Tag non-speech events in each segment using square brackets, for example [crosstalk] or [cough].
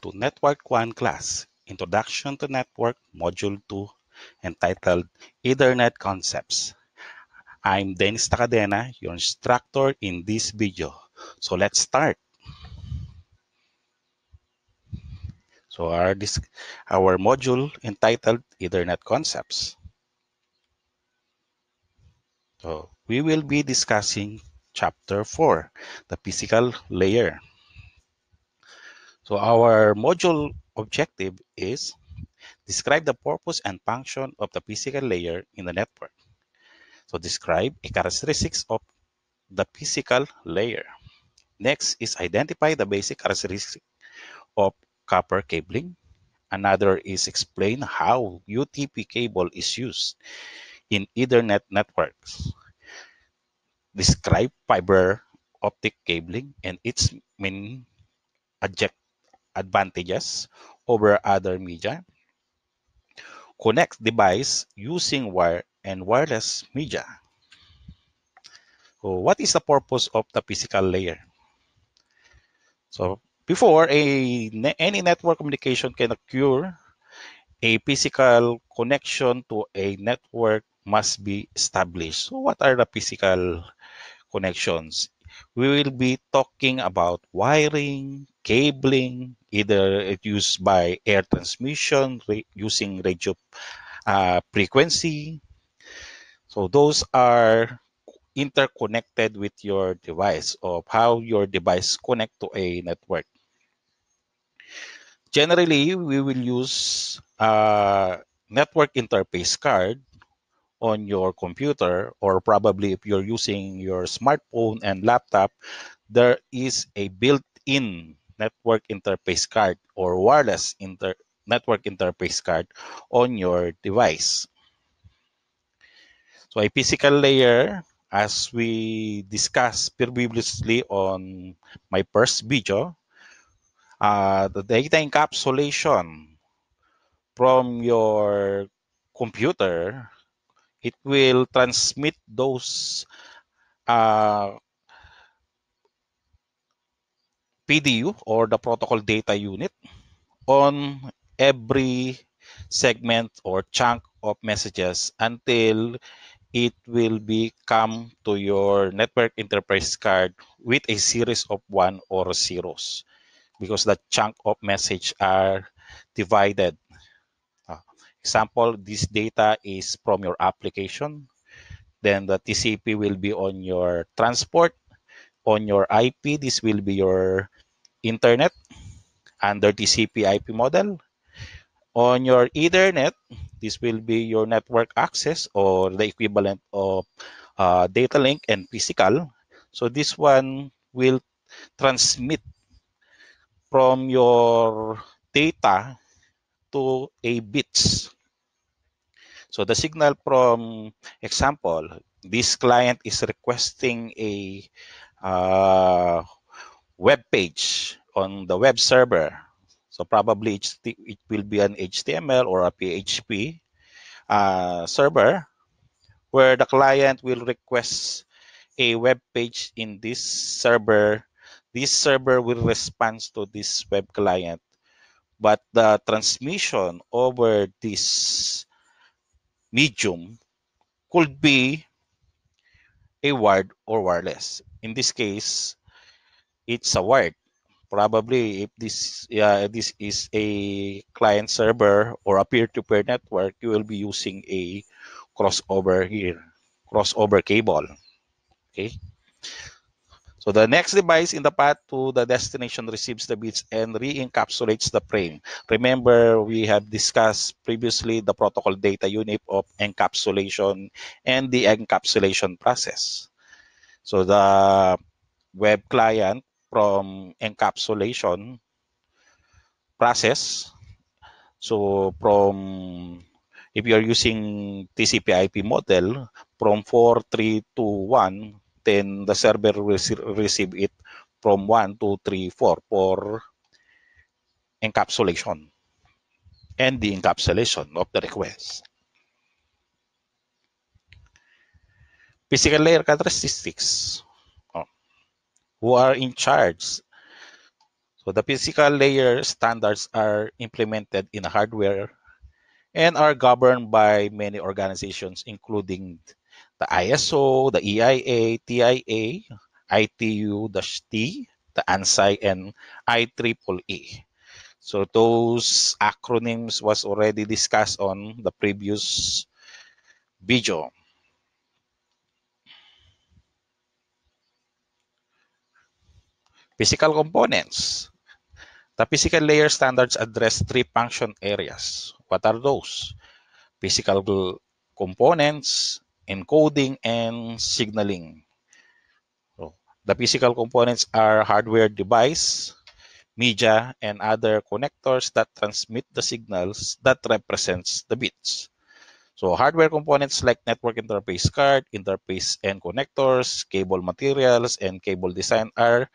to Network 1 class, Introduction to Network, Module 2, entitled Ethernet Concepts. I'm Dennis Tacadena, your instructor in this video. So let's start. So our, this, our module entitled Ethernet Concepts. So we will be discussing chapter 4, the physical layer. So our module objective is describe the purpose and function of the physical layer in the network. So describe a characteristics of the physical layer. Next is identify the basic characteristics of copper cabling. Another is explain how UTP cable is used in Ethernet networks. Describe fiber optic cabling and its main advantages over other media. Connect device using wire and wireless media. So what is the purpose of the physical layer? So before a any network communication can occur, a physical connection to a network must be established. So what are the physical connections? We will be talking about wiring, cabling, either it used by air transmission using radio uh, frequency. So those are interconnected with your device of how your device connect to a network. Generally, we will use a network interface card on your computer or probably if you're using your smartphone and laptop, there is a built-in network interface card or wireless inter network interface card on your device. So a physical layer, as we discussed previously on my first video, uh, the data encapsulation from your computer, it will transmit those uh, PDU or the protocol data unit on every segment or chunk of messages until it will be come to your network interface card with a series of one or zeros because the chunk of message are divided. Uh, example, this data is from your application. Then the TCP will be on your transport. On your IP, this will be your internet under TCP IP model. On your Ethernet, this will be your network access or the equivalent of uh, data link and physical. So this one will transmit from your data to a bits. So the signal from example, this client is requesting a uh, web page on the web server. So probably it will be an HTML or a PHP uh, server where the client will request a web page in this server. This server will respond to this web client, but the transmission over this medium could be a wired or wireless. In this case, it's a wired. Probably if this yeah, this is a client server or a peer-to-peer network, you will be using a crossover here, crossover cable. Okay. So the next device in the path to the destination receives the bits and re-encapsulates the frame. Remember, we have discussed previously the protocol data unit of encapsulation and the encapsulation process. So the web client from encapsulation process. So from if you're using TCP IP model from 4, 3, 2, 1, then the server will receive it from 1, 2, 3, 4 for encapsulation and the encapsulation of the request. Physical layer characteristics who are in charge So the physical layer standards are implemented in hardware and are governed by many organizations, including the ISO, the EIA, TIA, ITU-T, the ANSI, and IEEE. So those acronyms was already discussed on the previous video. Physical components. The physical layer standards address three function areas. What are those? Physical components, encoding, and signaling. So, the physical components are hardware device, media, and other connectors that transmit the signals that represents the bits. So hardware components like network interface card, interface and connectors, cable materials, and cable design are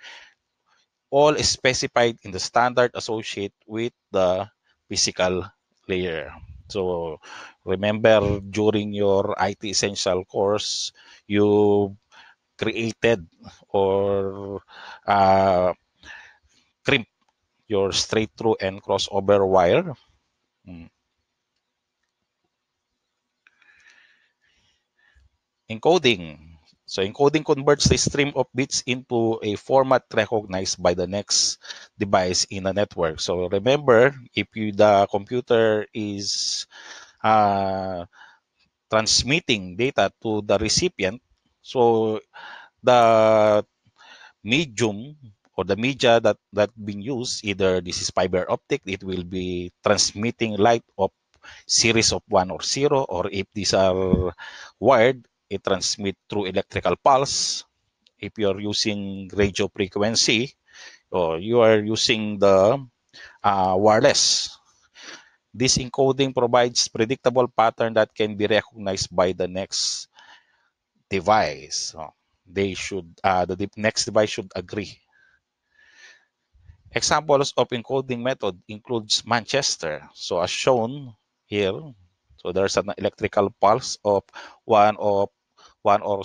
all specified in the standard associated with the physical layer. So remember during your IT essential course, you created or uh, crimp your straight through and crossover wire. Hmm. Encoding. So encoding converts the stream of bits into a format recognized by the next device in a network. So remember, if you, the computer is uh, transmitting data to the recipient, so the medium or the media that that being used, either this is fiber optic, it will be transmitting light of series of one or zero, or if these are wired, it transmit through electrical pulse. If you're using radio frequency, or you are using the uh, wireless. This encoding provides predictable pattern that can be recognized by the next device. So they should, uh, the next device should agree. Examples of encoding method includes Manchester. So as shown here, so there's an electrical pulse of one of one or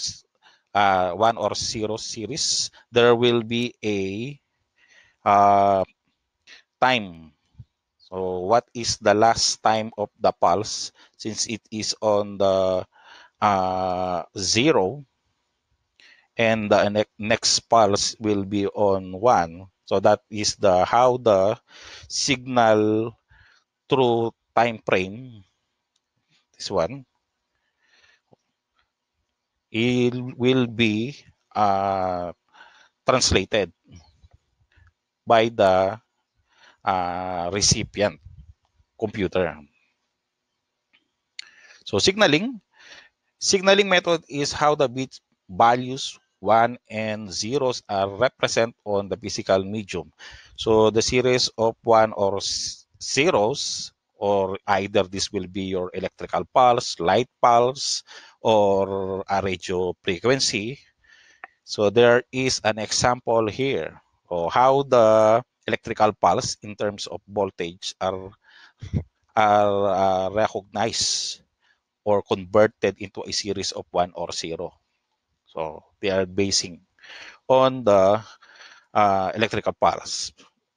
uh, one or zero series. There will be a uh, time. So what is the last time of the pulse? Since it is on the uh, zero, and the ne next pulse will be on one. So that is the how the signal through time frame. This one it will be uh, translated by the uh, recipient computer. So signaling, signaling method is how the bit values one and zeros are represent on the physical medium. So the series of one or zeros or either this will be your electrical pulse, light pulse, or a radio frequency. So there is an example here of how the electrical pulse in terms of voltage are, are uh, recognized or converted into a series of 1 or 0. So they are basing on the uh, electrical pulse.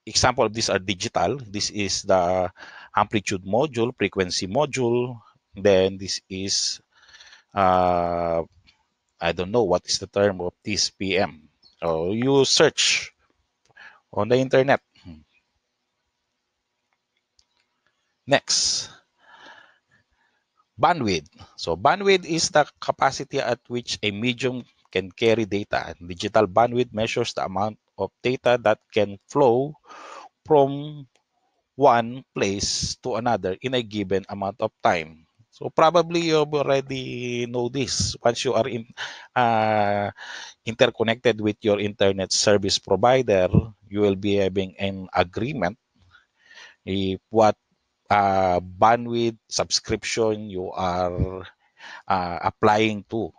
Example of these are digital. This is the amplitude module, frequency module. Then this is, uh, I don't know what is the term of this PM. So you search on the internet. Next, bandwidth. So bandwidth is the capacity at which a medium can carry data. Digital bandwidth measures the amount of data that can flow from one place to another in a given amount of time. So probably you already know this. Once you are in, uh, interconnected with your internet service provider, you will be having an agreement if what uh, bandwidth subscription you are uh, applying to.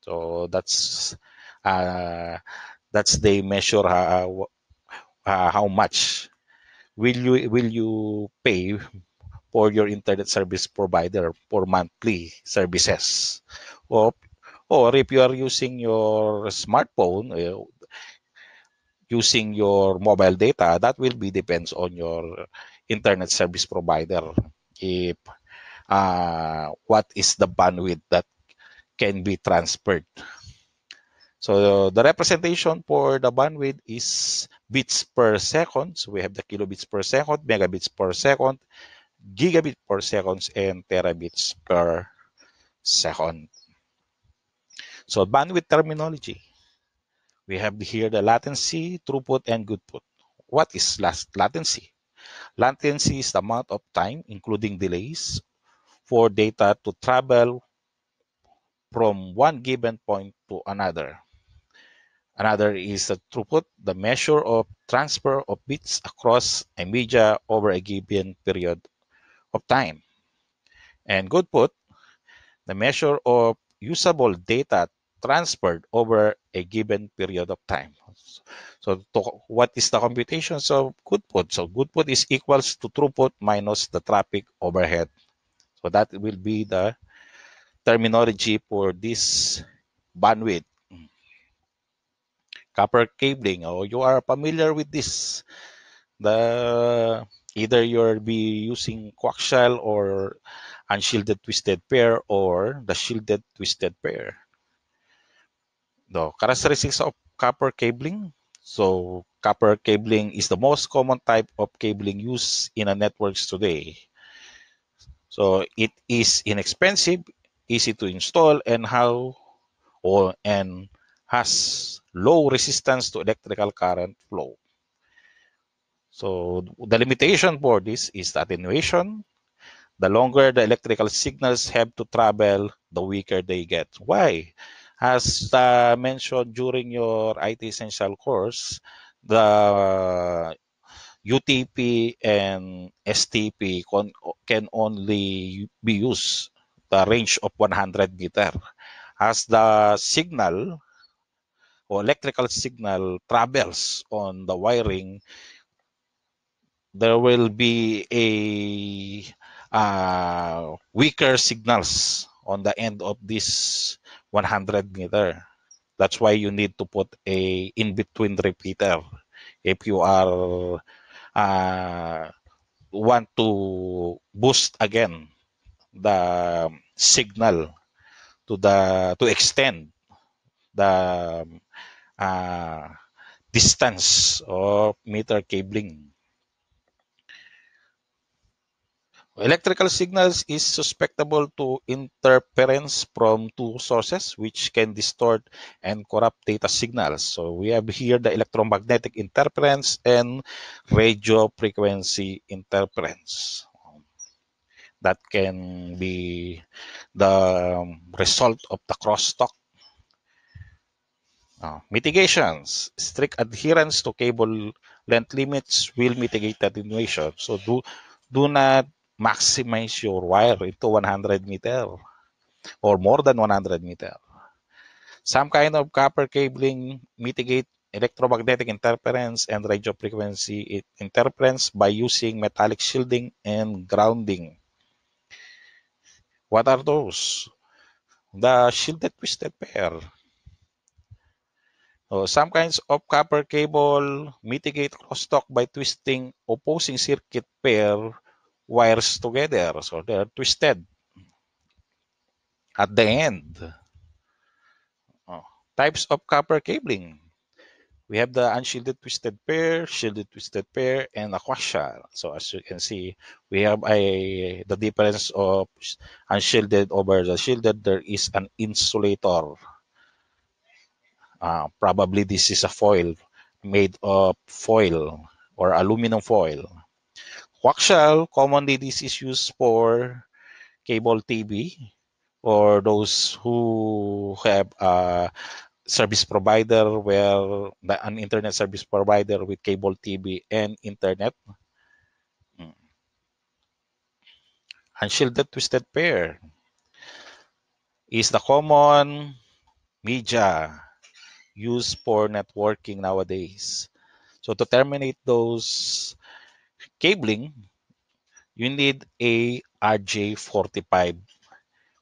So that's uh, that's the measure how, uh, how much will you will you pay for your internet service provider for monthly services or or if you are using your smartphone uh, using your mobile data, that will be depends on your internet service provider. If uh, what is the bandwidth that can be transferred. So the representation for the bandwidth is bits per second. So we have the kilobits per second, megabits per second, gigabit per second, and terabits per second. So bandwidth terminology. We have here the latency, throughput, and goodput. What is last latency? Latency is the amount of time, including delays, for data to travel from one given point to another. Another is the throughput, the measure of transfer of bits across a media over a given period of time. And goodput, the measure of usable data transferred over a given period of time. So to, what is the computations of goodput? So goodput is equals to throughput minus the traffic overhead. So that will be the terminology for this bandwidth. Copper cabling. Oh, you are familiar with this. The either you'll be using coaxial or unshielded twisted pair or the shielded twisted pair the characteristics of copper cabling. So copper cabling is the most common type of cabling used in a networks today. So it is inexpensive, easy to install, and how or and has low resistance to electrical current flow. So the limitation for this is the attenuation. The longer the electrical signals have to travel, the weaker they get. Why? As uh, mentioned during your IT Essential course, the UTP and STP can only be used the range of 100 meter. As the signal or electrical signal travels on the wiring, there will be a uh, weaker signals on the end of this 100 meter. That's why you need to put a in-between repeater if you are uh, want to boost again the signal to the to extend the uh, distance of meter cabling Electrical signals is susceptible to interference from two sources which can distort and corrupt data signals. So we have here the electromagnetic interference and radio frequency interference. That can be the result of the crosstalk. Uh, mitigations. Strict adherence to cable length limits will mitigate attenuation. So do do not maximize your wire into 100 meter or more than 100 meter. Some kind of copper cabling mitigate electromagnetic interference and radio frequency interference by using metallic shielding and grounding. What are those? The shielded twisted pair. So some kinds of copper cable mitigate crosstalk by twisting opposing circuit pair wires together. So they're twisted at the end. Oh. Types of copper cabling. We have the unshielded twisted pair, shielded twisted pair, and a coaxial. So as you can see, we have a the difference of unshielded over the shielded. There is an insulator. Uh, probably this is a foil made of foil or aluminum foil. Coaxial, commonly this is used for cable TV or those who have a service provider where the, an internet service provider with cable TV and internet. Hmm. Unshielded twisted pair is the common media used for networking nowadays. So to terminate those cabling, you need a RJ45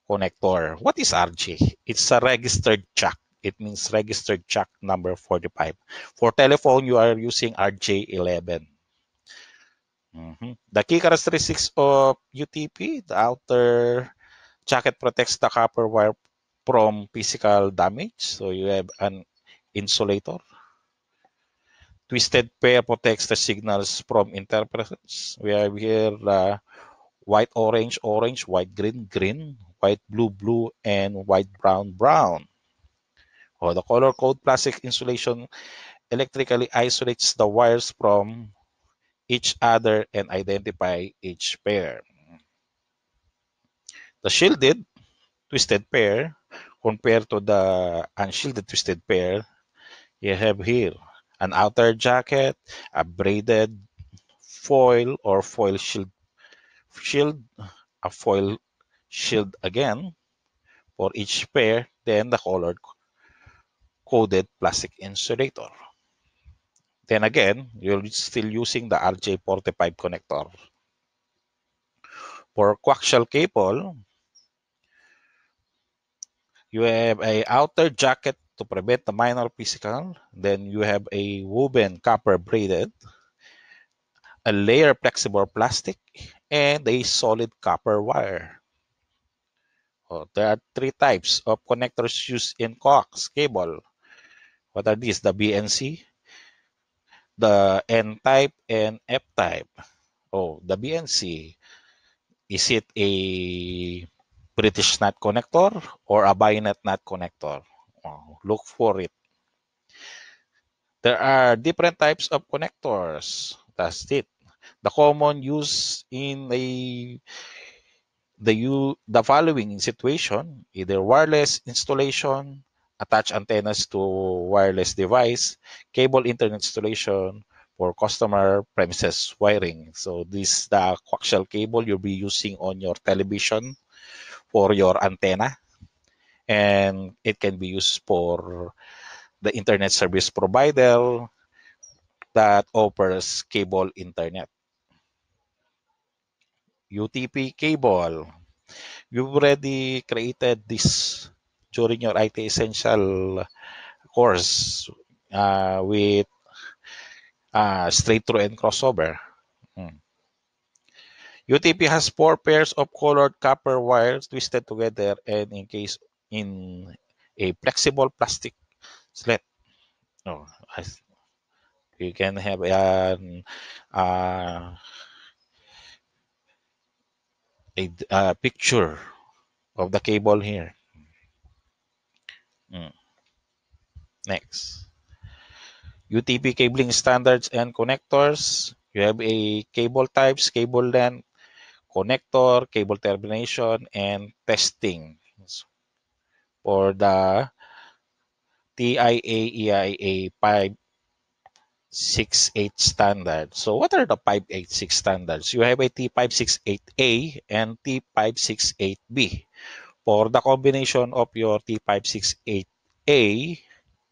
connector. What is RJ? It's a registered jack. It means registered jack number 45. For telephone, you are using RJ11. Mhm. The key characteristics of UTP, the outer jacket protects the copper wire from physical damage. So you have an insulator. Twisted pair protects the signals from interference. We have here the white, orange, orange, white, green, green, white, blue, blue, and white, brown, brown. Or the color code plastic insulation electrically isolates the wires from each other and identify each pair. The shielded twisted pair compared to the unshielded twisted pair, you have here an outer jacket, a braided foil or foil shield, shield, a foil shield again for each pair, then the colored coded plastic insulator. Then again, you're still using the RJ45 connector. For coaxial cable, you have a outer jacket to prevent the minor physical. Then you have a woven copper braided, a layer flexible plastic, and a solid copper wire. Oh, there are three types of connectors used in coax cable. What are these? The BNC, the N type, and F type. Oh, the BNC. Is it a British nut connector or a Bayonet nut connector? Look for it. There are different types of connectors. That's it. The common use in a the you the following situation either wireless installation attach antennas to wireless device cable internet installation for customer premises wiring so this the coaxial cable you'll be using on your television for your antenna and it can be used for the internet service provider that offers cable internet UTP cable. You've already created this during your IT Essential course uh, with uh, straight through and crossover. Hmm. UTP has four pairs of colored copper wires twisted together and encased in a flexible plastic. Oh, I, you can have an a, a picture of the cable here. Mm. Next. UTP cabling standards and connectors. You have a cable types, cable length, connector, cable termination, and testing. For the TIA EIA 568 standard. So what are the 586 standards? You have a T568A and T568B. For the combination of your T568A,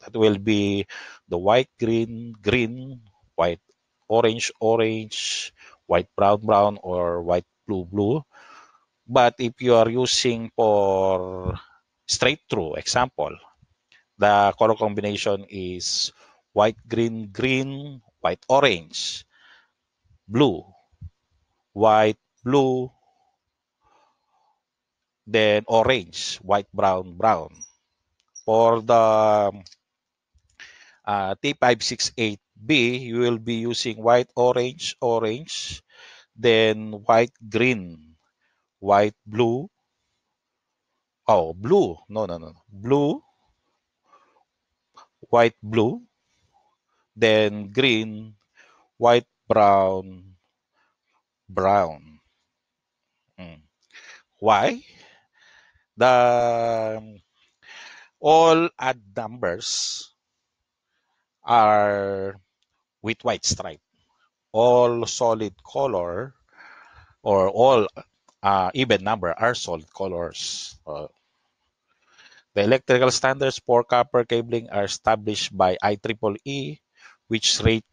that will be the white, green, green, white, orange, orange, white, brown, brown, or white, blue, blue. But if you are using for straight through example, the color combination is white, green, green, white, orange, blue, white, blue, then orange, white, brown, brown. For the uh, T568B, you will be using white, orange, orange, then white, green, white, blue. Oh, blue. No, no, no. Blue, white, blue, then green, white, brown, brown. Mm. Why? The all odd numbers are with white stripe. All solid color or all uh, even number are solid colors. Uh, the electrical standards for copper cabling are established by IEEE, which rate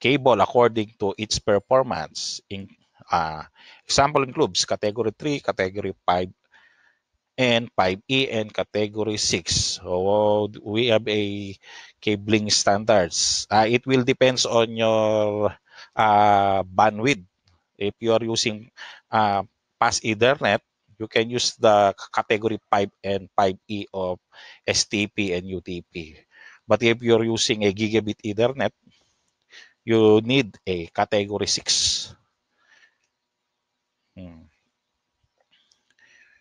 cable according to its performance. In uh, example includes category 3, category 5, and 5E and category 6. So we have a cabling standards. Uh, it will depends on your uh, bandwidth. If you are using uh, pass Ethernet, you can use the category 5 and 5E of STP and UTP. But if you're using a gigabit Ethernet, you need a category 6. Hmm.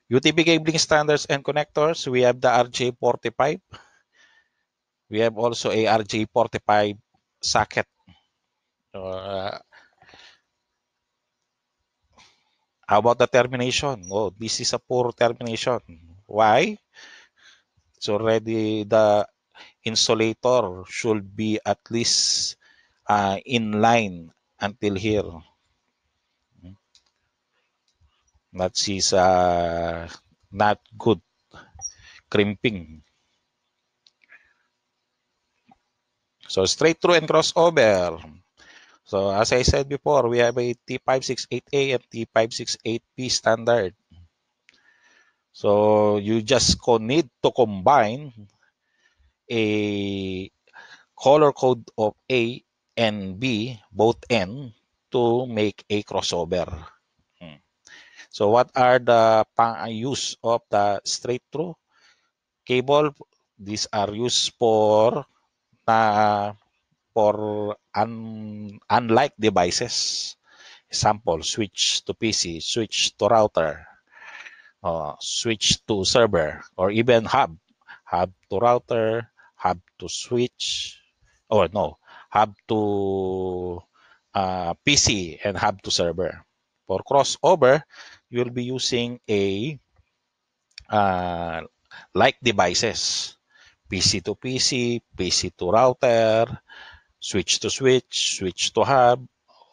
UTP cabling standards and connectors, we have the RJ45. We have also a RJ45 socket. Uh, how about the termination? Oh, this is a poor termination. Why? It's already the insulator should be at least uh, in line until here. That is uh, not good crimping. So straight through and crossover. So as I said before, we have a T568A and T568B standard. So you just need to combine a color code of A and B, both N, to make a crossover. So what are the use of the straight through cable? These are used for uh, for un, unlike devices. Example, switch to PC, switch to router, uh, switch to server, or even hub, hub to router, hub to switch, or no, hub to uh, PC and hub to server. For crossover, you'll be using a uh, like devices PC to PC, PC to router, switch to switch, switch to hub,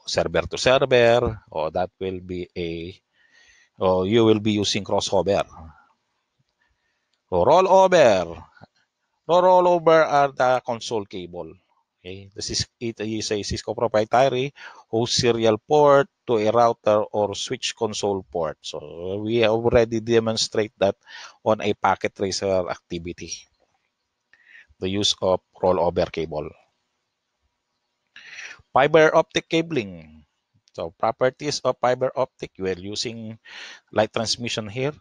server to server, or that will be a, or you will be using crossover. Or rollover. Rollover are the console cable. Okay, this is it is a Cisco proprietary host serial port to a router or switch console port. So we already demonstrate that on a packet tracer activity. The use of rollover cable. Fiber optic cabling. So properties of fiber optic, we're using light transmission here.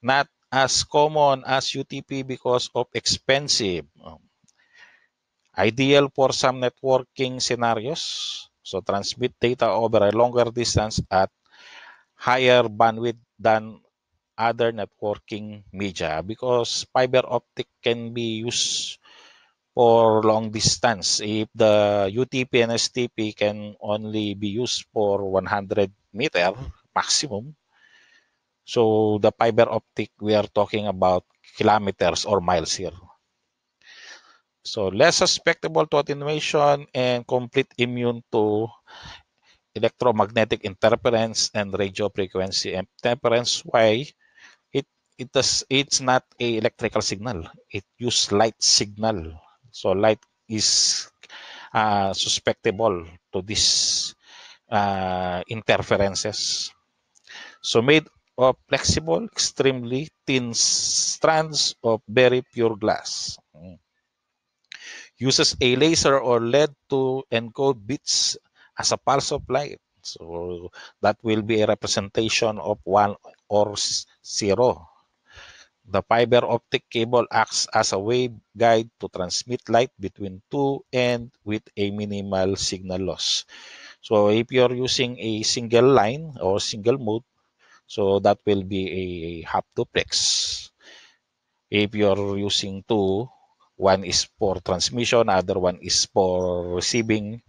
Not as common as UTP because of expensive. Um, ideal for some networking scenarios. So transmit data over a longer distance at higher bandwidth than other networking media because fiber optic can be used for long distance. If the UTP and STP can only be used for 100 meter maximum, so the fiber optic we are talking about kilometers or miles here. So less susceptible to attenuation and complete immune to electromagnetic interference and radio frequency interference. Why? It it does it's not a electrical signal. It use light signal. So light is uh, susceptible to these uh, interferences. So made of flexible, extremely thin strands of very pure glass uses a laser or LED to encode bits as a pulse of light. So that will be a representation of one or zero. The fiber optic cable acts as a waveguide to transmit light between two and with a minimal signal loss. So if you're using a single line or single mode, so that will be a half duplex. If you're using two, one is for transmission, other one is for receiving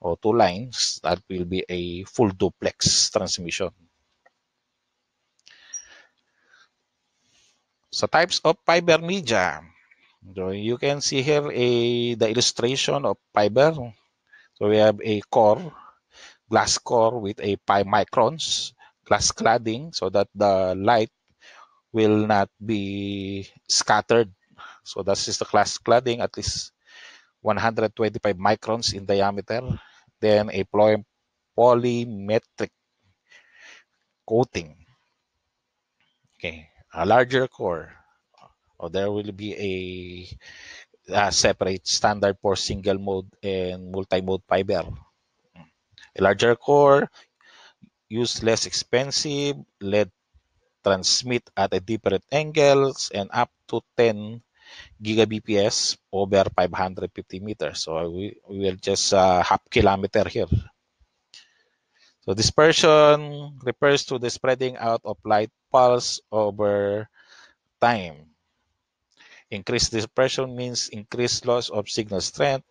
or two lines. That will be a full duplex transmission. So types of fiber media. So you can see here a the illustration of fiber. So we have a core, glass core with a 5 microns glass cladding so that the light will not be scattered so this is the glass cladding at least 125 microns in diameter. Then a polymetric coating. Okay. A larger core, or there will be a, a separate standard for single mode and multi-mode fiber. A larger core use less expensive let transmit at a different angles and up to 10 gigabps over 550 meters. So we, we will just uh, half kilometer here. So dispersion refers to the spreading out of light pulse over time. Increased dispersion means increased loss of signal strength.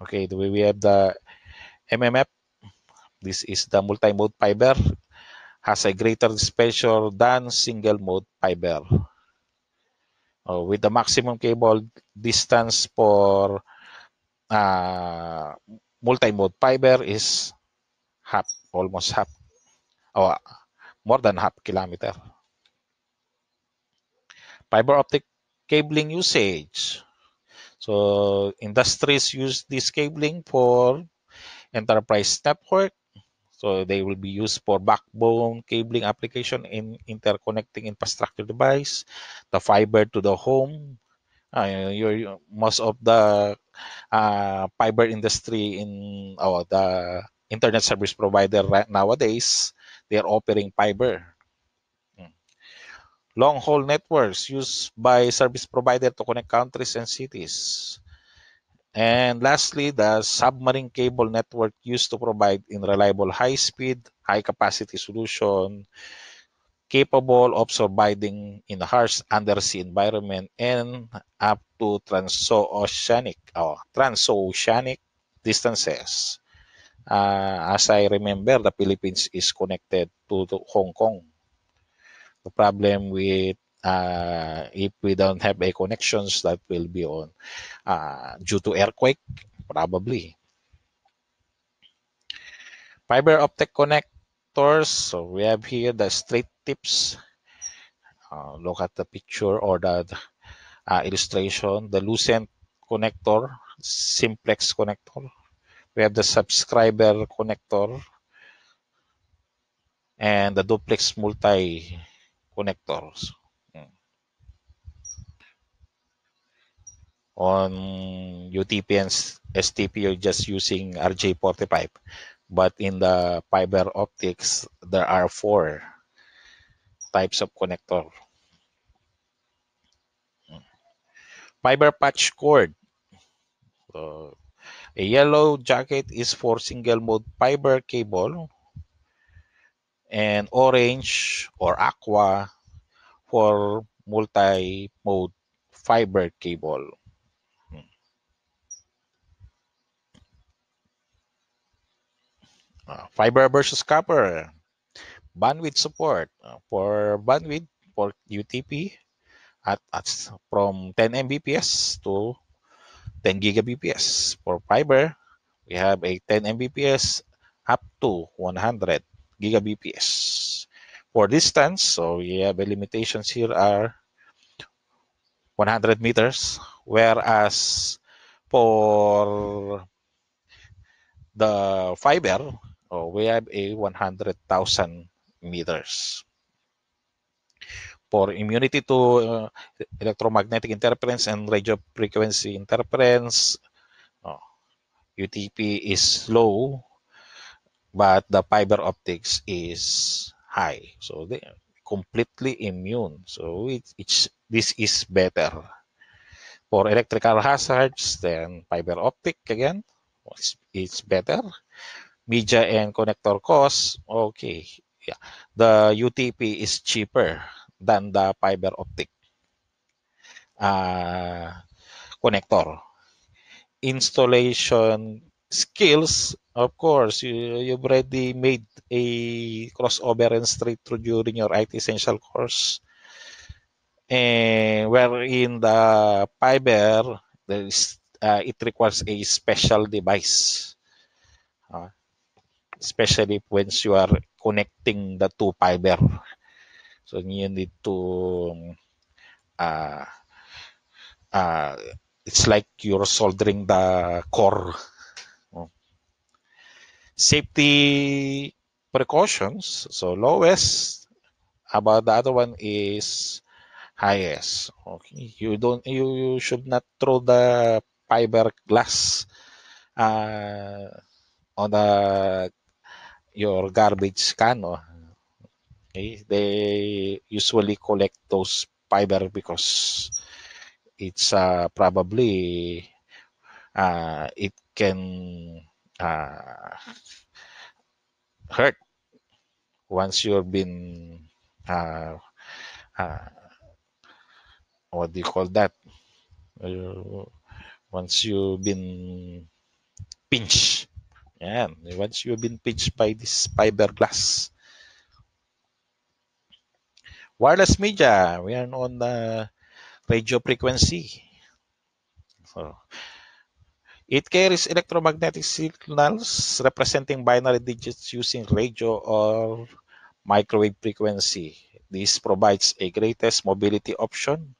Okay, the way we have the MMF. This is the multi-mode fiber. Has a greater dispersion than single-mode fiber. Uh, with the maximum cable distance for uh, multi-mode fiber is half, almost half, or more than half kilometer. Fiber optic cabling usage. So industries use this cabling for enterprise network. So they will be used for backbone cabling application in interconnecting infrastructure device, the fiber to the home. Uh, your most of the uh, fiber industry in oh, the internet service provider right nowadays, they are offering fiber. Hmm. Long haul networks used by service provider to connect countries and cities. And lastly, the submarine cable network used to provide in reliable high speed, high capacity solution capable of surviving in harsh undersea environment and up to transoceanic or transoceanic distances. Uh, as I remember, the Philippines is connected to, to Hong Kong. The problem with uh, if we don't have a connections that will be on uh, due to earthquake, probably. Fiber optic connectors. So we have here the straight tips. Uh, look at the picture or the illustration. The Lucent connector, simplex connector we have the subscriber connector and the duplex multi connectors. Hmm. On UTP and STP, you're just using RJ45. But in the fiber optics, there are four types of connector. Hmm. Fiber patch cord. A yellow jacket is for single mode fiber cable and orange or aqua for multi-mode fiber cable. Uh, fiber versus copper. Bandwidth support. Uh, for bandwidth, for UTP, at, at from 10 Mbps to 10 gigabps. For fiber, we have a 10 Mbps up to 100 gigabps. For distance, so we have a limitations here are 100 meters, whereas for the fiber, oh, we have a 100,000 meters for immunity to uh, electromagnetic interference and radio frequency interference. Oh, UTP is low, but the fiber optics is high. So they completely immune. So it, it's this is better. For electrical hazards, then fiber optic again, it's, it's better. Media and connector cost, okay. Yeah. The UTP is cheaper than the fiber optic uh, connector. Installation skills, of course, you, you've already made a crossover and straight through during your IT essential course. And wherein the fiber, there is, uh, it requires a special device. Uh, especially when you are connecting the two fiber so you need to it's like you're soldering the core. Safety precautions. So lowest about the other one is highest. Okay, you don't you, you should not throw the fiberglass uh, on the your garbage can. Okay, they usually collect those fiber because it's uh, probably uh, it can uh, hurt once you've been uh, uh, what do you call that? Uh, once you've been pinched. Yeah once you've been pinched by this fiberglass wireless media we are on the radio frequency so it carries electromagnetic signals representing binary digits using radio or microwave frequency. This provides a greatest mobility option.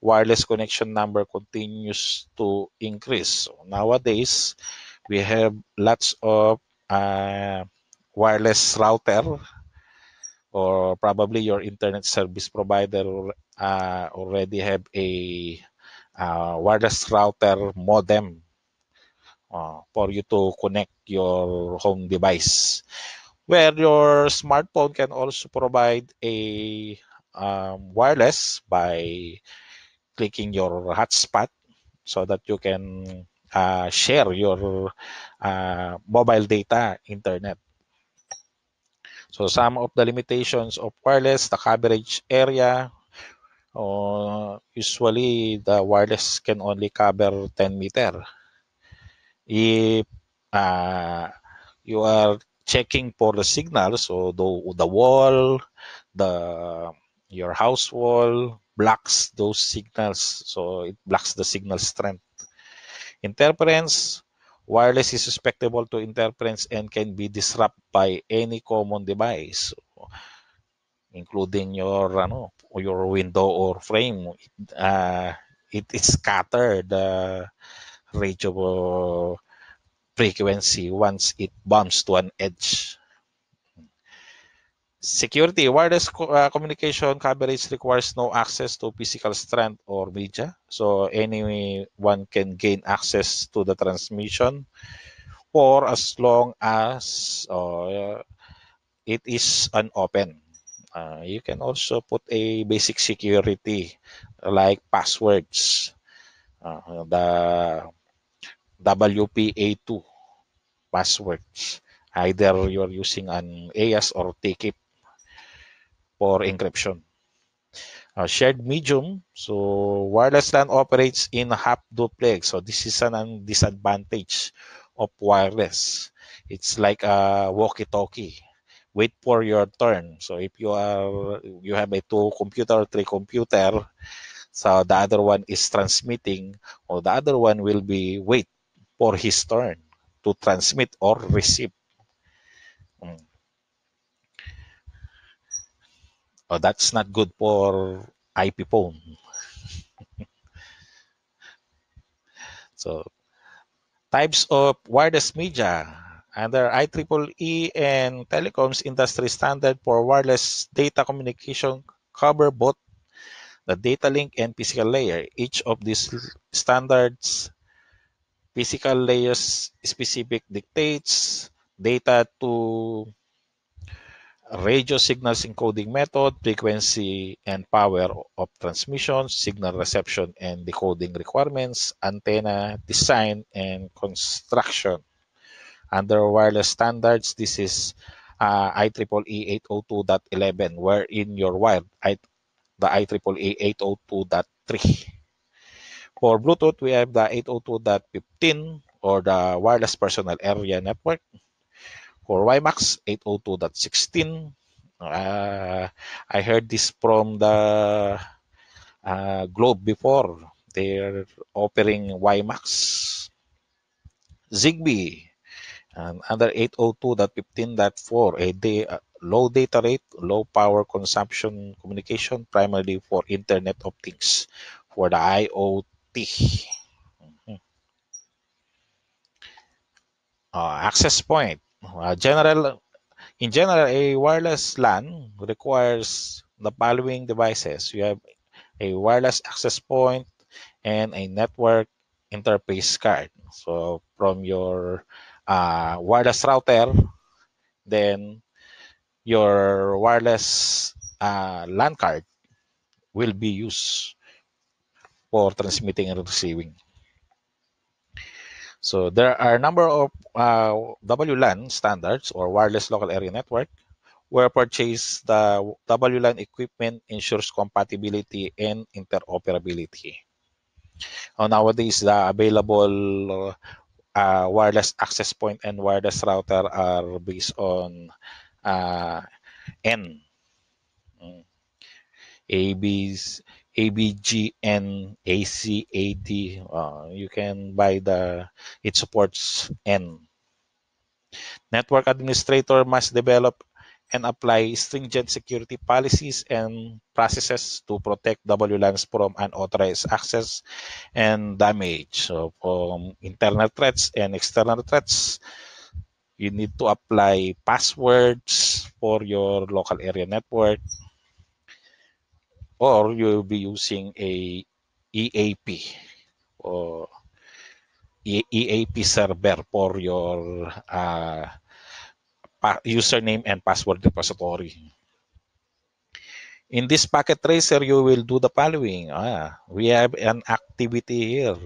Wireless connection number continues to increase. So nowadays, we have lots of uh, wireless router or probably your internet service provider uh, already have a uh, wireless router modem uh, for you to connect your home device. Where your smartphone can also provide a um, wireless by clicking your hotspot so that you can uh, share your uh, mobile data internet. So some of the limitations of wireless, the coverage area, uh, usually the wireless can only cover 10 meter. If uh, you are checking for the signals so the, the wall the your house wall blocks those signals. So it blocks the signal strength. Interference wireless is susceptible to interference and can be disrupted by any common device including your ano, your window or frame uh, it is scatter the radio frequency once it bumps to an edge. Security wireless uh, communication coverage requires no access to physical strength or media, so anyone can gain access to the transmission for as long as uh, it is unopened. Uh, you can also put a basic security like passwords. Uh, the WPA2 passwords. Either you're using an AES or TKIP for encryption. Uh, shared medium, so wireless LAN operates in half duplex. So this is an disadvantage of wireless. It's like a walkie-talkie. Wait for your turn. So if you are you have a two computer, three computer, so the other one is transmitting, or the other one will be wait for his turn to transmit or receive. Oh, that's not good for IP phone. [laughs] so, types of wireless media under IEEE and telecoms industry standard for wireless data communication cover both the data link and physical layer. Each of these standards physical layers specific dictates data to radio signals encoding method, frequency and power of transmission, signal reception and decoding requirements, antenna design and construction. Under wireless standards, this is uh, IEEE 802.11, wherein your wired, I, the IEEE 802.3. For Bluetooth, we have the 802.15 or the wireless personal area network. For WiMAX, 802.16. Uh, I heard this from the uh, Globe before. They're offering WiMAX. Zigbee, and under 802.15.4, a day, uh, low data rate, low power consumption communication, primarily for Internet of Things, for the IoT Mm-hmm. Uh, access point. General, in general, a wireless LAN requires the following devices. You have a wireless access point and a network interface card. So from your uh, wireless router, then your wireless uh, LAN card will be used for transmitting and receiving. So there are a number of uh, WLAN standards or wireless local area network where purchase the WLAN equipment ensures compatibility and interoperability. Uh, nowadays, the available uh, wireless access point and wireless router are based on uh, N. Mm. AB's ABG and ACAD. Uh, you can buy the, it supports N. Network administrator must develop and apply stringent security policies and processes to protect WLANs from unauthorized access and damage. So from internal threats and external threats, you need to apply passwords for your local area network or you'll be using a EAP or EAP server for your uh, username and password repository. In this packet tracer, you will do the following. Ah, we have an activity here.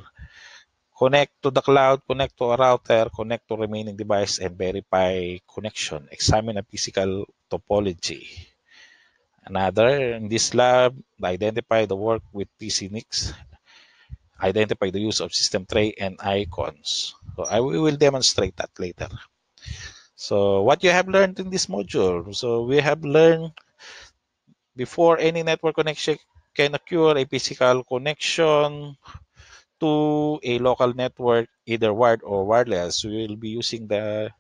Connect to the cloud, connect to a router, connect to remaining device, and verify connection. Examine a physical topology. Another, in this lab, identify the work with PC TCNIX, identify the use of system tray and icons. So I will demonstrate that later. So what you have learned in this module? So we have learned before any network connection can occur, a physical connection to a local network, either wired or wireless. We will be using the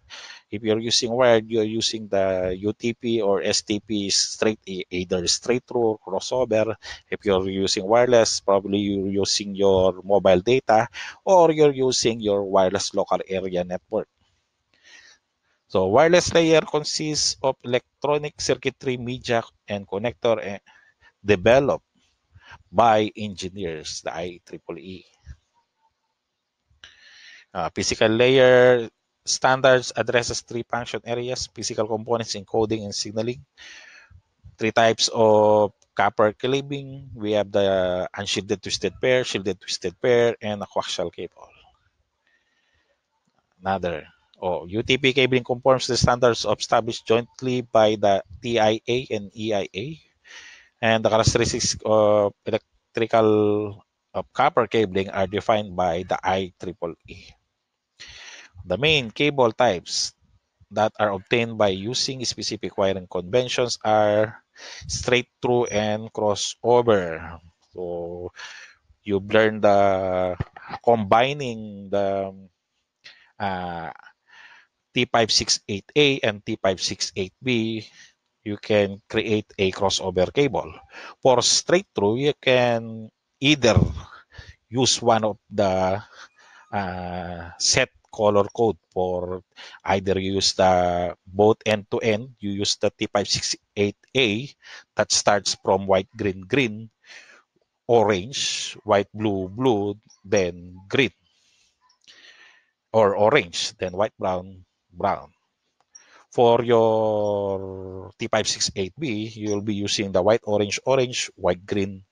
if you're using wired, you're using the UTP or STP straight, either straight through or crossover. If you're using wireless, probably you're using your mobile data or you're using your wireless local area network. So wireless layer consists of electronic circuitry, media, and connector eh, developed by engineers, the IEEE. Uh, physical layer standards addresses three function areas, physical components, encoding, and signaling. Three types of copper cabling. We have the unshielded twisted pair, shielded twisted pair, and a coaxial cable. Another. Oh, UTP cabling conforms to the standards established jointly by the TIA and EIA. And the characteristics of electrical of copper cabling are defined by the IEEE. The main cable types that are obtained by using specific wiring conventions are straight through and crossover. So you've learned the combining the uh, T568A and T568B, you can create a crossover cable. For straight through, you can either use one of the uh, set color code for either you use the both end to end, you use the T568A that starts from white, green, green, orange, white, blue, blue, then green, or orange, then white, brown, brown. For your T568B, you'll be using the white, orange, orange, white, green,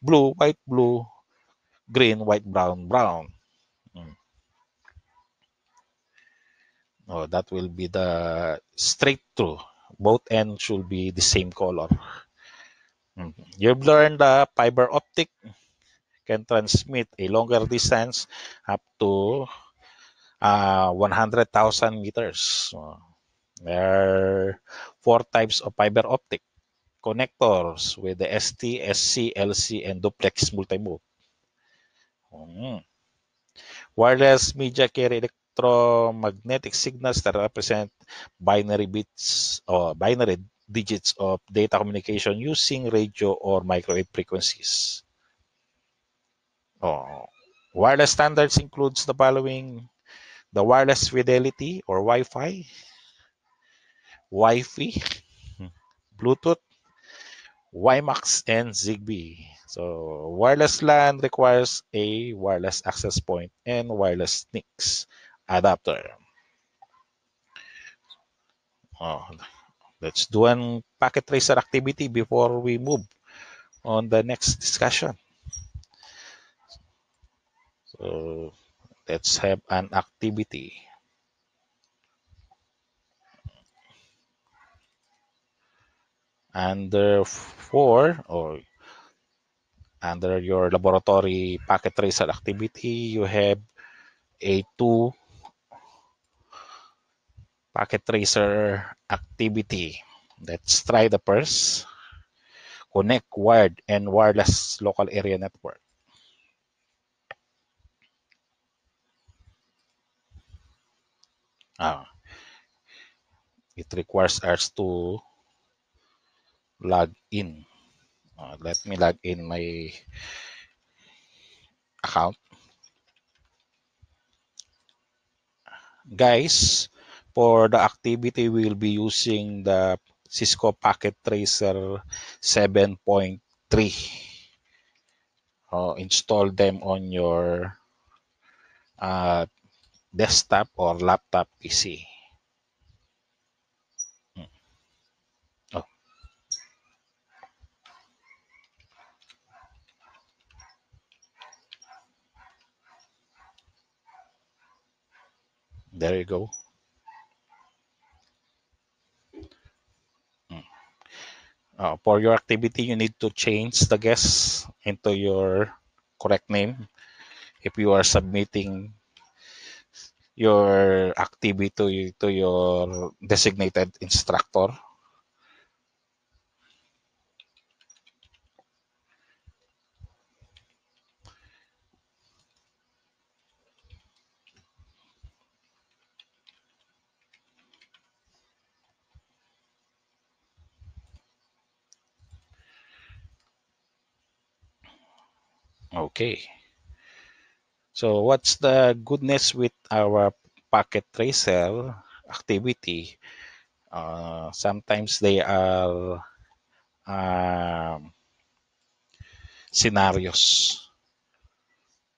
blue, white, blue, green, white, brown, brown. Oh, that will be the straight through. Both ends should be the same color. Mm. You've learned the fiber optic can transmit a longer distance up to uh, 100,000 meters. there are four types of fiber optic connectors with the ST, SC, LC, and duplex multimode. Mm. Wireless media carry electromagnetic signals that represent binary bits or binary digits of data communication using radio or microwave frequencies. Oh, wireless standards includes the following: the wireless fidelity or Wi-Fi, Wi-Fi, Bluetooth, WiMAX and ZigBee. So wireless LAN requires a wireless access point and wireless NICs adapter. Oh, let's do an packet tracer activity before we move on the next discussion. So let's have an activity. Under four or under your laboratory packet tracer activity, you have a two packet tracer activity. Let's try the first. Connect wired and wireless local area network. Ah, it requires us to log in. Uh, let me log in my account. Guys, for the activity, we'll be using the Cisco Packet Tracer 7.3. Uh, install them on your uh, desktop or laptop PC. Hmm. Oh. There you go. Uh, for your activity, you need to change the guest into your correct name. If you are submitting your activity to, to your designated instructor. Okay. So what's the goodness with our packet tracer activity? Uh, sometimes they are um, scenarios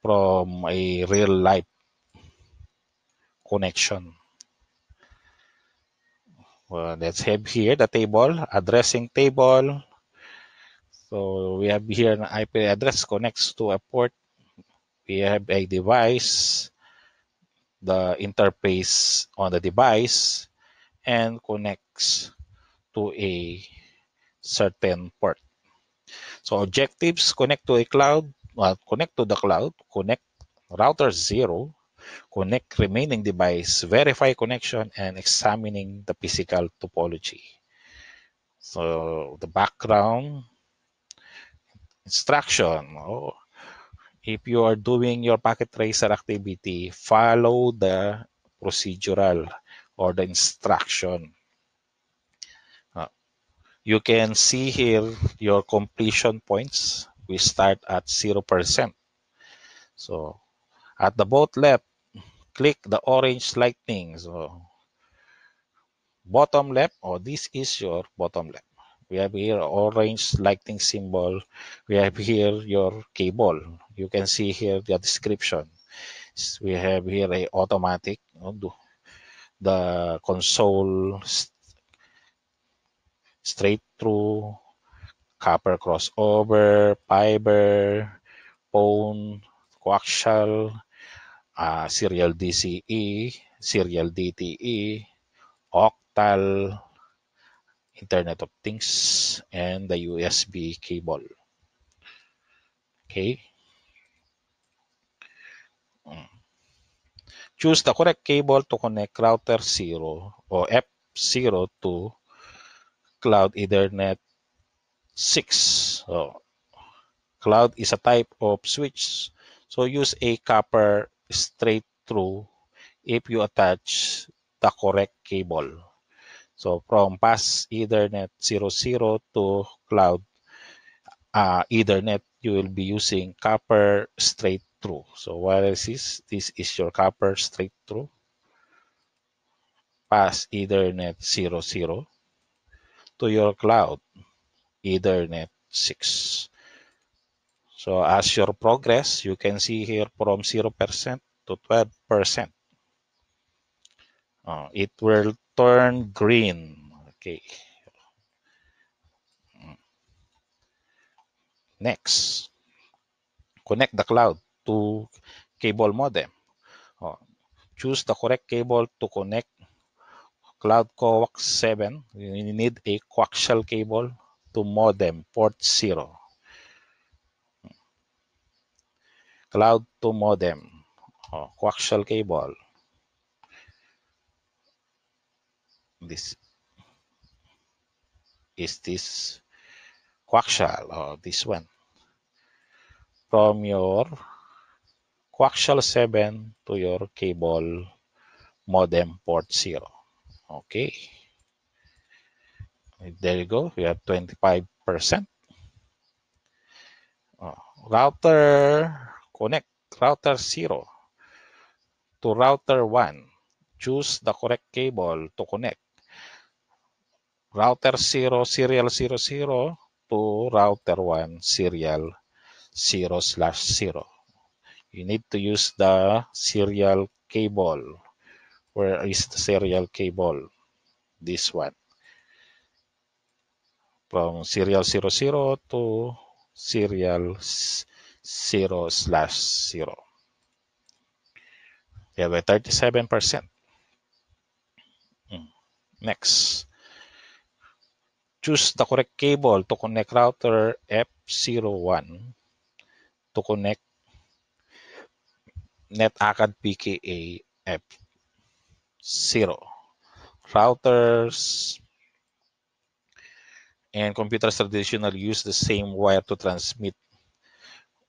from a real life connection. Well, let's have here the table, addressing table. So we have here an IP address connects to a port. We have a device, the interface on the device, and connects to a certain port. So objectives connect to a cloud, well, connect to the cloud, connect router zero, connect remaining device, verify connection, and examining the physical topology. So the background instruction. Oh, if you are doing your packet tracer activity, follow the procedural or the instruction. Uh, you can see here your completion points. We start at 0%. So at the bottom left, click the orange lightning. So bottom left, or this is your bottom left. We have here orange lightning symbol. We have here your cable. You can see here the description. We have here a automatic. The console straight through, copper crossover, fiber, phone, coaxial, uh, serial DCE, serial DTE, octal, Internet of Things, and the USB cable. Okay. Mm. Choose the correct cable to connect router 0 or F0 to Cloud Ethernet 6. So, cloud is a type of switch. So use a copper straight through if you attach the correct cable. So from Fast Ethernet 00 to cloud uh, Ethernet, you will be using copper straight through. So what is this? This is your copper straight through. Pass Ethernet 00 to your cloud. Ethernet 6. So as your progress, you can see here from 0% to 12%. Uh, it will turn green. Okay. Next, connect the cloud to cable modem. Oh, choose the correct cable to connect cloud coax 7. You need a coaxial cable to modem port 0. Cloud to modem. Oh, coaxial cable. This is this coaxial or this one? From your coaxial 7 to your cable modem port 0 okay. There you go. We have 25 percent. Oh, router connect router 0 to router 1 choose the correct cable to connect router 0 serial 00 to router 1 serial 0 slash 0 you need to use the serial cable. Where is the serial cable? This one. From serial 00 to serial 0 slash 0 we have a 37 percent. Hmm. next choose the correct cable to connect router F01 to connect NetAcad PKA F0. Routers and computers traditionally use the same wire to transmit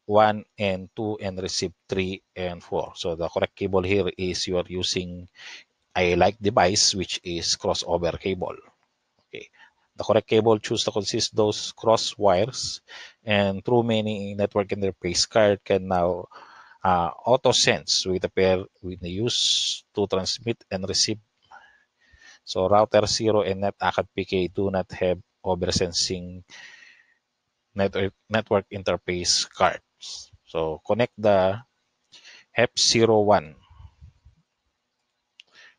1 and 2 and receive 3 and 4. So the correct cable here is you are using a like device which is crossover cable. Okay. The correct cable choose to consist those cross wires and through many network interface card can now uh, auto sense with the pair with the use to transmit and receive. So router 0 and net NetAcad PK do not have oversensing network, network interface cards. So connect the F01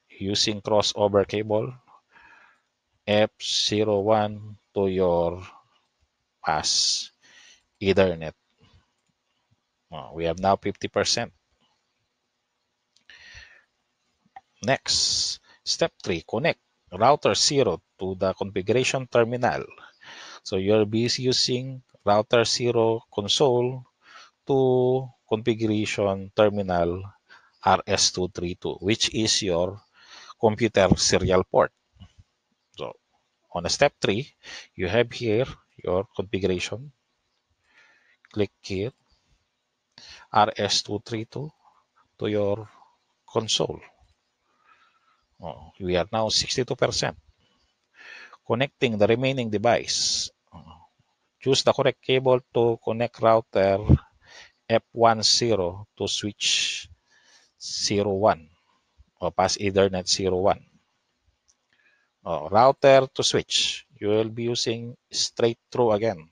using crossover cable F01 to your Fast Ethernet. We have now 50%. Next, step 3, connect router 0 to the configuration terminal. So you'll be using router 0 console to configuration terminal RS232, which is your computer serial port. On step 3, you have here your configuration. Click here RS232 to your console. Oh, we are now 62%. Connecting the remaining device. Choose the correct cable to connect router F10 to switch 01 or Fast Ethernet 01. Oh, router to switch. You will be using straight through again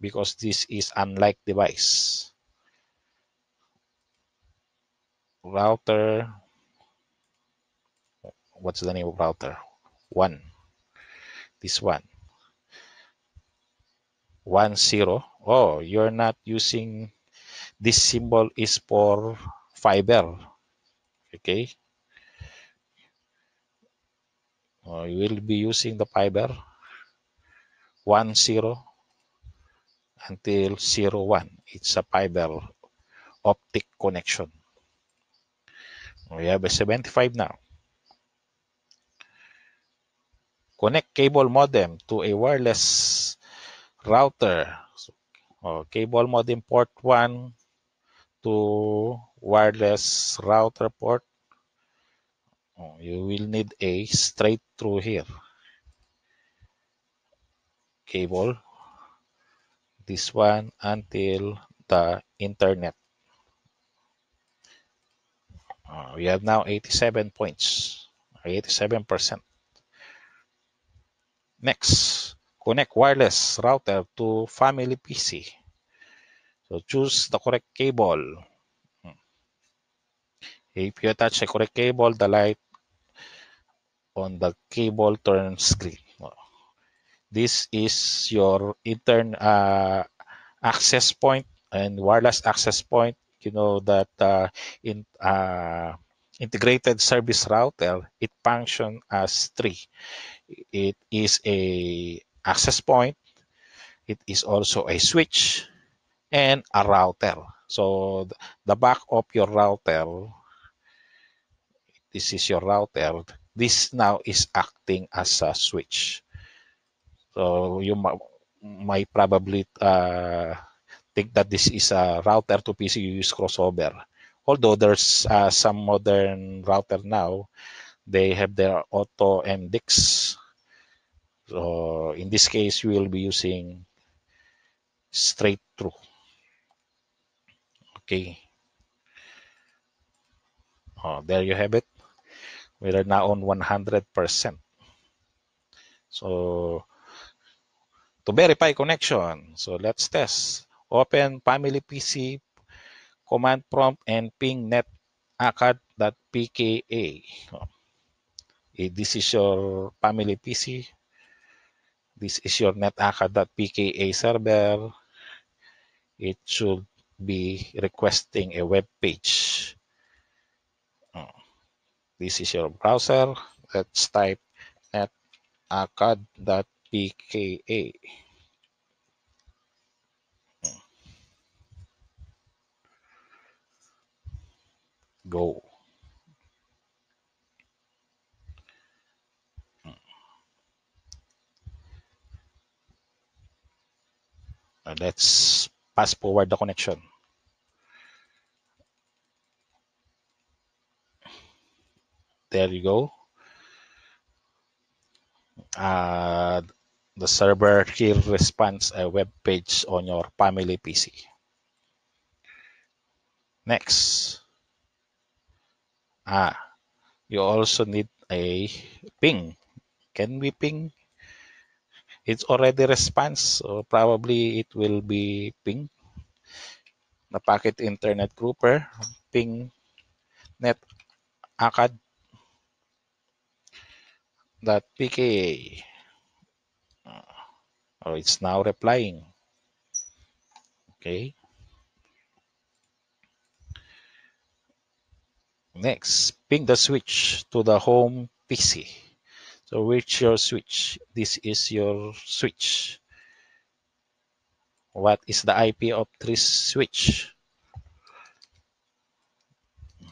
because this is unlike device. router. What's the name of router? One. This one. One zero. Oh you're not using this symbol is for fiber. Okay oh, you will be using the fiber one zero until zero one it's a fiber optic connection we have a 75 now. Connect cable modem to a wireless router. So, oh, cable modem port 1 to wireless router port. Oh, you will need a straight through here. Cable. This one until the internet. Uh, we have now 87 points, 87%. Next, connect wireless router to family PC. So choose the correct cable. If you attach the correct cable, the light on the cable turns green. This is your intern uh, access point and wireless access point. You know that uh, in uh, integrated service router, it functions as three. It is a access point. It is also a switch and a router. So the back of your router, this is your router. This now is acting as a switch. So you might probably uh, think that this is a router to PC use crossover. Although there's uh, some modern router now, they have their auto MDIX. So in this case, you will be using straight through. Okay. Oh, there you have it. We are now on 100%. So to verify connection, so let's test. Open family PC command prompt and ping net acad.pka. This is your family PC. This is your netacad.pka server. It should be requesting a web page. This is your browser. Let's type netacad.pka. Go. let's pass forward the connection. There you go. Uh, the server here responds a web page on your family PC. Next. Ah, you also need a ping. Can we ping? It's already response, so probably it will be ping. The packet internet grouper, ping net acad that pka. Oh, uh, it's now replying. Okay. Next, ping the switch to the home PC. So which your switch? This is your switch. What is the IP of this switch?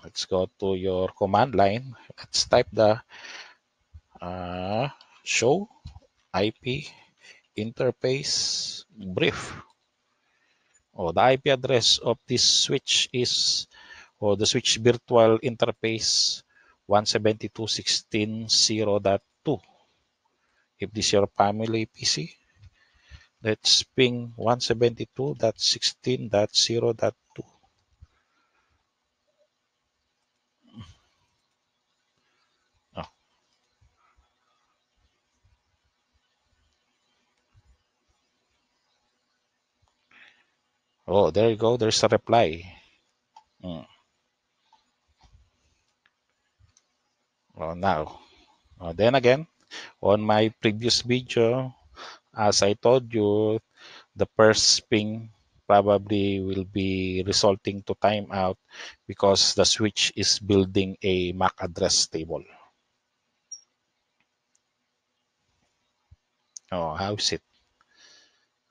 Let's go to your command line. Let's type the show IP interface brief. Oh, the IP address of this switch is or the switch virtual interface 172.16.0.2. If this is your family PC, let's ping 172.16.0.2. oh, there you go. There's a reply. Hmm. Well, now, uh, then again, on my previous video, as I told you, the first ping probably will be resulting to timeout because the switch is building a MAC address table. Oh, how is it?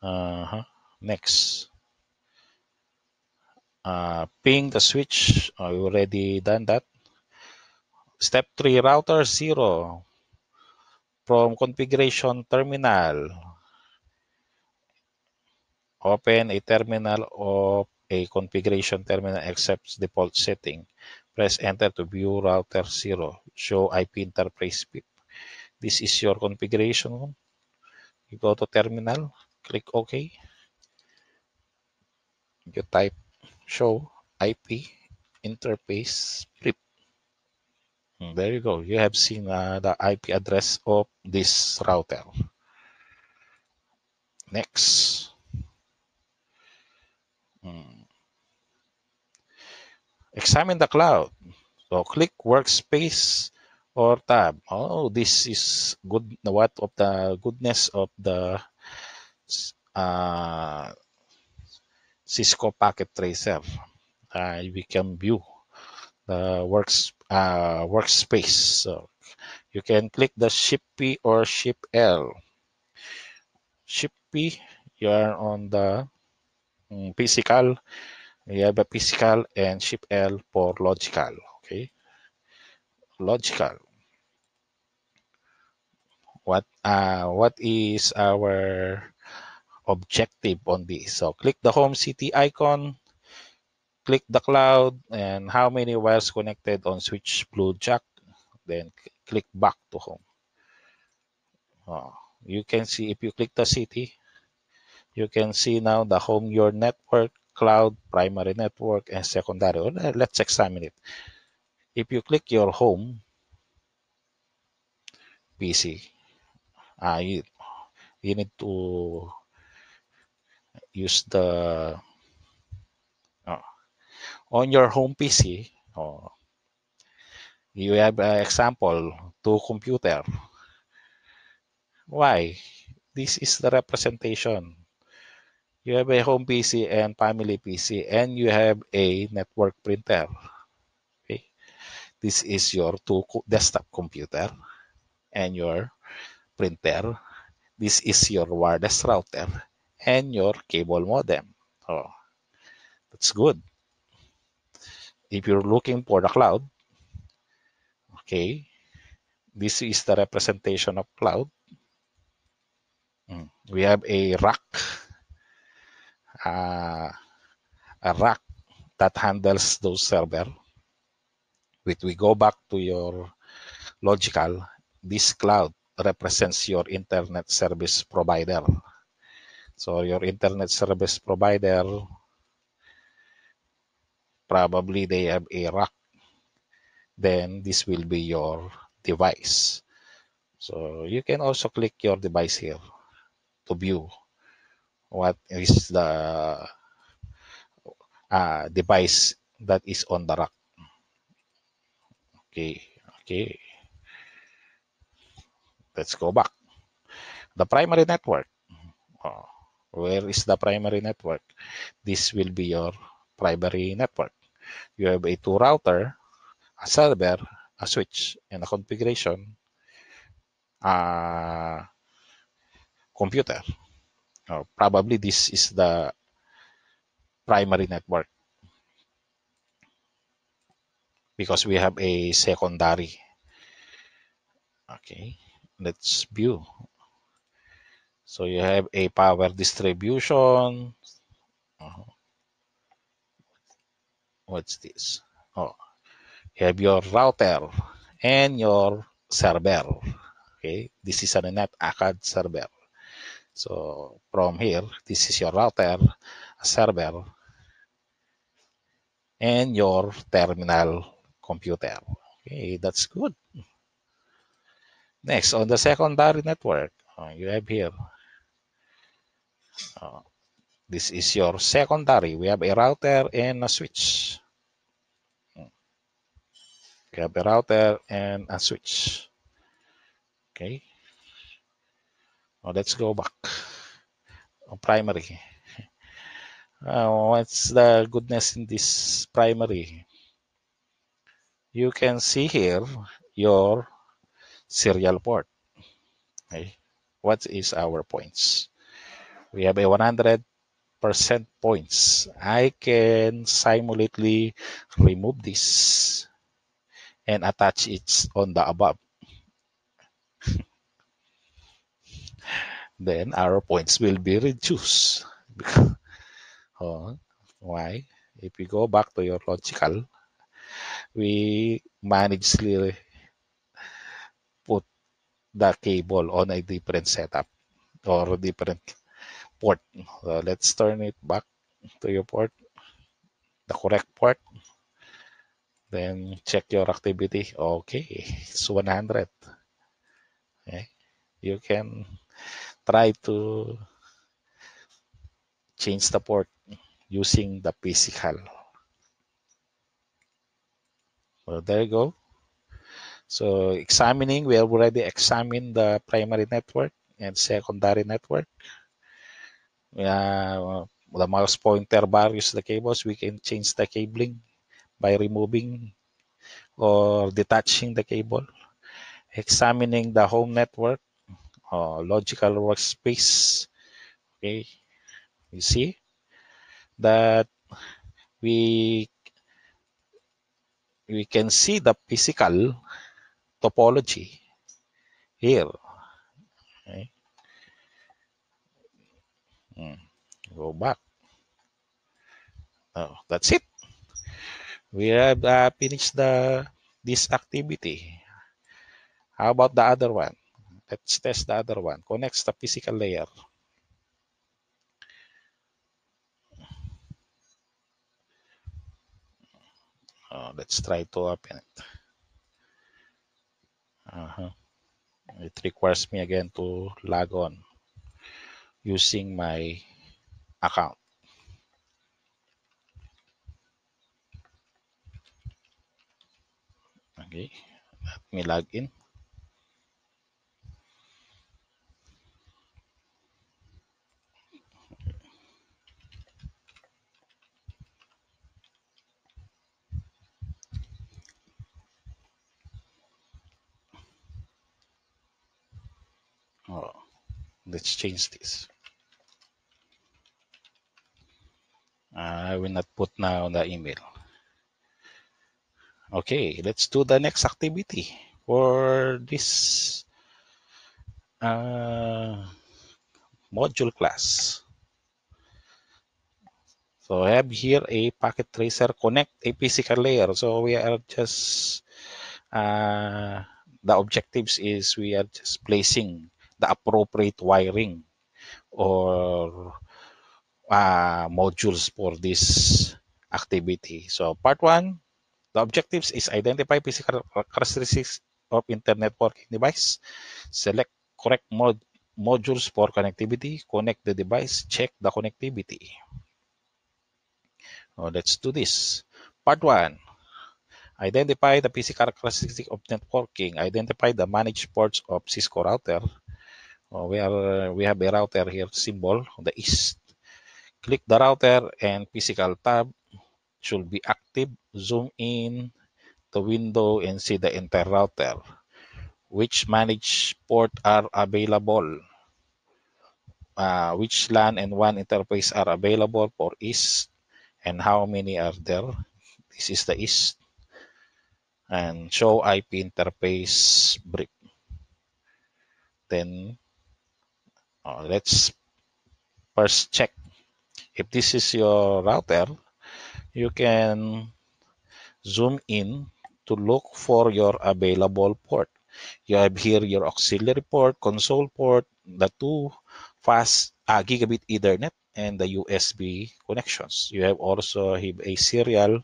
Uh -huh. Next. Uh, ping the switch. I already done that. Step 3, router 0. From configuration terminal, open a terminal of a configuration terminal accepts default setting. Press enter to view router 0. Show IP interface PIP. This is your configuration. You go to terminal, click OK. You type show IP interface PIP. Hmm, there you go. You have seen uh, the IP address of this router. Next. Hmm. Examine the cloud. So click workspace or tab. Oh, this is good. What of the goodness of the uh, Cisco Packet Tracer. Uh, we can view the works uh, workspace. So you can click the Shift P or Shift L. Shift P, you are on the um, physical. You have a physical and Shift L for logical. Okay, logical. What uh, what is our objective on this? So click the home city icon click the cloud and how many wires connected on switch blue jack then click back to home. Oh, you can see if you click the city you can see now the home your network cloud primary network and secondary. Let's examine it. If you click your home pc uh, you, you need to use the oh, on your home pc oh, you have an example to computer. Why? This is the representation. You have a home pc and family pc and you have a network printer. Okay? This is your two desktop computer and your printer. This is your wireless router and your cable modem. Oh that's good. If you're looking for the cloud okay this is the representation of cloud. We have a rack uh, a rack that handles those server. If we go back to your logical this cloud represents your internet service provider so your internet service provider probably they have a rack then this will be your device so you can also click your device here to view what is the uh, device that is on the rack. Okay, okay. Let's go back. The primary network. Oh, where is the primary network? This will be your primary network. You have a two router, a server, a switch, and a configuration. Uh, computer. Uh, probably this is the primary network because we have a secondary. Okay, let's view. So you have a power distribution. Uh, what's this? Oh, you have your router and your server. Okay, this is a NetAcad server. So from here, this is your router, a server, and your terminal computer. Okay, that's good. Next, on the secondary network, uh, you have here. Uh, this is your secondary. We have a router and a switch. We have a router and a switch. Okay. Now let's go back. On primary. Uh, [laughs] what's the goodness in this primary? You can see here your serial port. Okay. What is our points? We have a 100% points. I can simultaneously remove this and attach it on the above. [laughs] then our points will be reduced. [laughs] oh, why? If we go back to your logical, we to put the cable on a different setup or different port. So let's turn it back to your port, the correct port. Then check your activity. Okay, it's 100. Okay. You can try to change the port using the physical. well there you go. So examining, we have already examined the primary network and secondary network. Uh, the mouse pointer bar varies the cables. We can change the cabling by removing or detaching the cable. Examining the home network, uh, logical workspace. Okay, you see that we we can see the physical topology here. Hmm. Go back. Oh, that's it. We have uh, finished the this activity. How about the other one? Let's test the other one. Connects the physical layer. Uh, let's try to open it. Uh -huh. It requires me again to log on using my account. Okay, let me log in. Oh, let's change this. I will not put now the email. Okay, let's do the next activity for this uh, module class. So I have here a packet tracer connect a physical layer. So we are just, uh, the objectives is we are just placing the appropriate wiring or uh, modules for this activity. So part one, the objectives is identify physical characteristics of internet working device, select correct mod modules for connectivity, connect the device, check the connectivity. Oh, let's do this. Part one, identify the physical characteristics of networking, identify the managed ports of Cisco router, uh, we are we have a router here symbol the east. Click the router and physical tab should be active. Zoom in the window and see the entire router. Which managed port are available? Uh, which LAN and WAN interface are available for east and how many are there? This is the east. And show IP interface brief. Then uh, let's first check if this is your router you can zoom in to look for your available port. You have here your auxiliary port console port the two fast uh, gigabit ethernet and the usb connections. You have also have a serial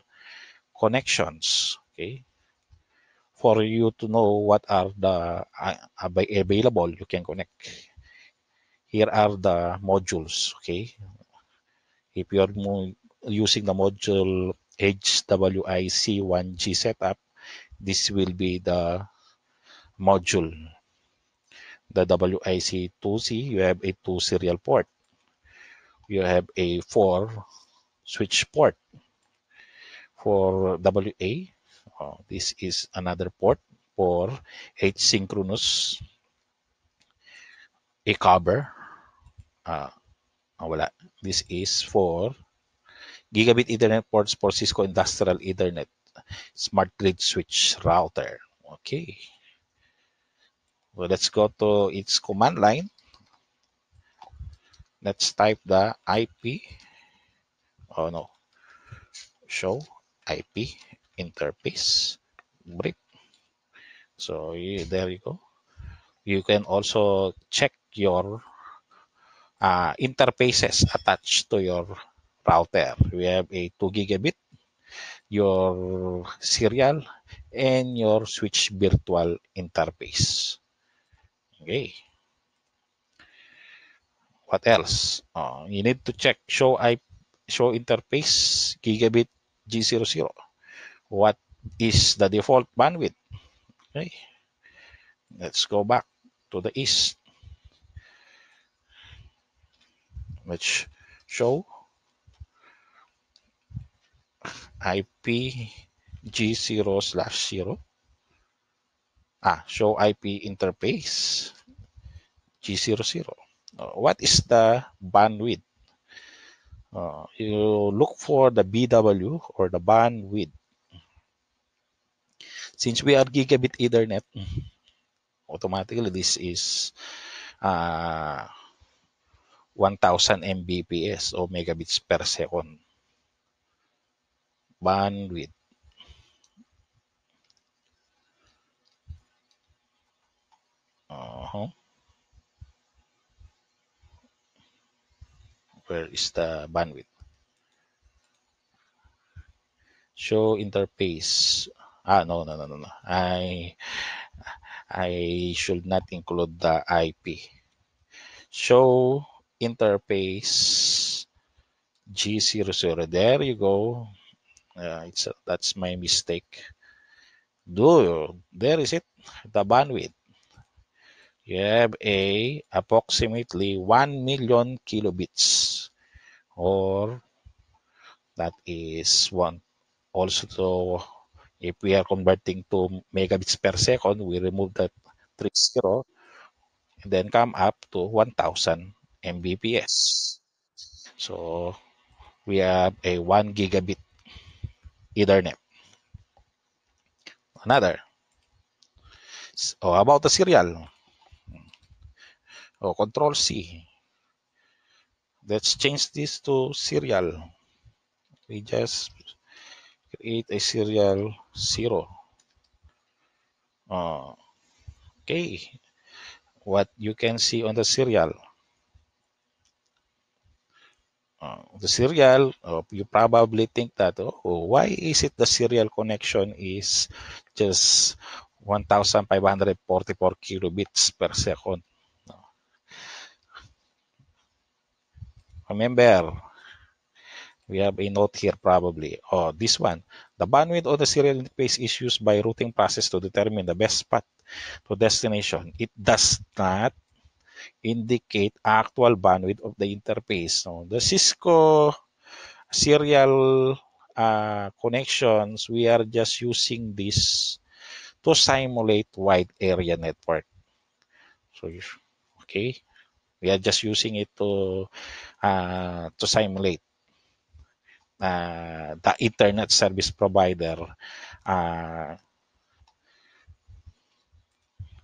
connections okay? For you to know what are the uh, available you can connect. Here are the modules okay if you're using the module HWIC1G setup this will be the module. The WIC2C you have a 2 serial port. You have a 4 switch port. For WA oh, this is another port for H synchronous a cover uh, oh, wala. This is for Gigabit Ethernet ports for Cisco Industrial Ethernet Smart Grid Switch Router. Okay. Well, let's go to its command line. Let's type the IP. Oh no. Show IP interface brief. So there you go. You can also check your uh, interfaces attached to your router. We have a 2 gigabit, your serial, and your switch virtual interface. Okay. what else? Uh, you need to check show I show interface gigabit G00. What is the default bandwidth? Okay. Let's go back to the east. Let's show IP G0 slash 0. Ah, show IP interface G00. Uh, what is the bandwidth? Uh, you look for the BW or the bandwidth. Since we are gigabit Ethernet, automatically this is uh, 1000 Mbps or megabits per second. Bandwidth. Uh -huh. Where is the bandwidth? Show interface. Ah, no, no, no, no, no. I, I should not include the IP. Show interface G00. There you go. Uh, it's a, that's my mistake. Do there is it? The bandwidth. You have a approximately 1 million kilobits or that is one also to, if we are converting to megabits per second we remove that 30 and then come up to 1000 mbps. So we have a 1 gigabit ethernet. Another. So about the serial? Oh, control c. Let's change this to serial. We just create a serial zero. Uh, okay. What you can see on the serial uh, the serial uh, you probably think that oh why is it the serial connection is just 1544 kilobits per second remember we have a note here probably. Oh, this one. The bandwidth of the serial interface is used by routing process to determine the best path to destination. It does not indicate actual bandwidth of the interface. So the Cisco serial uh, connections, we are just using this to simulate wide area network. So, okay, we are just using it to uh, to simulate uh, the internet service provider uh,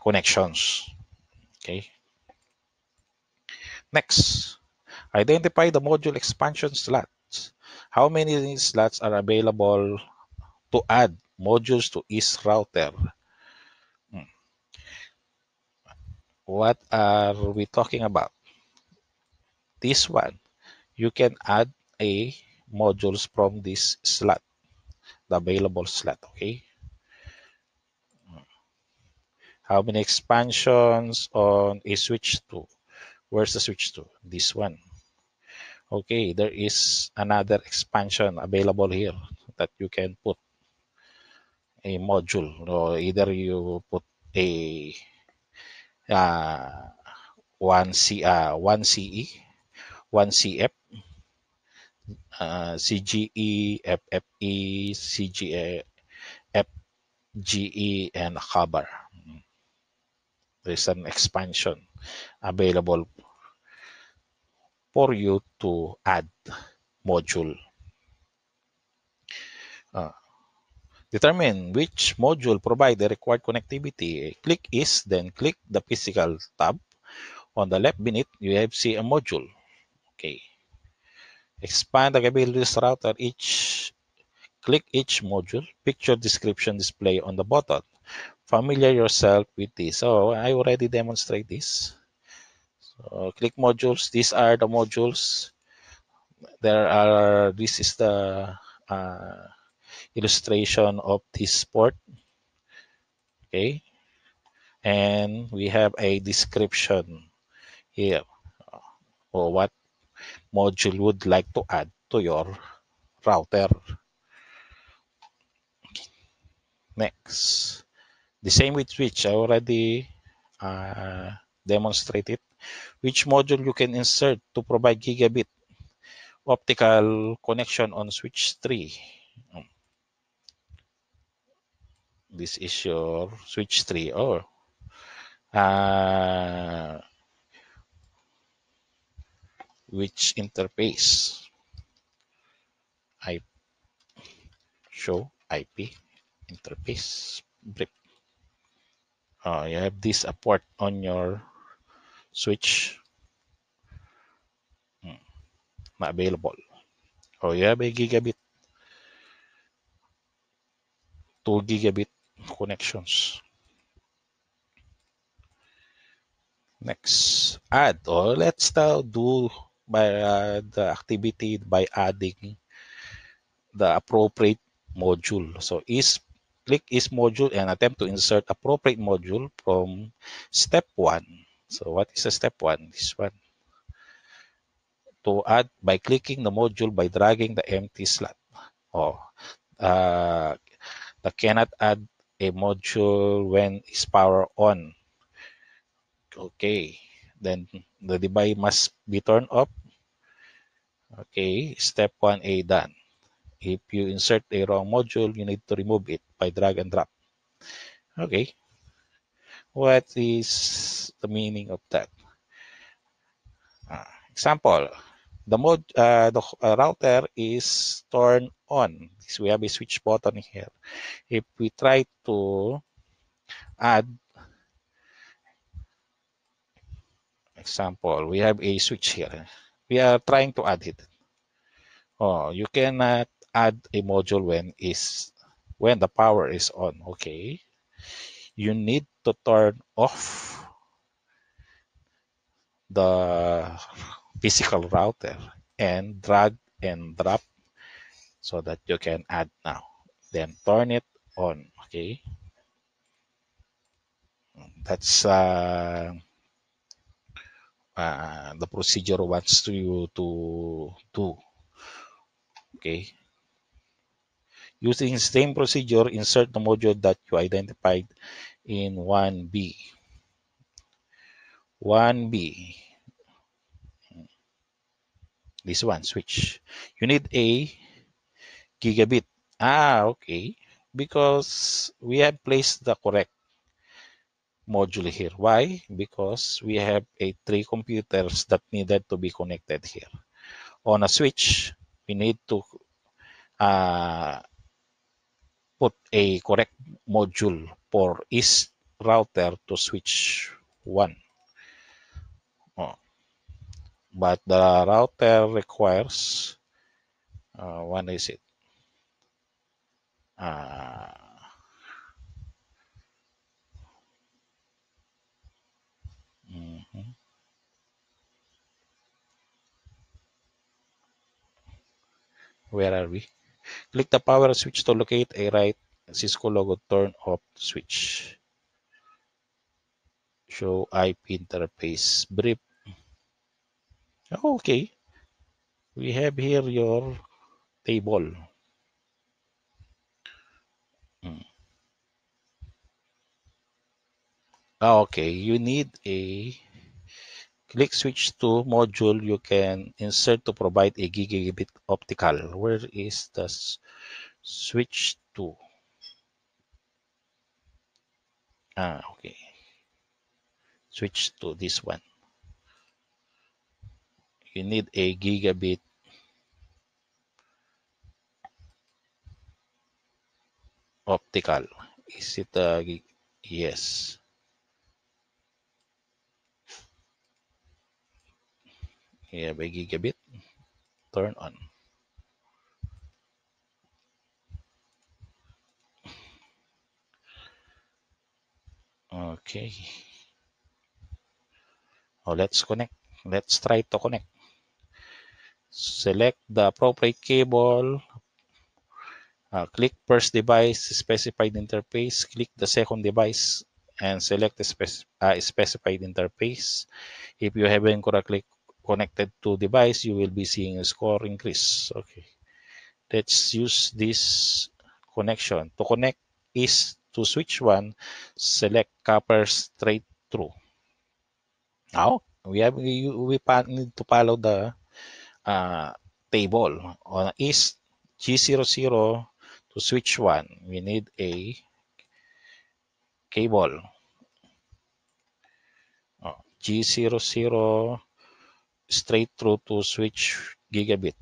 connections. Okay. Next, identify the module expansion slots. How many slots are available to add modules to each router? Hmm. What are we talking about? This one, you can add a modules from this slot, the available slot, okay? How many expansions on a switch to? Where's the switch to? This one. Okay, there is another expansion available here that you can put a module or either you put a uh, one C uh, one CE, one CF, uh, CGE, FFE, CGA, FGE, and Haber. There's an expansion available for you to add module. Uh, determine which module provide the required connectivity. Click is, then click the physical tab. On the left beneath, you have see a module. Okay. Expand the capabilities router each click each module, picture description display on the button. Familiar yourself with this. So I already demonstrate this. So click modules. These are the modules. There are, this is the uh, illustration of this port. Okay. And we have a description here. or what module would like to add to your router. Next, the same with switch. I already uh, demonstrated which module you can insert to provide gigabit optical connection on switch 3. This is your switch 3 or oh. uh, which interface I show IP interface brief. Uh, you have this port on your switch hmm. not available. Oh, you have a gigabit, two gigabit connections. Next, add or let's now do by uh, the activity by adding the appropriate module. So is click is module and attempt to insert appropriate module from step one. So what is the step one? This one. To add by clicking the module by dragging the empty slot. Oh, uh, the cannot add a module when is power on. Okay, then the device must be turned off. Okay, step 1A done. If you insert a wrong module, you need to remove it by drag and drop. Okay. What is the meaning of that? Uh, example, the mode, uh, the uh, router is turned on. So we have a switch button here. If we try to add example, we have a switch here. We are trying to add it. Oh, you cannot add a module when is when the power is on okay you need to turn off the physical router and drag and drop so that you can add now. Then turn it on okay? That's uh, uh, the procedure wants you to do okay? Using same procedure, insert the module that you identified in 1B. 1B. This one, switch. You need a gigabit. Ah, okay. Because we have placed the correct module here. Why? Because we have a three computers that needed to be connected here. On a switch, we need to uh, put a correct module for each router to switch one. Oh. But the router requires, uh, one is it? Uh, mm -hmm. Where are we? Click the power switch to locate a right Cisco logo turn off switch. Show IP interface brief. Okay. We have here your table. Hmm. Okay, you need a click switch to module you can insert to provide a gigabit optical. Where is the switch to? Ah, okay. Switch to this one. You need a gigabit optical. Is it a yes? Here by gigabit. Turn on. Okay. Oh, let's connect. Let's try to connect. Select the appropriate cable. Uh, click first device, specified interface. Click the second device and select the spec uh, specified interface. If you haven't correctly connected to device, you will be seeing a score increase. Okay. Let's use this connection. To connect is to switch 1, select copper straight through. Now, we have we, we need to follow the uh, table. On is G00 to switch 1, we need a cable. Oh, G00 straight through to switch gigabit.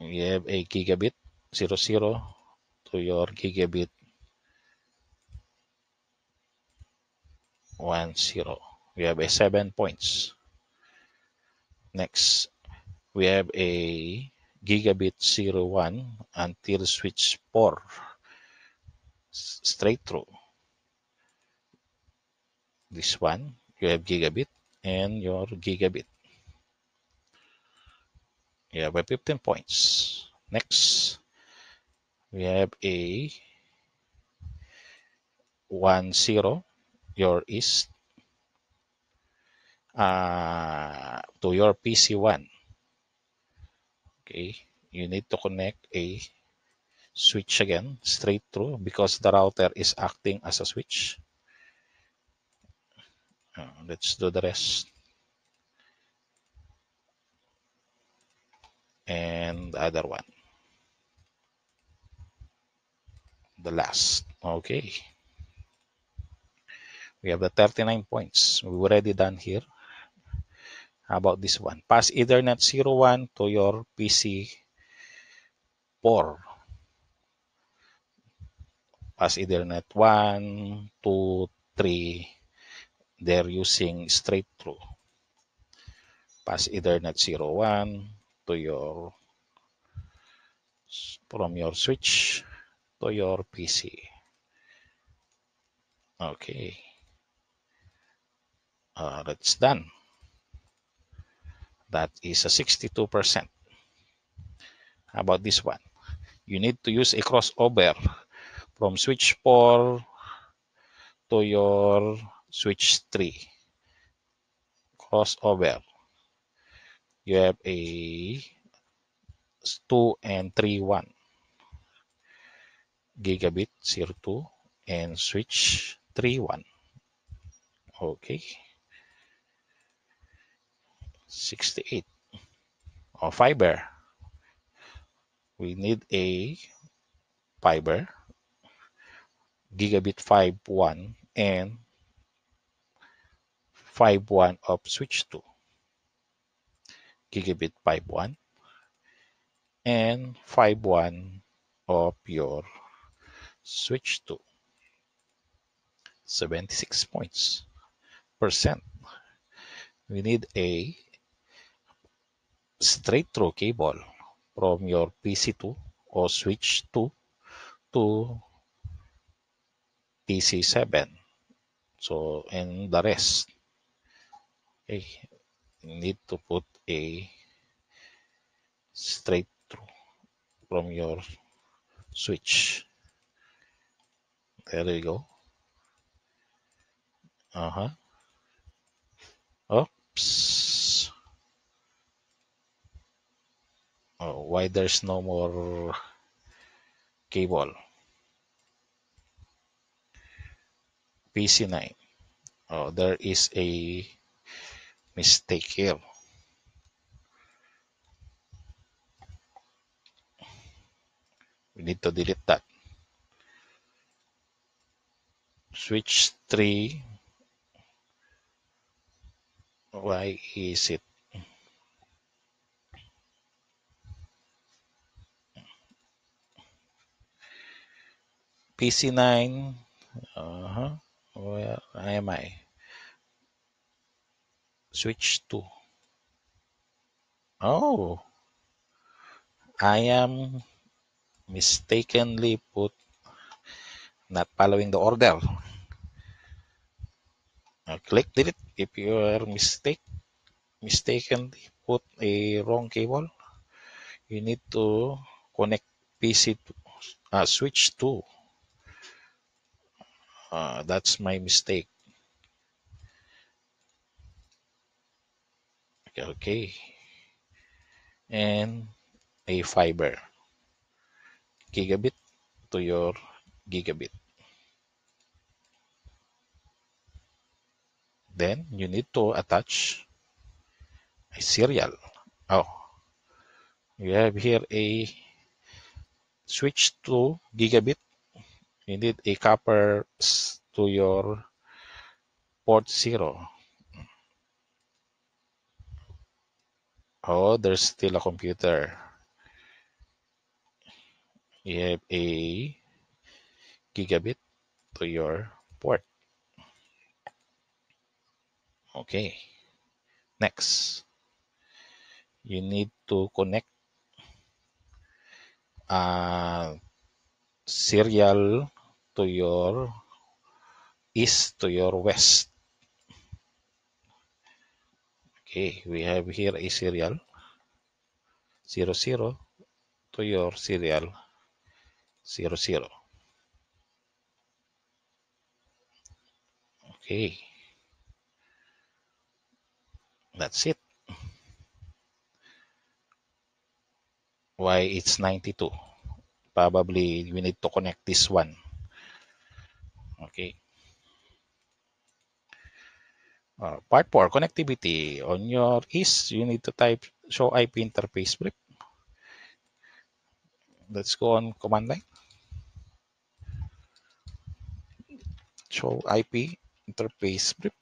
We have a gigabit 00 to your gigabit 10. We have a 7 points. Next, we have a gigabit 01 until switch 4 straight through this one you have gigabit and your gigabit. Have a 15 points. Next we have a 1 0 your east uh, to your PC1 okay you need to connect a switch again straight through because the router is acting as a switch Uh, let's do the rest. And the other one. The last. Okay. We have the 39 points. We've already done here. How about this one? Fast ethernet 01 to your pc 4 fast ethernet 1 2 3 they're using straight through. Fast ethernet 01 to your from your switch to your pc okay. Uh, that's done. That is a 62% how about this one? You need to use a crossover from switch 4 to your switch 3 crossover. You have a 2 and 3 1 gigabit 02 and switch 3 1 okay. 68 or fiber. We need a fiber. Gigabit 5 1 and 5.1 of switch 2 gigabit 5.1 and 5.1 of your switch 2 76 points percent. We need a straight through cable from your PC2 or switch 2 to PC7. So, and the rest, you need to put a straight through from your switch. There you go. Uh-huh. Oops. Oh, why there's no more cable? PC9. Oh, there is a mistake here. We need to delete that. Switch 3. Why is it? PC9. Uh-huh. Where am I? Switch to. Oh, I am mistakenly put not following the order. Now click delete if you are mistake mistakenly put a wrong cable. You need to connect PC to uh, switch to. Uh, that's my mistake. Okay. And a fiber gigabit to your gigabit. Then you need to attach a serial. Oh, you have here a switch to gigabit. You need a copper to your port zero. Oh, there's still a computer. You have a gigabit to your port. Okay. Next, you need to connect a serial to your east to your west. Okay, we have here a serial 00 to your serial 00. Okay, that's it. Why it's 92? Probably we need to connect this one. Okay. Uh, part 4, connectivity. On your east, you need to type show IP interface brief. Let's go on command line. Show IP interface brief.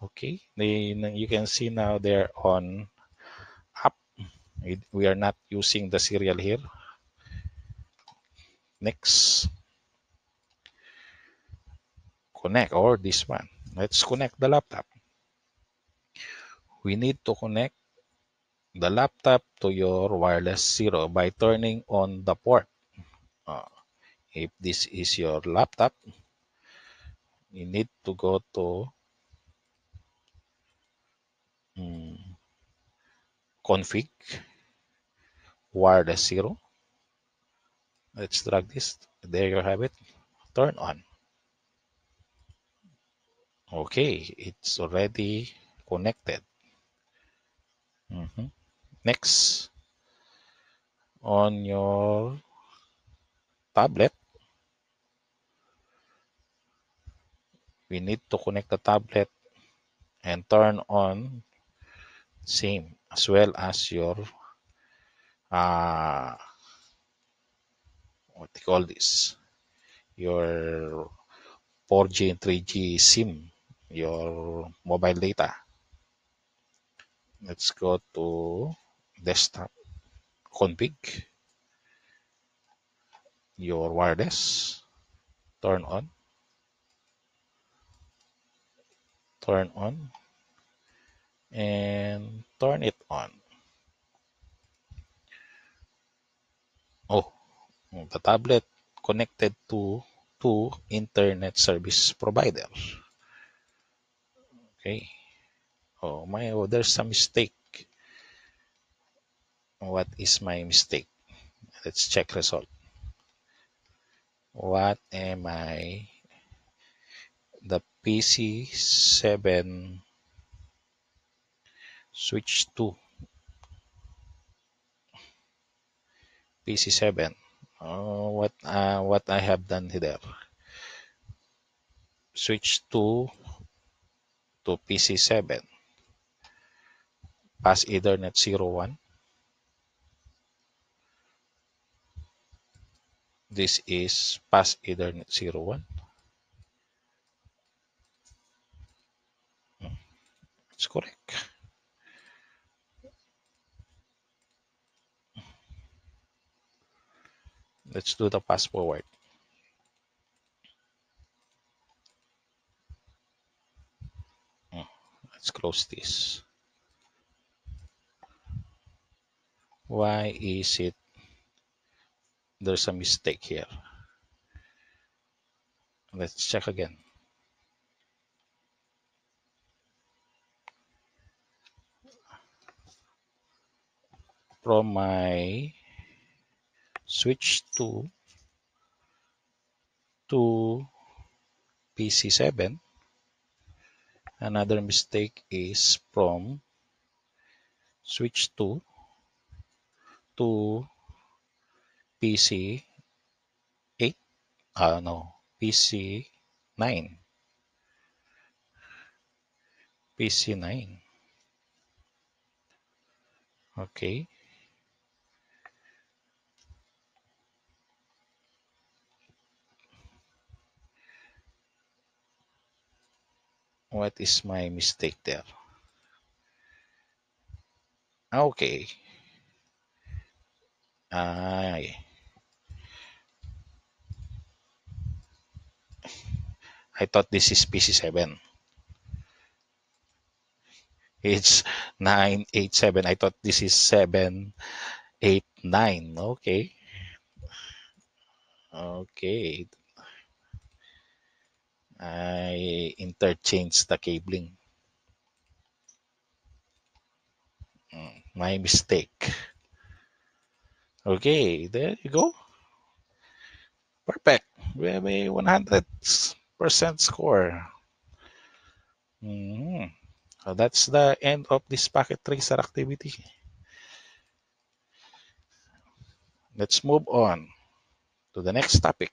Okay, then you can see now they're on up. We are not using the serial here. Next, connect or this one. Let's connect the laptop. We need to connect the laptop to your wireless zero by turning on the port. Uh, if this is your laptop, you need to go to um, config wireless zero. Let's drag this. There you have it. Turn on. Okay, it's already connected. Mm -hmm. Next, on your tablet, we need to connect the tablet and turn on same as well as your uh, what do you call this your 4G and 3G SIM your mobile data. Let's go to desktop config. Your wireless. Turn on. Turn on. And turn it on. Oh the tablet connected to to internet service provider Okay. Oh, my, oh, there's some mistake. What is my mistake? Let's check result. What am I? The PC7 switch to PC7. Oh, what uh, what I have done here? Switch to to PC7 fast Ethernet 01 this is fast Ethernet 01 hmm. it's correct. Let's do the pass forward let's close this why is it there's a mistake here? Let's check again. From my switch to to PC7 Another mistake is from switch to to PC 8 uh, no PC 9 PC 9 okay what is my mistake there? Ah, okay. Ah, I I thought this is PC7 it's 987 I thought this is 789 okay. Okay I interchange the cabling. Mm, my mistake. Okay, there you go. Perfect. We have a 100% score. Mm-hmm. So that's the end of this packet tracer activity. Let's move on to the next topic.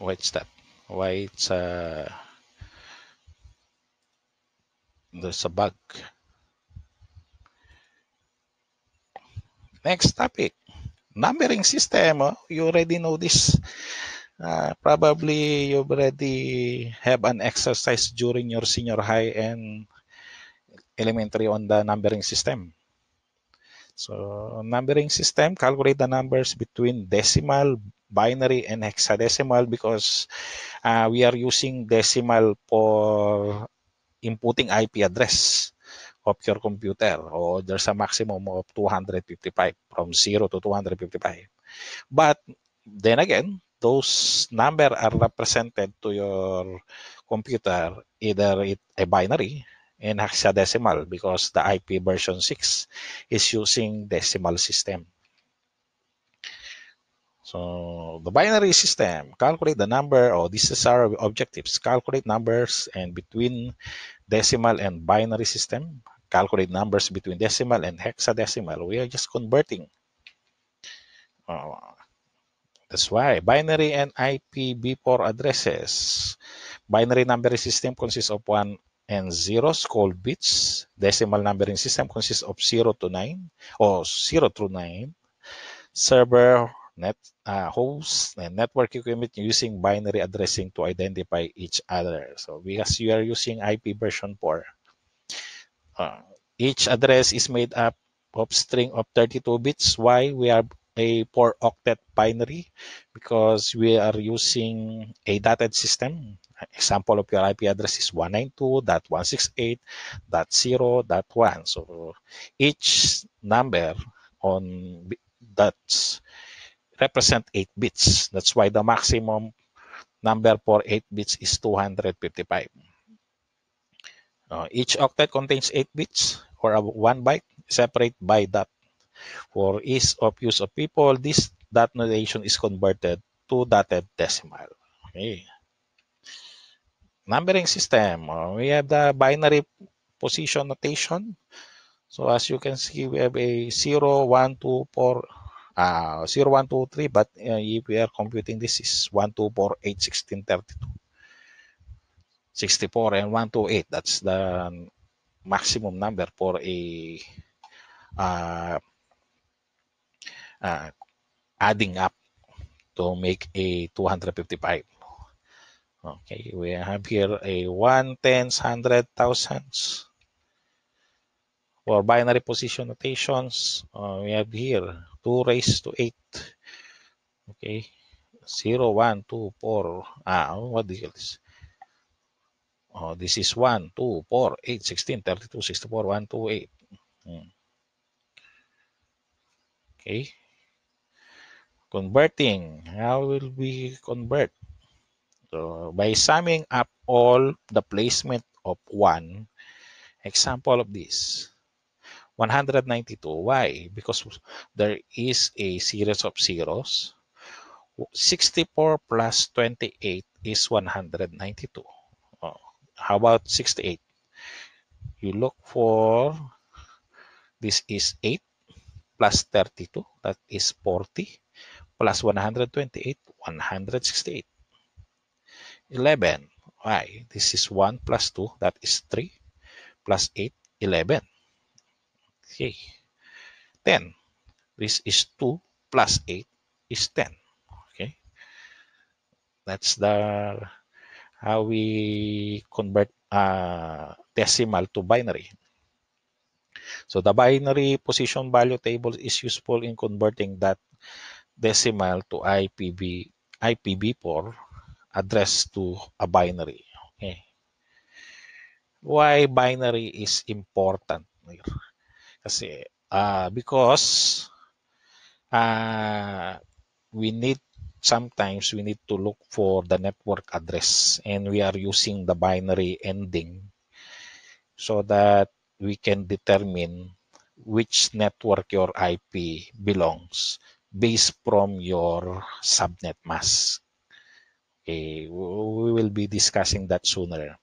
What's that? Why it's uh, there's a bug. Next topic, numbering system. Oh, you already know this. Uh, probably you already have an exercise during your senior high and elementary on the numbering system. So numbering system, calculate the numbers between decimal, binary, and hexadecimal because uh, we are using decimal for inputting IP address of your computer or there's a maximum of 255 from 0 to 255. But then again, those number are represented to your computer either it a binary in hexadecimal because the IP version 6 is using decimal system. So the binary system, calculate the number, or this is our objectives, calculate numbers and between decimal and binary system, calculate numbers between decimal and hexadecimal. We are just converting. Uh, that's why binary and IPv4 addresses. Binary number system consists of one and zeros called bits. Decimal numbering system consists of 0 to 9 or 0 through 9. Server, net uh, host, and network equipment using binary addressing to identify each other. So because you are using IP version 4, uh, each address is made up of string of 32 bits. Why we are a 4 octet binary? Because we are using a dotted system example of your IP address is 192.168.0.1. So each number on that's represent 8 bits. That's why the maximum number for 8 bits is 255. Uh, each octet contains 8 bits or 1 byte separate by dot. For ease of use of people, this dot notation is converted to dotted decimal. Okay numbering system. Uh, we have the binary position notation. So as you can see, we have a 0, 1, 2, 4, uh, 0, 1, 2, 3, but uh, if we are computing this is 1, 2, 4, 8, 16, 32. 64 and 1, 2, 8. That's the maximum number for a uh, uh, adding up to make a 255. Okay, we have here a 1 tens, 100 thousands. For binary position notations, uh, we have here 2 raised to 8. Okay, 0, 1, 2, 4. Ah, what do you call this? Oh, this is 1, 2, 4, 8, 16, 32, 64, 1, 2, 8. Hmm. Okay. Converting. How will we convert? So by summing up all the placement of 1, example of this, 192. Why? Because there is a series of zeros. 64 plus 28 is 192. Oh, how about 68? you look for this is 8 plus 32 that is 40 plus 128 168 11 why this is 1 plus 2 that is 3 plus 8 11 okay 10 this is 2 plus 8 is 10 okay. That's the how we convert uh, decimal to binary. So the binary position value table is useful in converting that decimal to IPv IPv4 address to a binary. Okay. Why binary is important Kasi uh, because uh, we need sometimes we need to look for the network address and we are using the binary ANDing so that we can determine which network your IP belongs based from your subnet mask. Okay, we will be discussing that sooner.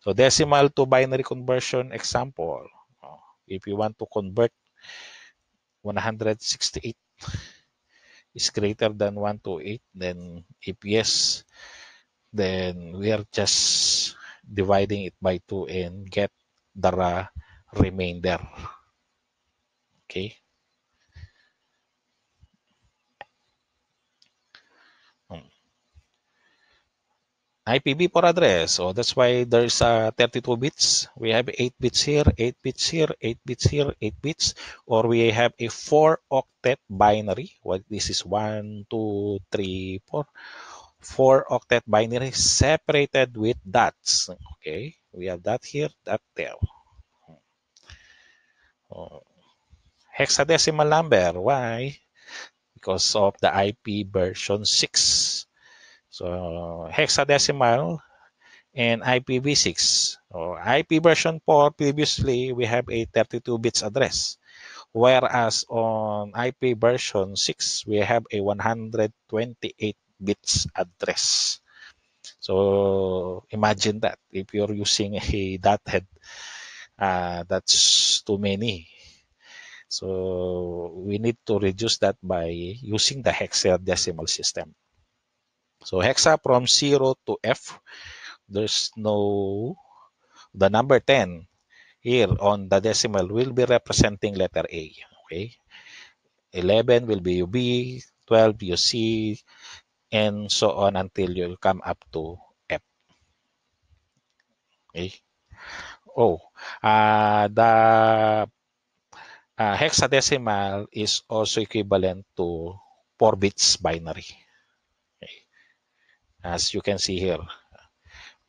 So decimal to binary conversion example. If you want to convert 168 is greater than 128, then if yes, then we are just dividing it by 2 and get the remainder. Okay. IPv4 address. So that's why there's uh, 32 bits. We have 8 bits here, 8 bits here, 8 bits here, 8 bits. Or we have a 4 octet binary. Well, this is 1, 2, 3, 4. 4 octet binary separated with dots. Okay, we have that here, that there. Oh. Hexadecimal number. Why? Because of the IP version 6. So hexadecimal and IPv6. Or IP version 4, previously we have a 32 bits address. Whereas on IP version 6, we have a 128 bits address. So imagine that if you're using a dot head, uh, that's too many. So we need to reduce that by using the hexadecimal system. So hexa from 0 to F, there's no, the number 10 here on the decimal will be representing letter A. Okay. 11 will be UB, 12 UC, and so on until you'll come up to F. Okay. Oh, uh, the uh, hexadecimal is also equivalent to 4 bits binary. As you can see here,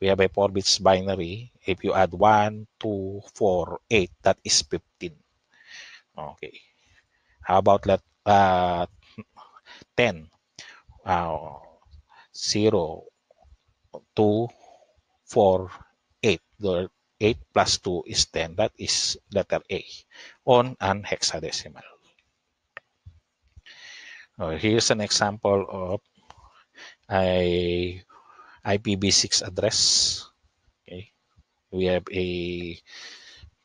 we have a 4 bits binary. If you add 1, 2, 4, 8, that is 15. Okay. How about let uh, 10? Uh, 0, 2, 4, 8. The 8 plus 2 is 10. That is letter A on an hexadecimal. Uh, here's an example of a IPv6 address. Okay, we have a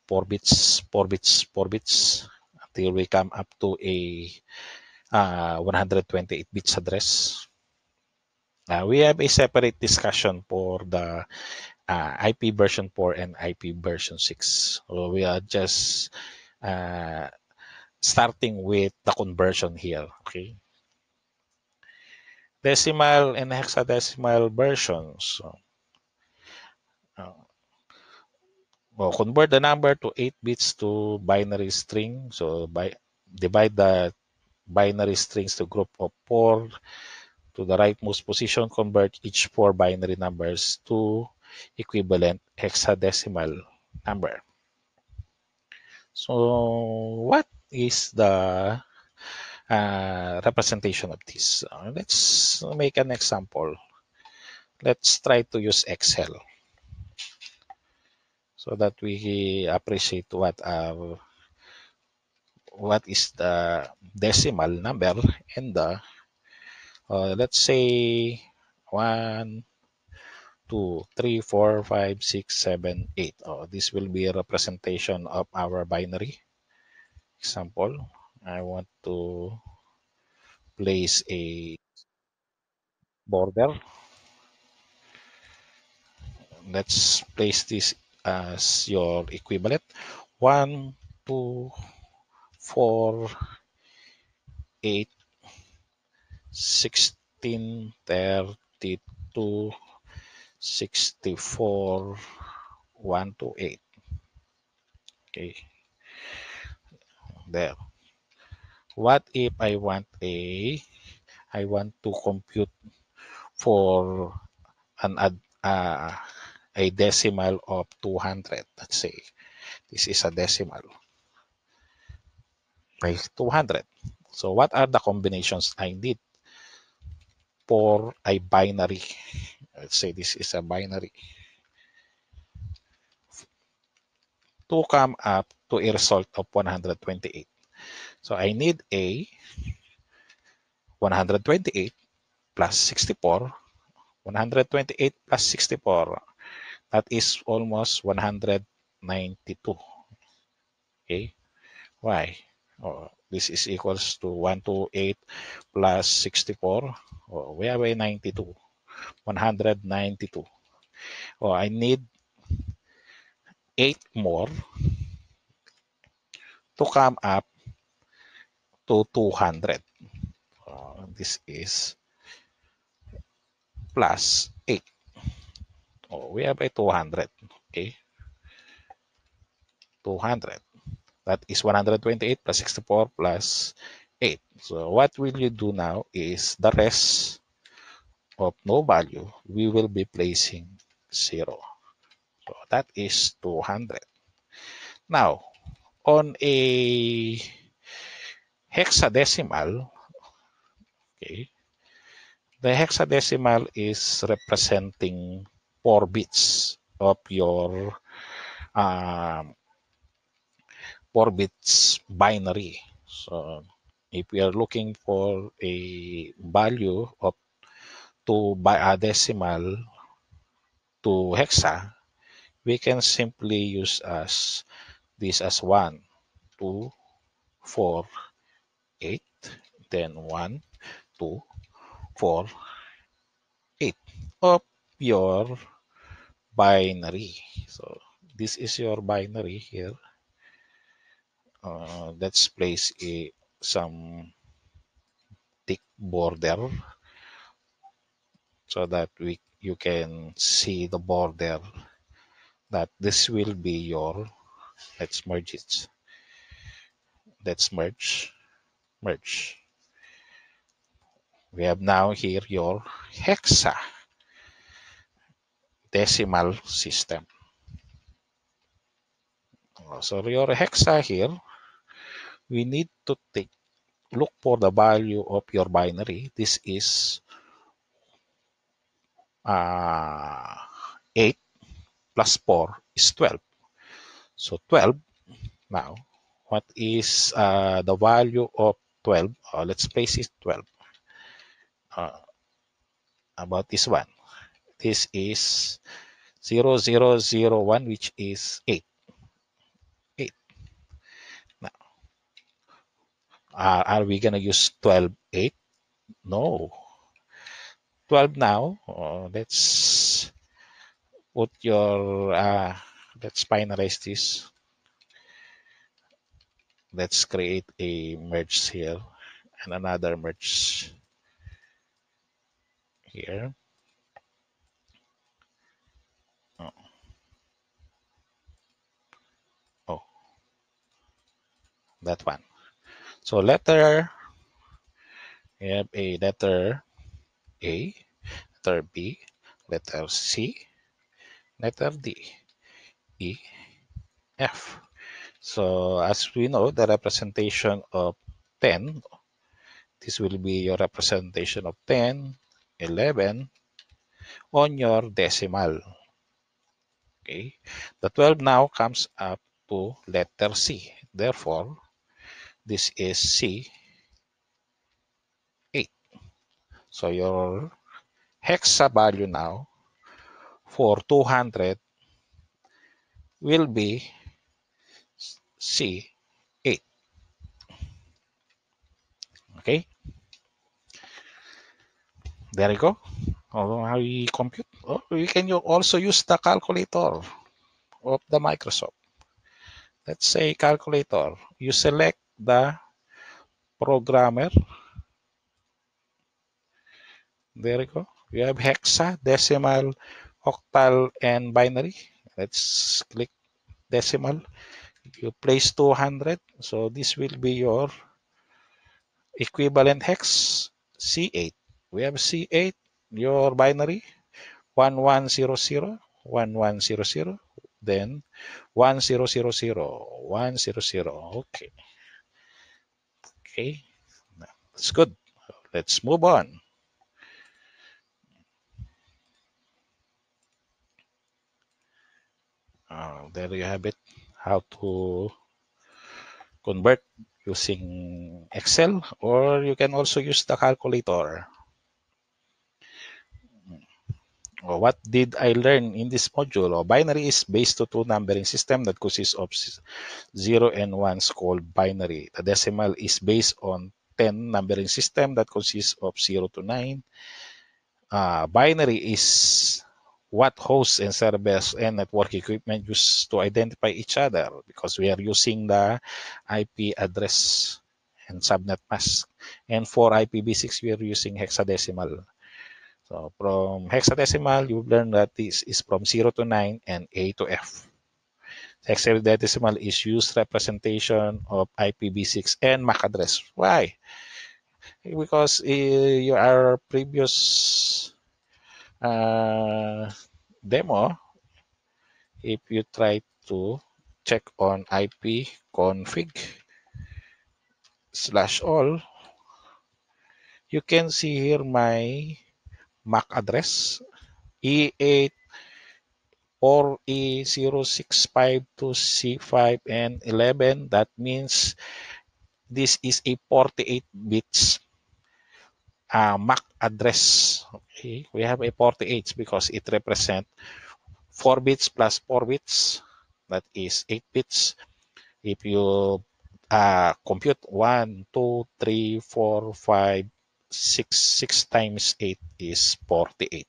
4 bits, 4 bits, 4 bits until we come up to a uh, 128 bits address. Uh, we have a separate discussion for the uh, IP version 4 and IP version 6. So we are just uh, starting with the conversion here. Okay, decimal and hexadecimal versions. Uh, well, convert the number to 8 bits to binary string. So by divide the binary strings to group of 4 to the rightmost position, convert each 4 binary numbers to equivalent hexadecimal number. So what is the uh, representation of this. Uh, let's make an example. Let's try to use Excel so that we appreciate what uh, what is the decimal number and the uh, let's say 1 2, 3, 4, 5, 6, 7, 8. Oh, this will be a representation of our binary. Example, I want to place a border. Let's place this as your equivalent. 1, 2, 4, 8, 16, 32, 64, 1 to 8. Okay. There. What if I want a, I want to compute for an ad, uh, a decimal of 200. Let's say this is a decimal. Okay, 200. So what are the combinations I need for a binary? Let's say this is a binary. To come up to a result of 128. So I need a 128 plus 64. 128 plus 64. That is almost 192. Okay. Why? Oh, this is equals to 128 plus 64. Oh, we have a 92. 192. Oh, I need 8 more to come up to 200. Uh, this is plus 8. Oh, we have a 200. Okay. 200. That is 128 plus 64 plus 8. So what will you do now is the rest of no value, we will be placing 0. So that is 200. Now, on a hexadecimal, okay, the hexadecimal is representing 4 bits of your um, 4 bits binary. So if we are looking for a value of to by a decimal to hexa, we can simply use as this as 1, 2, 4, 8, then 1, 2, 4, 8 of your binary. So this is your binary here. Uh, let's place a some thick border so that we you can see the border that this will be your let's merge it. Let's merge merge we have now here your hexa decimal system so your hexa here we need to take look for the value of your binary. This is uh, 8 plus 4 is 12. So 12 now, what is uh, the value of 12? Uh, let's place it 12. Uh, about this one. This is 0, 0, 0, 1, which is 8. Uh, are we going to use 12, 8? No. 12 now. Uh, let's put your, uh, let's finalize this. Let's create a merge here and another merge here. Oh. oh. That one. So letter, we have a letter A, letter B, letter C, letter D, E, F. So as we know, the representation of 10, this will be your representation of 10, 11 on your decimal. Okay, the 12 now comes up to letter C. Therefore, this is C8. So your hexa value now for 200 will be C8. Okay. There you go. Oh, how we compute? Oh, we can also use the calculator of the Microsoft. Let's say calculator. You select the programmer. There you go. You have hexa, decimal, octal, and binary. Let's click decimal. You place 200. So this will be your equivalent hex C8. We have C8, your binary 1100, 1100, then 1000, 100. Okay. Okay. That's good. Let's move on. Uh, there you have it. How to convert using Excel or you can also use the calculator. what did I learn in this module? Oh, binary is based to two numbering system that consists of 0 and 1s called binary. The decimal is based on 10 numbering system that consists of 0 to 9. Uh, binary is what hosts and servers and network equipment use to identify each other because we are using the IP address and subnet mask. And for IPv6, we are using hexadecimal. So from hexadecimal, you've learned that this is from 0 to 9 and A to F. Hexadecimal is used representation of IPv6 and MAC address. Why? Because uh, your previous uh, demo, if you try to check on IP config slash all, you can see here my MAC address E8 or E065 to C5 and 11. That means this is a 48 bits uh, MAC address. Okay, we have a 48 because it represents 4 bits plus 4 bits. That is 8 bits. If you uh, compute 1, 2, 3, 4, 5, 6, 6 times 8 is 48.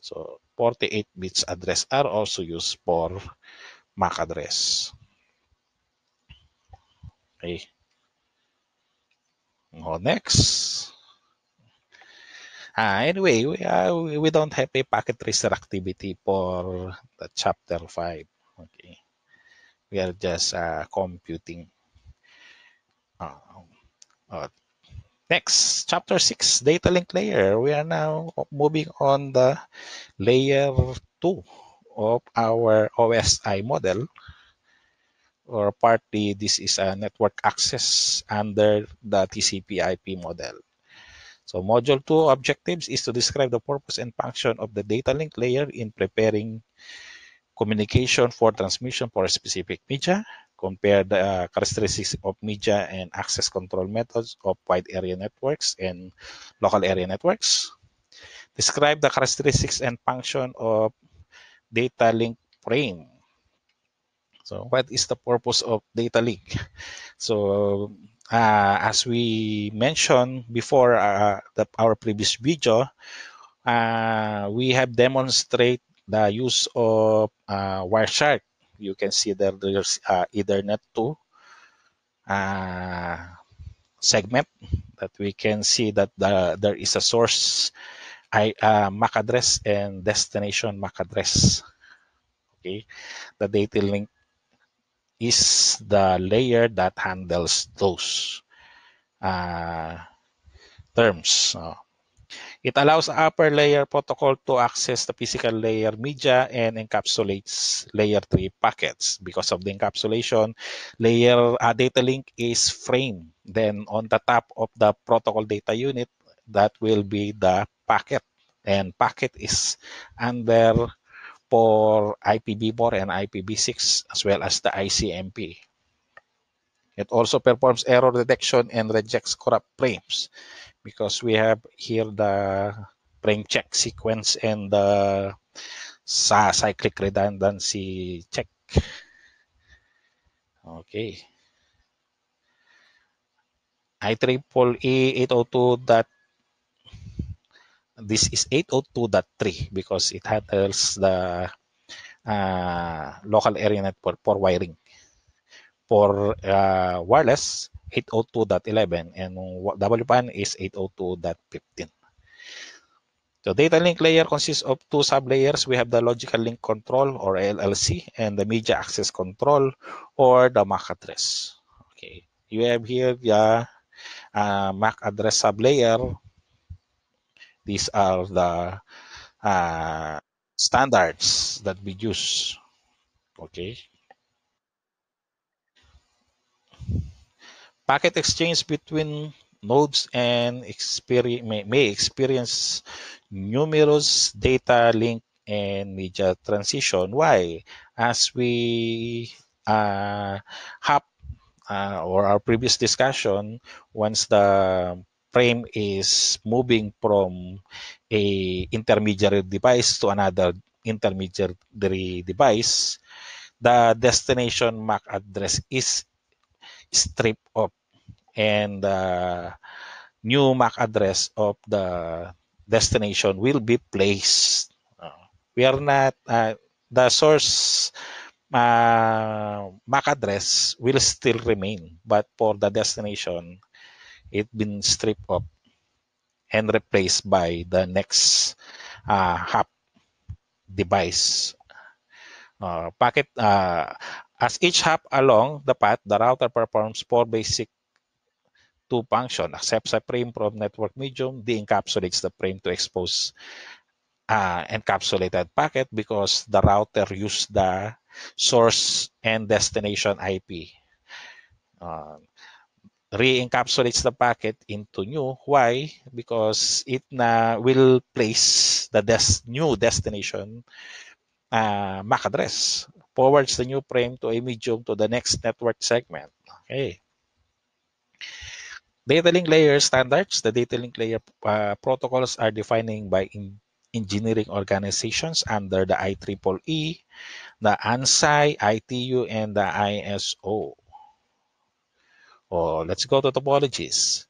So 48 bits address are also used for MAC address. Okay. Oh, next. Uh, anyway, we, uh, we don't have a packet tracer activity for the chapter 5. Okay. We are just uh, computing. Uh, uh, Next, chapter 6, data link layer. We are now moving on the layer 2 of our OSI model. Or partly, this is a network access under the TCP IP model. So module 2 objectives is to describe the purpose and function of the data link layer in preparing communication for transmission for a specific media, compare the uh, characteristics of media and access control methods of wide area networks and local area networks. Describe the characteristics and function of data link frame. So what is the purpose of data link? So uh, as we mentioned before uh, the, our previous video, uh, we have demonstrated the use of uh, Wireshark. You can see that there's uh, Ethernet 2 uh, segment that we can see that the, there is a source I, MAC address and destination MAC address. Okay, the data link is the layer that handles those uh, terms. It allows upper layer protocol to access the physical layer media and encapsulates layer 3 packets. Because of the encapsulation, layer uh, data link is framed. Then on the top of the protocol data unit, that will be the packet. And packet is under for IPv4 and IPv6 as well as the ICMP. It also performs error detection and rejects corrupt frames because we have here the frame check sequence and the cyclic redundancy check. Okay. IEEE 802. This is 802.3 because it handles the uh, local area network for wiring. For uh, wireless, 802.11 and WPAN is 802.15. The data link layer consists of two sublayers. We have the logical link control or LLC and the media access control or the MAC address. Okay, you have here the uh, MAC address sublayer. These are the uh, standards that we use. Okay. Packet exchange between nodes and experience, may, may experience numerous data link and media transition. Why? As we uh, have uh, or our previous discussion, once the frame is moving from a intermediary device to another intermediary device, the destination MAC address is stripped of and the new MAC address of the destination will be placed. We are not, uh, the source uh, MAC address will still remain, but for the destination, it been stripped up and replaced by the next uh, hop device. Uh, packet uh, as each hop along the path, the router performs four basic two function, accepts a frame from network medium, de-encapsulates the frame to expose uh, encapsulated packet because the router used the source and destination IP. Uh, re-encapsulates the packet into new. Why? Because it na will place the des new destination uh, MAC address, forwards the new frame to a medium to the next network segment. Okay. Data link layer standards. The data link layer uh, protocols are defining by in engineering organizations under the IEEE, the ANSI, ITU, and the ISO. Oh, let's go to topologies.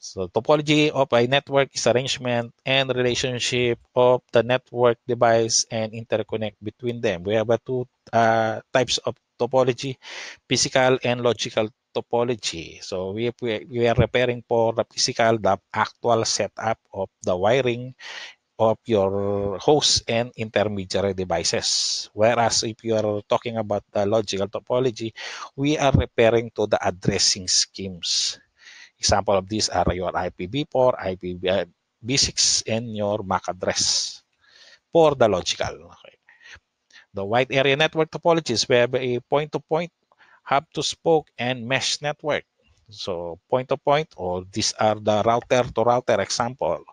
So topology of a network is arrangement and relationship of the network device and interconnect between them. We have two uh, types of topology, physical and logical topology. So we, we are preparing for the physical, the actual setup of the wiring of your host and intermediary devices. Whereas if you are talking about the logical topology, we are referring to the addressing schemes. Example of these are your IPv4, IPv6, and your MAC address for the logical. Okay. The wide area network topologies, we have a point-to-point, hub-to-spoke, and mesh network. So point-to-point, or these are the router-to-router -router example.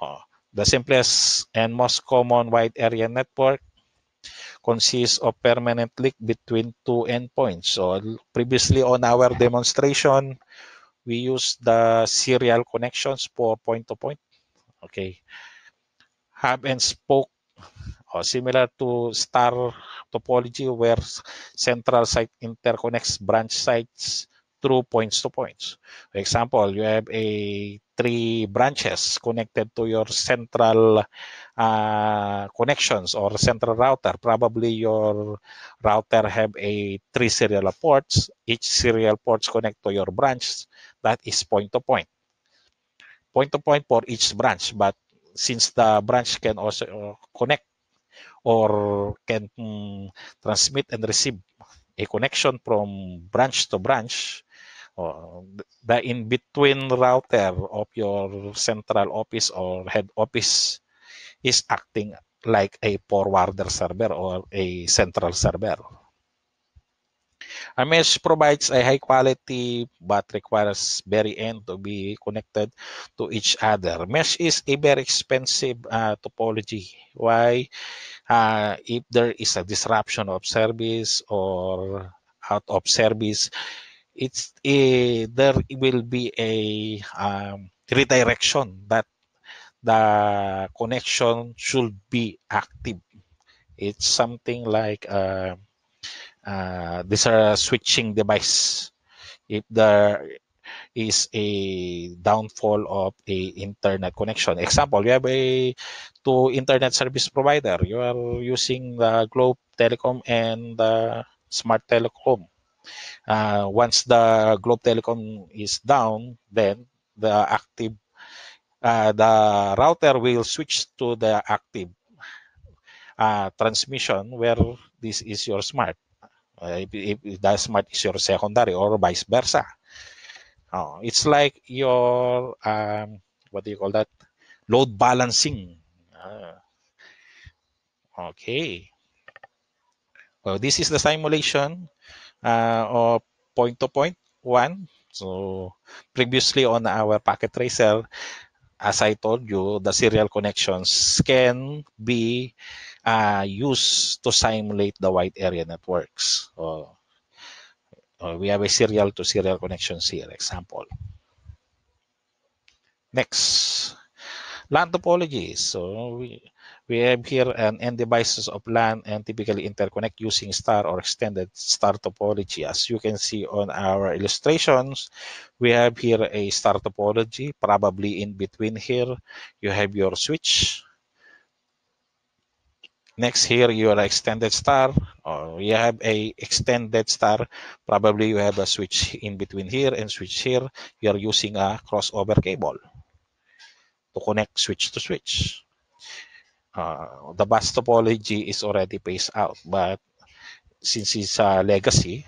Uh, the simplest and most common wide area network consists of permanent link between two endpoints. So previously on our demonstration, we used the serial connections for point-to-point. -point. Okay. Hub and spoke, or similar to star topology where central site interconnects branch sites through points to points. For example, you have a three branches connected to your central uh, connections or central router. Probably your router have a three serial ports. Each serial ports connect to your branch. That is point to point. Point to point for each branch, but since the branch can also uh, connect or can um, transmit and receive a connection from branch to branch, uh, the in-between router of your central office or head office is acting like a forwarder server or a central server. A mesh provides a high quality but requires very end to be connected to each other. Mesh is a very expensive uh, topology. Why? Uh, if there is a disruption of service or out of service, it's a, there will be a um, redirection that the connection should be active It's something like uh, uh, these are switching device. If there is a downfall of a internet connection, example, you have a two internet service provider. You are using the Globe Telecom and the Smart Telecom. Uh, once the Globe Telecom is down, then the active uh, the router will switch to the active uh, transmission where this is your smart. Uh, if, if the smart is your secondary or vice versa. Oh, it's like your um, what do you call that? Load balancing. Uh, okay. Well, this is the simulation uh, of point-to-point one. So previously on our packet tracer, as I told you, the serial connections can be uh, used to simulate the wide area networks. We have a serial to serial connections here, example. Next, LAN topology. So we, we have here an n devices of LAN and typically interconnect using star or extended star topology. As you can see on our illustrations, we have here a star topology, probably in between here, you have your switch. Next here, your extended star, or you have a extended star, probably you have a switch in between here and switch here. You are using a crossover cable to connect switch to switch uh, the bus topology is already phased out. But since it's a legacy,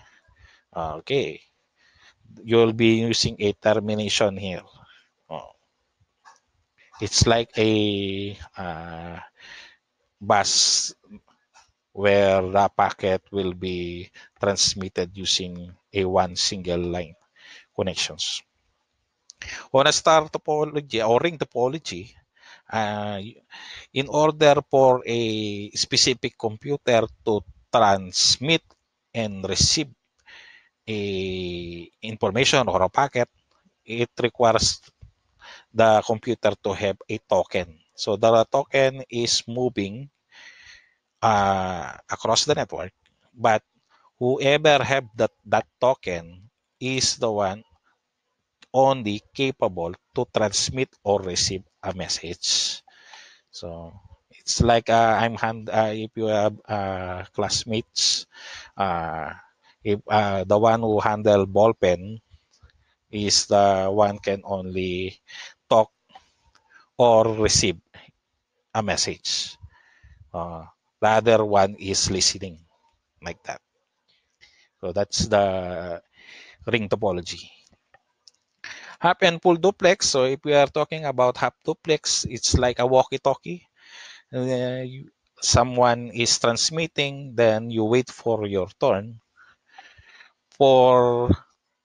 uh, okay, you'll be using a termination here. Oh. It's like a uh, bus where the packet will be transmitted using a one single line connections. On a star topology or ring topology, uh, in order for a specific computer to transmit and receive a information or a packet, it requires the computer to have a token. So the token is moving uh, across the network, but whoever have that, that token is the one only capable to transmit or receive a message. So it's like uh, I'm hand uh, if you have uh, classmates, uh, if uh, the one who handle ball pen is the one can only talk or receive a message. Uh, the other one is listening, like that. So that's the ring topology half and full duplex. So if we are talking about half duplex, it's like a walkie-talkie. Uh, someone is transmitting, then you wait for your turn. For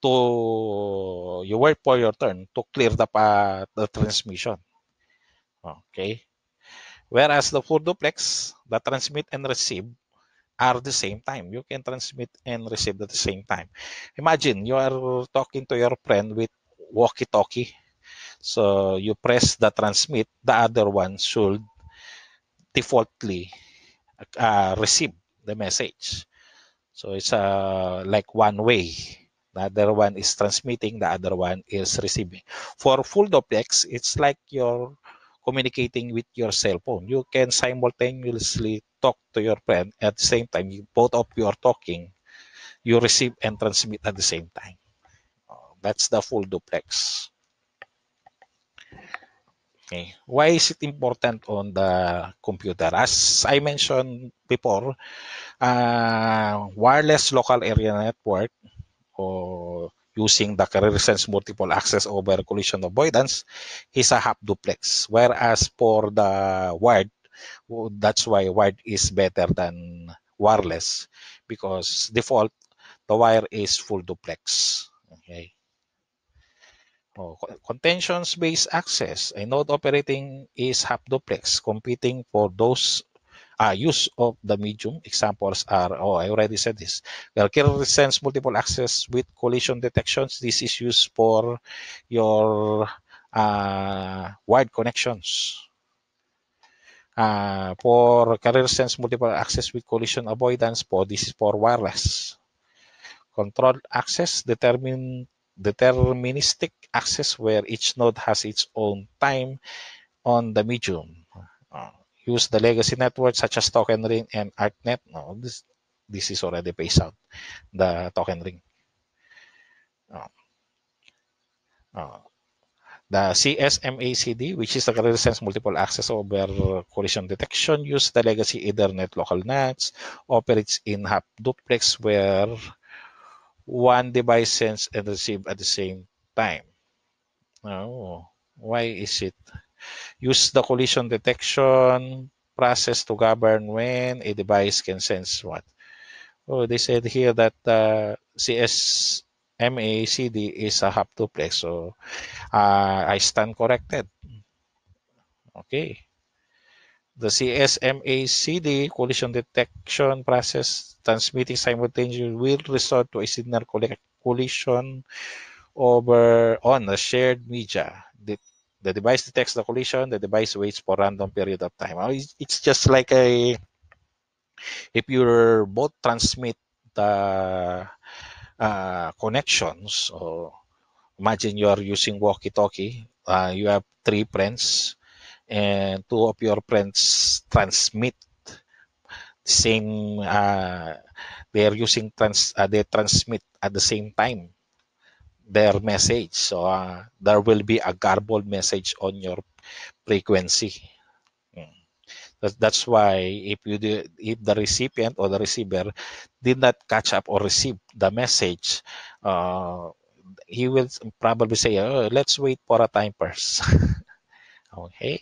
to you wait for your turn to clear the uh, the transmission. Okay. Whereas the full duplex, the transmit and receive are the same time. You can transmit and receive at the same time. Imagine you are talking to your friend with walkie-talkie. So you press the transmit, the other one should defaultly uh, receive the message. So it's uh, like one way. The other one is transmitting, the other one is receiving. For full duplex, it's like you're communicating with your cell phone. You can simultaneously talk to your friend at the same time. You, both of you are talking. You receive and transmit at the same time. That's the full duplex. Okay. Why is it important on the computer? As I mentioned before, uh, wireless local area network or using the carrier sense multiple access over collision avoidance is a half duplex. Whereas for the wired, that's why wired is better than wireless because default the wire is full duplex. Okay. Oh, contentions-based access. A node operating is half duplex, competing for those uh, use of the medium. Examples are, oh, I already said this. The carrier sense multiple access with collision detections. This is used for your uh, wide connections. Uh, for carrier sense multiple access with collision avoidance po, this is for wireless. Control access, determine, deterministic access where each node has its own time on the medium. Uh, use the legacy network such as Token Ring and ArcNet. No, this, this is already phased out, the Token Ring. Uh, uh, the CSMACD, which is the sense multiple access over collision detection, use the legacy Ethernet local NATs, operates in half duplex where one device sends and receive at the same time. Oh, why is it? Use the collision detection process to govern when a device can sense what. Oh, they said here that uh, CS MACD is a half duplex. So uh, I stand corrected. Okay. The CSMACD collision detection process transmitting simultaneously will resort to a signal collision over on a shared media. The, the device detects the collision, the device waits for random period of time. It's just like a if you both transmit the uh, connections or imagine you are using walkie-talkie uh, you have three friends and two of your friends transmit the same uh, they are using trans uh, they transmit at the same time their message so uh, there will be a garbled message on your frequency that's why if you do, if the recipient or the receiver did not catch up or receive the message, uh, he will probably say, oh, let's wait for a time first. [laughs] okay.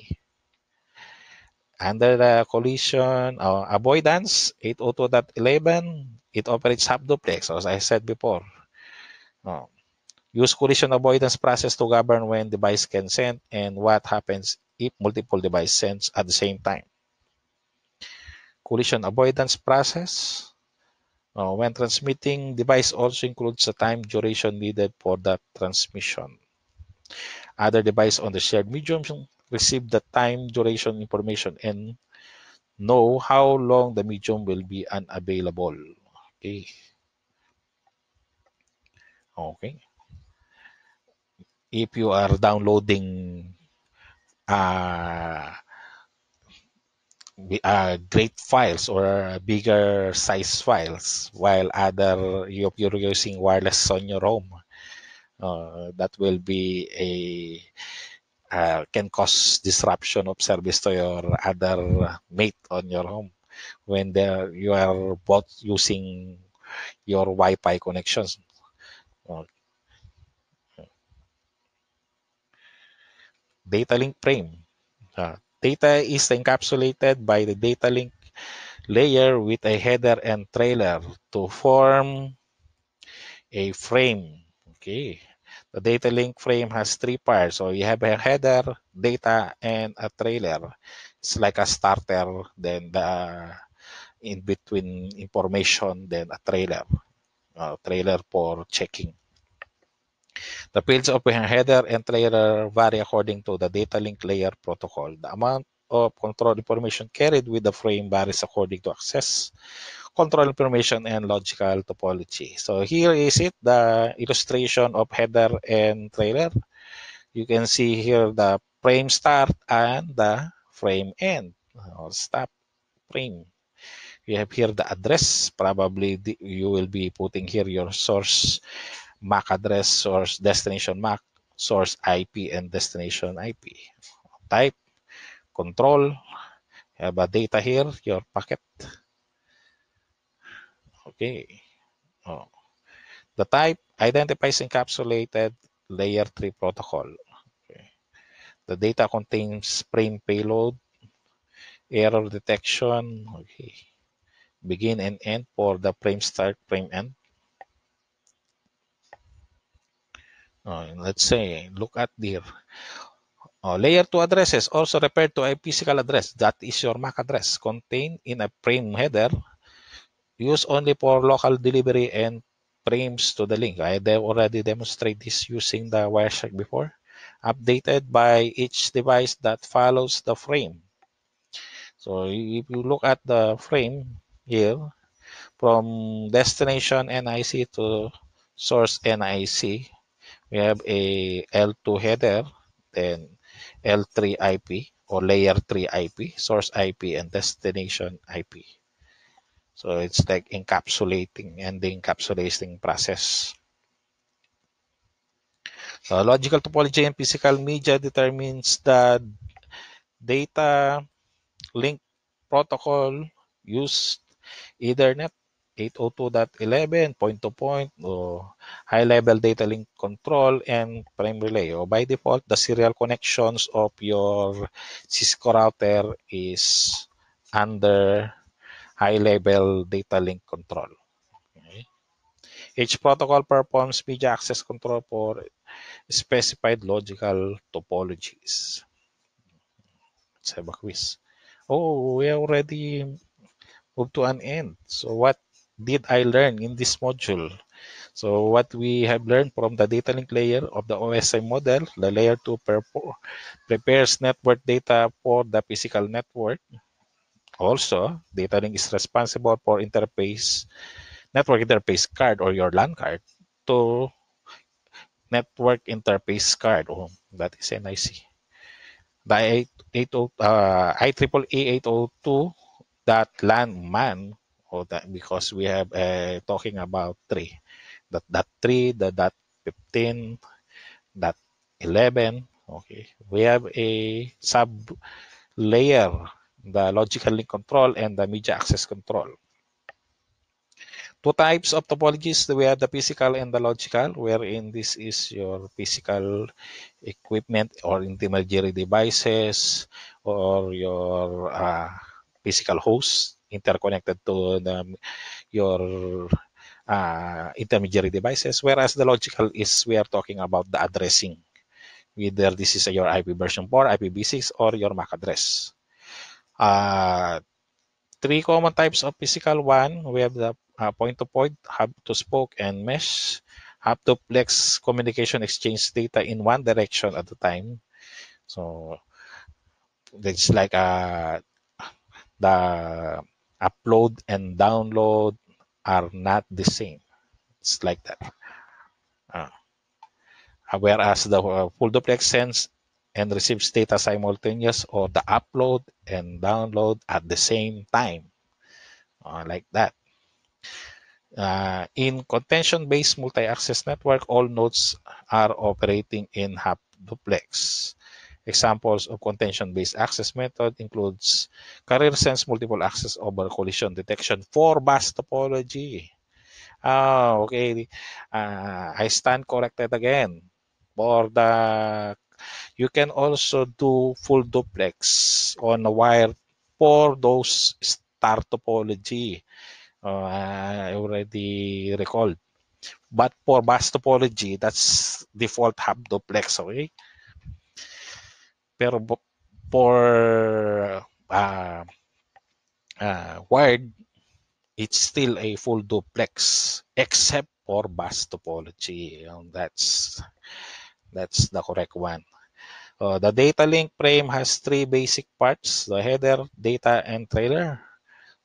Under the collision uh, avoidance 802.11, it operates half duplex, as I said before. Uh, use collision avoidance process to govern when device can send and what happens if multiple device sends at the same time collision avoidance process. Uh, when transmitting, device also includes the time duration needed for that transmission. Other device on the shared medium receive the time duration information and know how long the medium will be unavailable. Okay. Okay. If you are downloading uh, uh, great files or bigger size files while other you're using wireless on your home uh, that will be a uh, can cause disruption of service to your other mate on your home when the, you are both using your Wi-Fi connections. Data link frame. Uh, Data is encapsulated by the data link layer with a header and trailer to form a frame. Okay. The data link frame has three parts. So you have a header, data, and a trailer. It's like a starter, then the in between information, then a trailer. Uh, trailer for checking. The fields of header and trailer vary according to the data link layer protocol. The amount of control information carried with the frame varies according to access, control information, and logical topology. So here is it, the illustration of header and trailer. You can see here the frame start and the frame end or stop frame. You have here the address. Probably you will be putting here your source MAC address, source destination MAC, source IP, and destination IP. Type, control, have a data here, your packet. Okay. Oh. The type identifies encapsulated layer 3 protocol. Okay. The data contains frame payload, error detection, okay. begin and end for the frame start, frame end. Uh, let's say, look at there. Uh, layer 2 addresses also referred to a physical address. That is your MAC address contained in a frame header used only for local delivery and frames to the link. I have already demonstrated this using the Wireshark before. Updated by each device that follows the frame. So if you look at the frame here, from destination NIC to source NIC, we have a L2 header, then L3 IP or layer 3 IP, source IP and destination IP. So it's like encapsulating and the encapsulating process. So logical topology and physical media determines the data link protocol used Ethernet 802.11 point-to-point or high-level data link control and frame relay. Or by default, the serial connections of your Cisco router is under high-level data link control. Okay. Each protocol performs media access control for specified logical topologies. Let's have a quiz. Oh, we already moved to an end. So what did I learn in this module? So what we have learned from the data link layer of the OSI model, the layer 2 prepares network data for the physical network. Also, data link is responsible for interface, network interface card or your LAN card to network interface card. Oh, that is NIC. The 80, uh, IEEE 802 that LAN man or that because we have uh, talking about three. That that three the that 15 that 11 okay. We have a sub layer the logical link control and the media access control. Two types of topologies we have the physical and the logical wherein this is your physical equipment or intermediary devices or your uh, physical host interconnected to the, your uh, intermediary devices, whereas the logical is we are talking about the addressing, whether this is your IP version 4, IPv6, or your MAC address. Uh, three common types of physical one, we have the uh, point-to-point, hub-to-spoke, and mesh. Half-duplex communication exchange data in one direction at a time. So it's like a the upload and download are not the same. It's like that. Uh, whereas the uh, full duplex sends and receives data simultaneous or the upload and download at the same time. Uh, like that. Uh, in contention-based multi-access network, all nodes are operating in half duplex. Examples of contention-based access method includes carrier sense multiple access over collision detection for bus topology. Ah, okay. Uh, I stand corrected again. For the, you can also do full duplex on a wire for those star topology. Uh, I already recalled. But for bus topology, that's default half duplex, okay? Pero for uh, uh, wired, it's still a full duplex except for bus topology. Um, that's that's the correct one. Uh, the data link frame has three basic parts, the header, data, and trailer.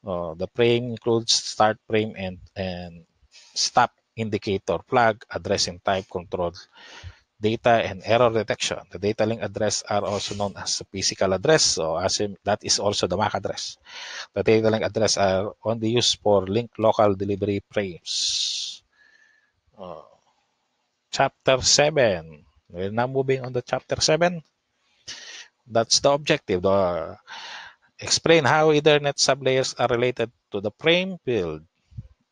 Uh, the frame includes start frame and, and stop indicator, flag, address and type control data and error detection. The data link address are also known as physical address. So as in, that is also the MAC address. The data link address are only used for link local delivery frames. Uh, chapter 7. We're now moving on to chapter 7. That's the objective. The, explain how Ethernet sublayers are related to the frame field.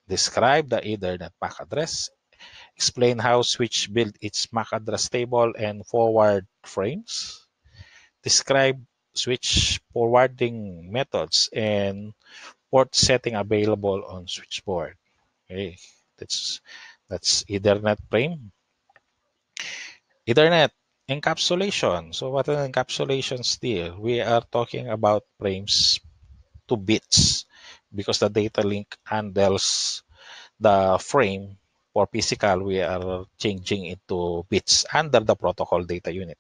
Describe the Ethernet MAC address explain how switch build its MAC address table and forward frames, describe switch forwarding methods and port setting available on switch port. Okay, that's that's Ethernet frame. Ethernet encapsulation. So what an encapsulation still? We are talking about frames to bits because the data link handles the frame for physical, we are changing it to bits under the protocol data unit.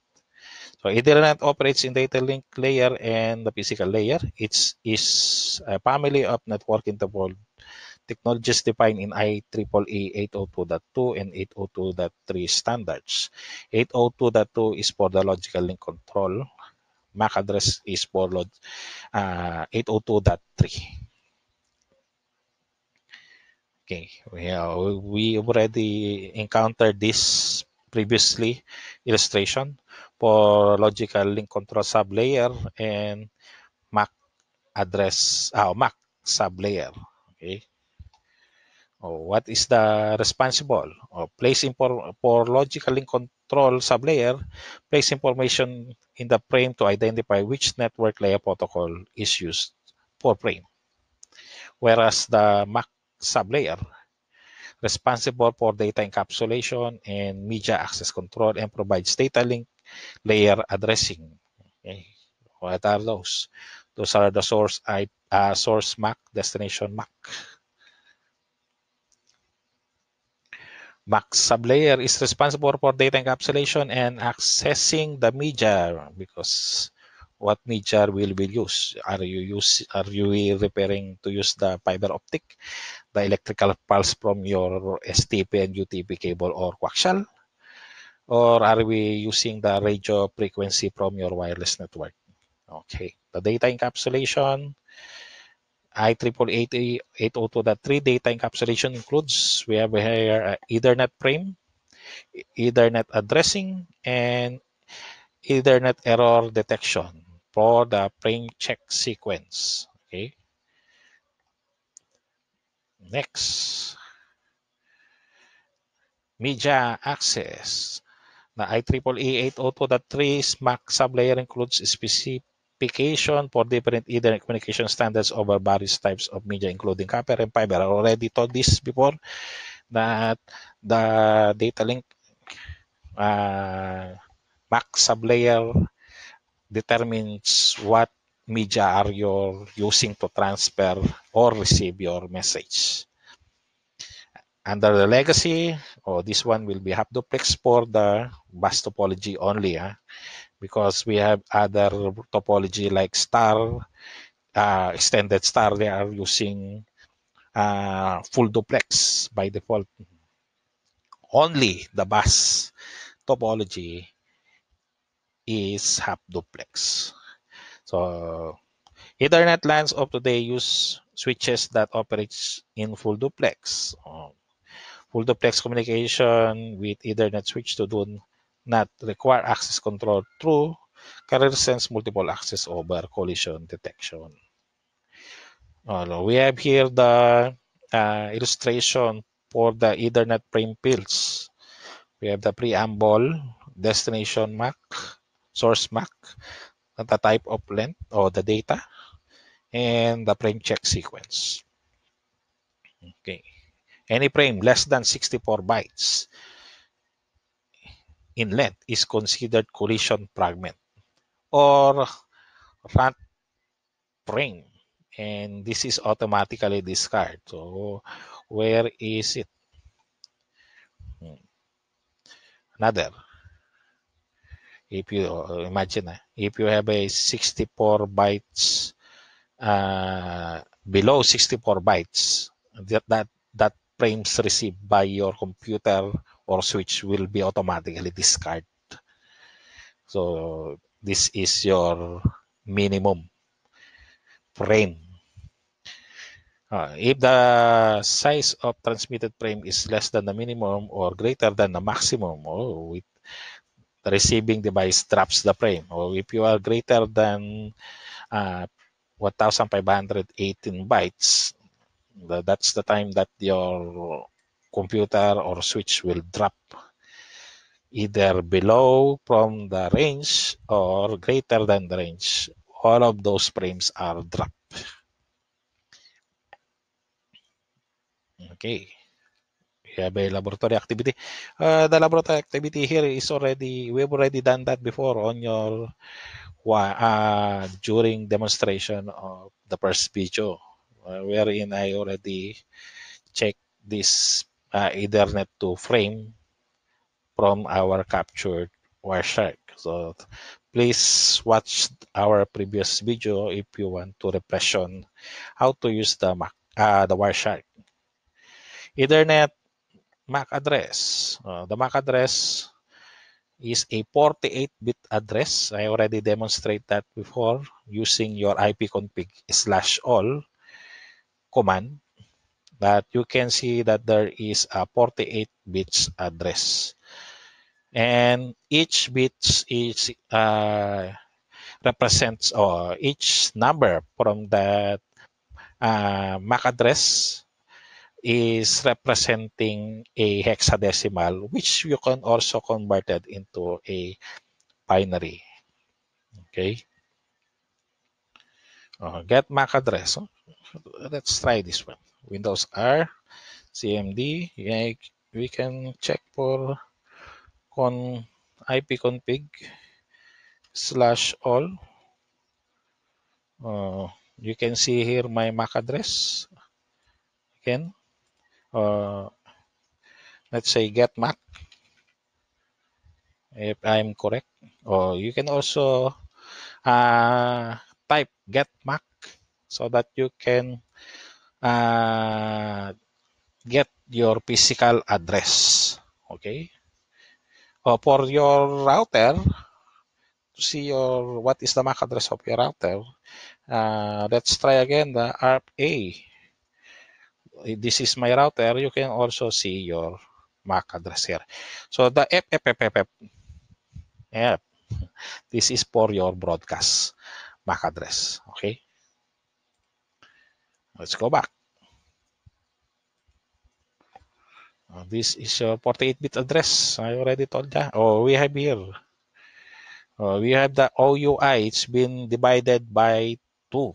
So Ethernet operates in data link layer and the physical layer. It is a family of networking topology technologies defined in IEEE 802.2 and 802.3 standards. 802.2 is for the logical link control. MAC address is for uh, 802.3. Okay, we, uh, we already encountered this previously illustration for logical link control sublayer and MAC address, uh, MAC sublayer. Okay. Oh, what is the responsible? Oh, place for, for logical link control sublayer, place information in the frame to identify which network layer protocol is used for frame. Whereas the MAC sublayer, responsible for data encapsulation and media access control and provides data link layer addressing. Okay. What are those? Those are the source I, uh, source MAC, destination MAC. MAC sublayer is responsible for data encapsulation and accessing the media because what media will be used? Are you use are you referring to use the fiber optic, the electrical pulse from your STP and UTP cable or coaxial? Or are we using the radio frequency from your wireless network? Okay, the data encapsulation IEEE 802.3 data encapsulation includes, we have here uh, Ethernet frame, Ethernet addressing, and Ethernet error detection for the frame check sequence. Okay. Next, media access. The IEEE 802.3 MAC sublayer includes specification for different Ethernet communication standards over various types of media, including copper and fiber. I already told this before that the data link uh, MAC sublayer determines what media are you using to transfer or receive your message. Under the legacy, oh, this one will be half duplex for the bus topology only. Huh? because we have other topology like star, uh, extended star, they are using uh, full duplex by default. Only the bus topology is half duplex. So Ethernet LANs of today use switches that operates in full duplex. Um, full duplex communication with Ethernet switch to do not require access control through carrier sense multiple access over collision detection. We have here the uh, illustration for the Ethernet frame fields. We have the preamble, destination MAC, source MAC, the type of length or the data, and the frame check sequence. Okay. Any frame less than 64 bytes in length is considered collision fragment or runt frame and this is automatically discarded so where is it hmm. another if you uh, imagine uh, if you have a 64 bytes uh, below 64 bytes that that that frames received by your computer or switch will be automatically discarded. So this is your minimum frame. Uh, if the size of transmitted frame is less than the minimum or greater than the maximum, oh, the receiving device drops the frame. Or if you are greater than uh, 1518 bytes, that's the time that your computer or switch will drop either below from the range or greater than the range. All of those frames are dropped. Okay. Have a laboratory activity. Uh, the laboratory activity here is already, we've already done that before on your, uh, during demonstration of the first video, uh, wherein I already checked this uh, Ethernet II frame from our captured Wireshark. So please watch our previous video if you want to refresh on how to use the uh, the Wireshark. Ethernet MAC address. Uh, the MAC address is a 48-bit address. I already demonstrated that before using your ipconfig slash all command that you can see that there is a 48 bits address and each bit is uh, represents or each number from that uh, MAC address is representing a hexadecimal which you can also convert it into a binary okay uh, get MAC address let's try this one Windows R, CMD. Yeah, we can check for con ipconfig slash all. Uh, you can see here my MAC address. Again, uh, let's say get MAC if I'm correct. Or you can also uh, type get MAC so that you can uh, get your physical address. Okay. Uh, for your router, to see your what is the MAC address of your router, uh, let's try again the ARP-A. This is my router. You can also see your MAC address here. So the FFFFF, yeah, this is for your broadcast MAC address. Okay. Let's go back. Uh, this is your 48-bit address. I already told you. Oh, we have here. Uh, we have the OUI. It's been divided by 2.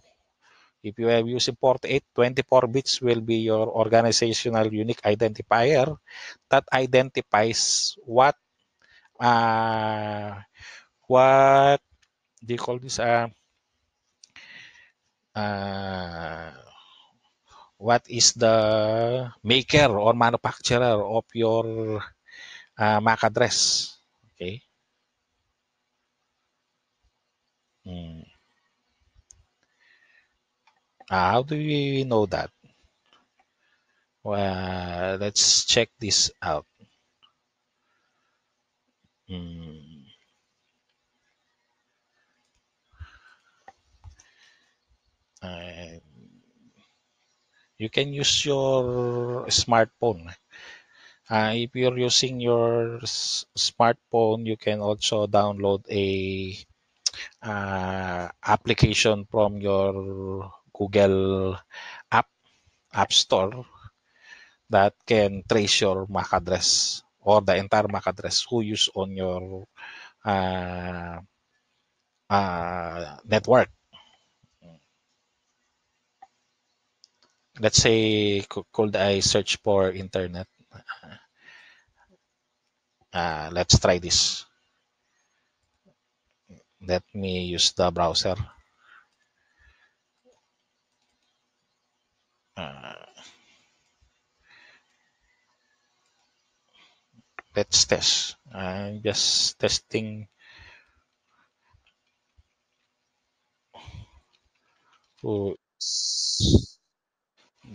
If you have using 48, 24 bits will be your organizational unique identifier that identifies what uh, what you call this? Uh, uh, what is the maker or manufacturer of your uh, MAC address. Okay. Hmm. How do we know that? Well, let's check this out. Uh, you can use your smartphone. Uh, if you're using your smartphone, you can also download a uh, application from your Google app app store that can trace your MAC address or the entire MAC address who use on your uh, uh, network. let's say could I search for internet? Uh, let's try this. Let me use the browser let's test. I'm just testing. Who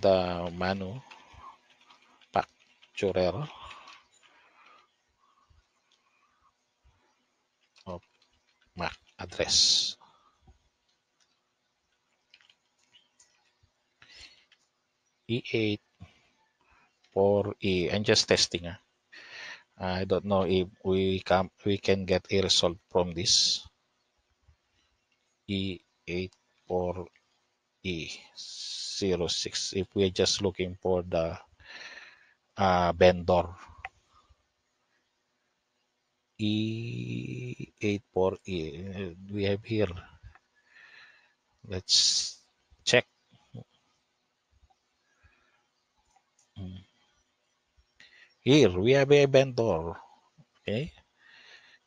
the manufacturer of MAC address. E8 for E. I'm just testing. Uh. I don't know if we can we can get a result from this. E8 for E. 06 if we're just looking for the uh, vendor. E84E we have here. Let's Here we have a vendor. Okay.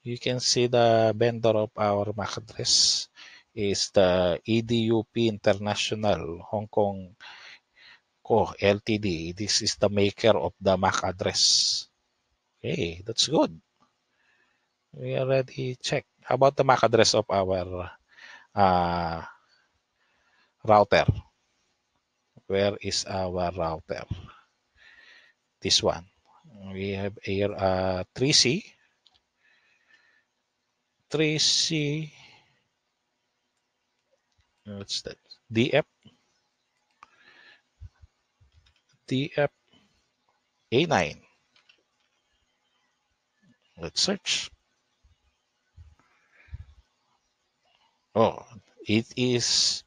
You can see the vendor of our MAC address is the EDUP International Hong Kong Co. Ltd. This is the maker of the MAC address. Okay, that's good. We already checked. How about the MAC address of our uh, router? Where is our router? This one. We have here uh, 3C. 3C. What's that? DF. DF A9. Let's search. Oh, it is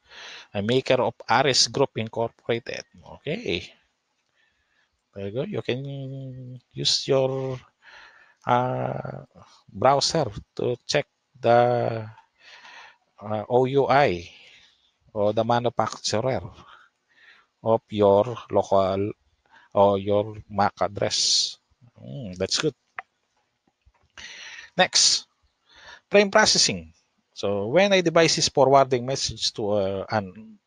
a maker of ARRIS Group Incorporated. Okay. There you go. You can use your uh, browser to check the uh, OUI or the manufacturer of your local or your MAC address. Mm, that's good. Next, frame processing. So when a device is forwarding message to uh, an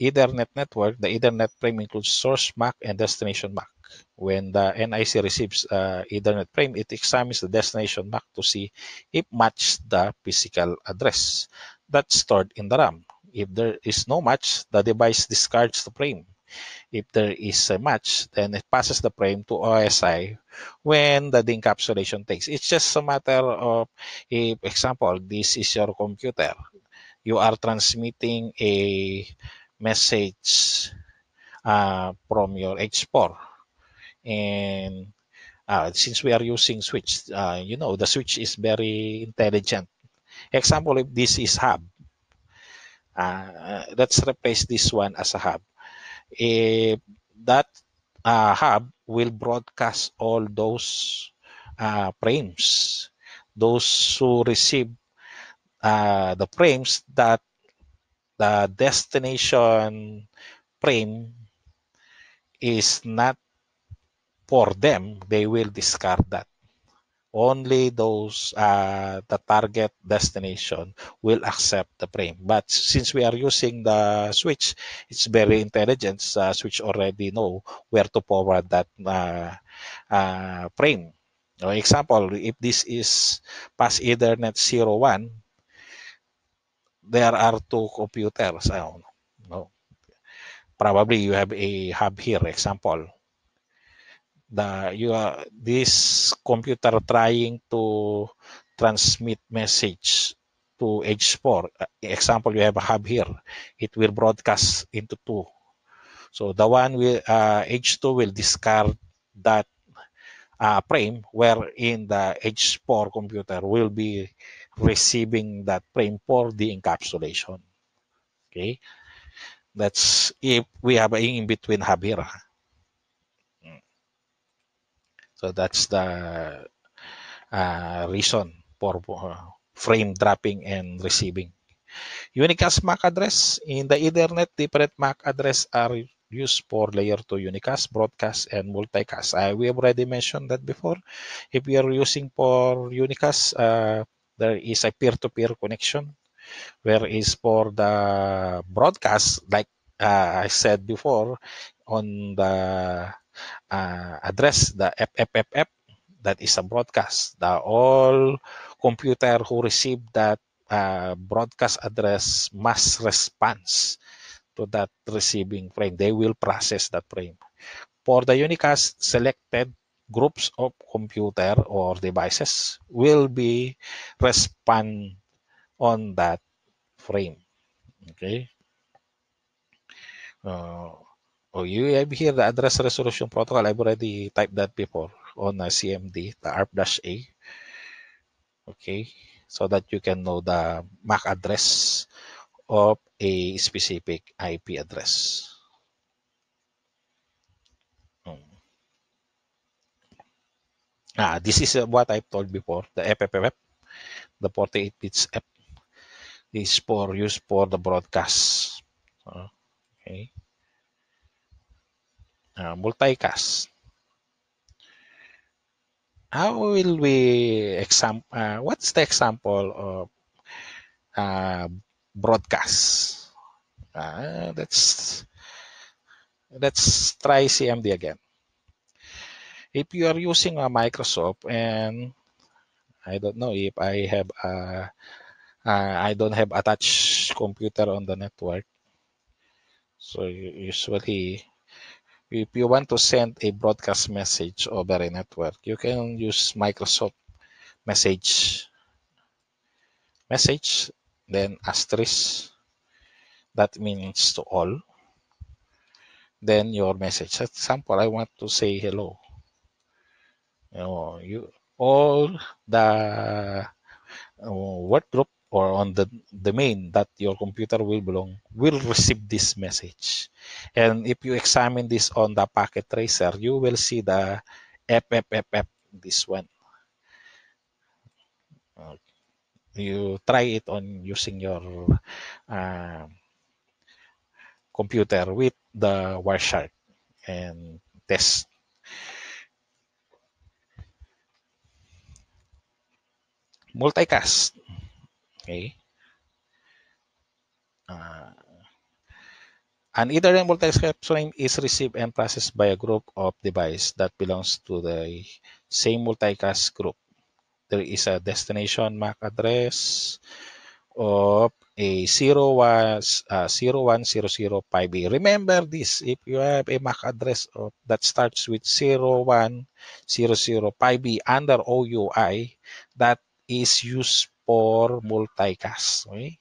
Ethernet network, the Ethernet frame includes source MAC and destination MAC. When the NIC receives uh, Ethernet frame, it examines the destination MAC to see if match the physical address that's stored in the RAM. If there is no match, the device discards the frame. If there is a match, then it passes the frame to OSI when the encapsulation takes. It's just a matter of, if example, this is your computer. You are transmitting a message uh, from your H4. And uh, since we are using switch, uh, you know, the switch is very intelligent. Example, if this is hub, uh, let's replace this one as a hub. If that uh, hub will broadcast all those uh, frames, those who receive the frames that the destination frame is not for them, they will discard that only those uh, the target destination will accept the frame. But since we are using the switch, it's very intelligent. Uh, switch already know where to forward that uh, uh, frame. For example, if this is Fast Ethernet 01, there are two computers. I don't know. Probably you have a hub here, example the you are this computer trying to transmit message to H4. Uh, example, you have a hub here. It will broadcast into two. So the one will uh, H2 will discard that uh, frame, wherein the H4 computer will be receiving that frame for the encapsulation. Okay, that's if we have a in between hub here. So that's the uh, reason for uh, frame dropping and receiving. Unicast MAC address. In the Ethernet, different MAC address are used for layer 2 unicast, broadcast, and multicast. Uh, we already mentioned that before. If you are using for unicast, uh, there is a peer-to-peer -peer connection. Whereas for the broadcast, like uh, I said before, on the uh, address, the FFFF, that is a broadcast. The all computer who receive that uh, broadcast address must response to that receiving frame. They will process that frame. For the unicast, selected groups of computer or devices will be respond on that frame. Okay. Uh, Oh, you have here the address resolution protocol. I've already typed that before on a CMD, the ARP-A. Okay, so that you can know the MAC address of a specific IP address. Ah, this is what I've told before, the FFFF, the 48 bits F is for use for the broadcast. Okay uh, multicast. How will we exam? Uh, what's the example of uh, broadcast? Uh, let's let's try CMD again. If you are using a Microsoft and I don't know if I have a, uh, I don't have attached computer on the network. So usually, if you want to send a broadcast message over a network, you can use Microsoft Message. Message, then asterisk. That means to all. Then your message. For example, I want to say hello. You all the uh, work group or on the domain that your computer will belong will receive this message. And if you examine this on the packet tracer, you will see the FFFF, this one. You try it on using your uh, computer with the Wireshark and test. Multicast. Okay. Uh, an Ethernet multicast frame is received and processed by a group of devices that belongs to the same multicast group. There is a destination MAC address of a 01, uh, 01005B. Remember this, if you have a MAC address of, that starts with 01005B under OUI, that is used for multicast. Okay?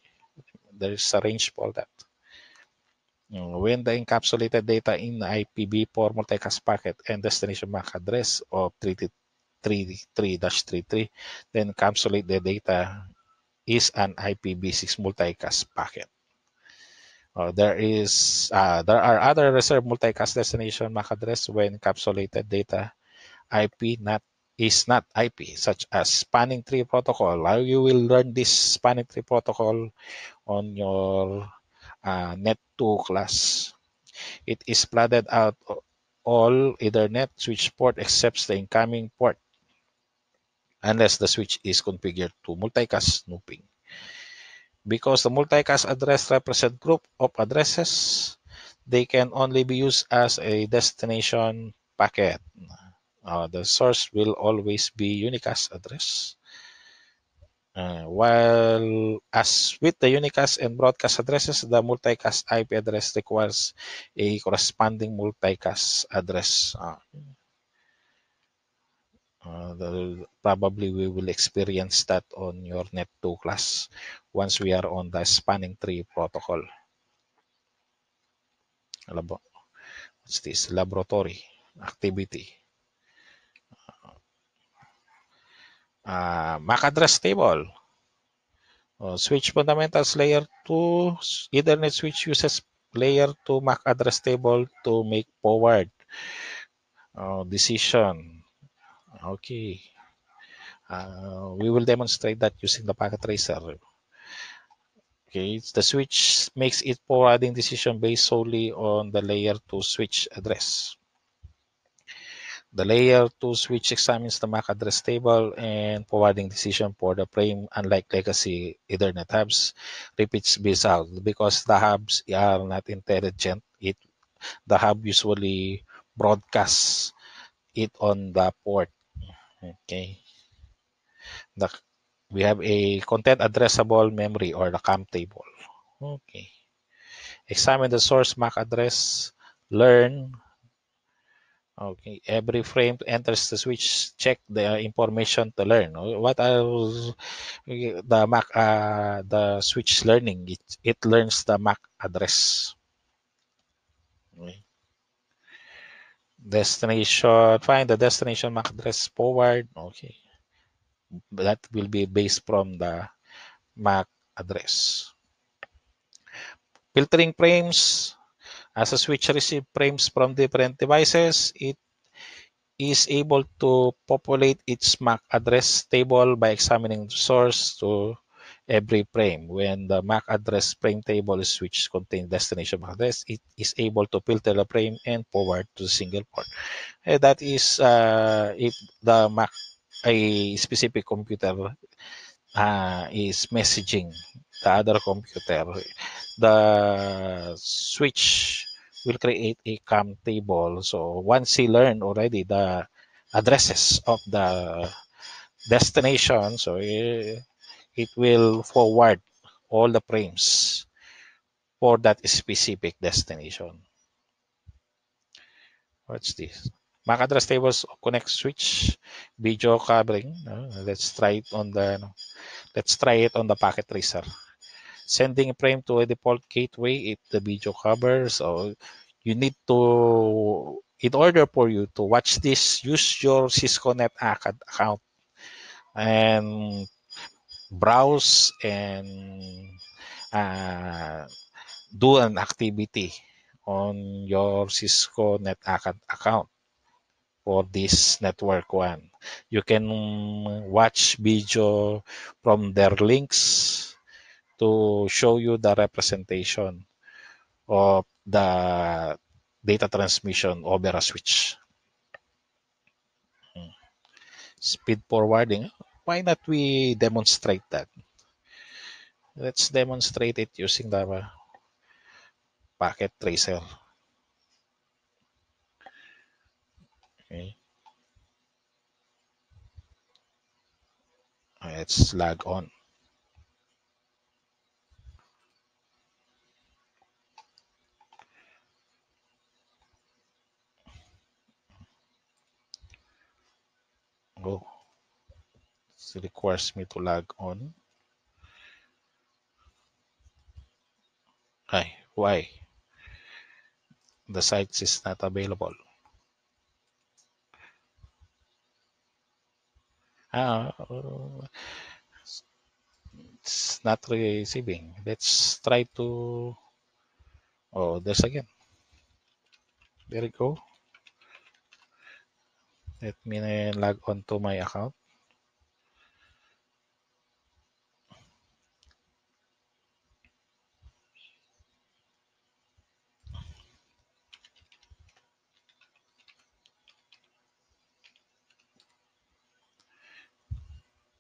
There is a range for that. When the encapsulated data in IPv4 multicast packet and destination MAC address of 333-33, then encapsulate the data is an IPv6 multicast packet. Uh, there is uh, there are other reserved multicast destination MAC address when encapsulated data IP not is not IP, such as spanning tree protocol. You will learn this spanning tree protocol on your uh, Net2 class. It is plotted out all Ethernet switch port except the incoming port unless the switch is configured to multicast snooping. Because the multicast address represent group of addresses, they can only be used as a destination packet. Uh, the source will always be unicast address. Uh, while as with the unicast and broadcast addresses, the multicast IP address requires a corresponding multicast address. Uh, uh, probably we will experience that on your Net2 class once we are on the spanning tree protocol. What's this? Laboratory activity. Uh, MAC address table. Uh, switch fundamentals layer 2 Ethernet switch uses layer 2 MAC address table to make forward uh, decision Okay. Uh, we will demonstrate that using the packet tracer. Okay, it's the switch makes it forwarding decision based solely on the layer 2 switch address. The layer 2 switch examines the MAC address table and providing decision for the frame, unlike legacy Ethernet hubs, repeats this out. Because the hubs are not intelligent, it the hub usually broadcasts it on the port Okay. The, we have a content addressable memory or the CAM table. Okay. Examine the source MAC address. Learn. Okay. Every frame enters the switch. Check the information to learn. What are the MAC uh, the switch learning? It, it learns the MAC address. Okay destination find the destination MAC address forward okay that will be based from the MAC address filtering frames as a switch receive frames from different devices it is able to populate its MAC address table by examining the source to every frame. When the MAC address frame table is switched contain destination MAC address, it is able to filter the frame and forward to the single port. Uh, that is uh, if the MAC, a specific computer uh, is messaging the other computer, the switch will create a CAM table. So once he learned already the addresses of the destination. So it, will forward all the frames for that specific destination. What's this? MAC address tables connect switch video covering. Uh, let's try it on the let's try it on the packet tracer. Sending frame to a default gateway if the video covers. So you need to in order for you to watch this, use your Cisco Net account and browse and uh, do an activity on your Cisco Net account for this network one. You can watch video from their links to show you the representation of the data transmission over a switch. Hmm. Speed forwarding. Why not we demonstrate that? Let's demonstrate it using the packet tracer. Okay. Let's log on. Oh, it requires me to log on. Hi, why? The site is not available. Ah, uh, it's not receiving. Let's try to. Oh, there's again. There we go. Let me log on to my account.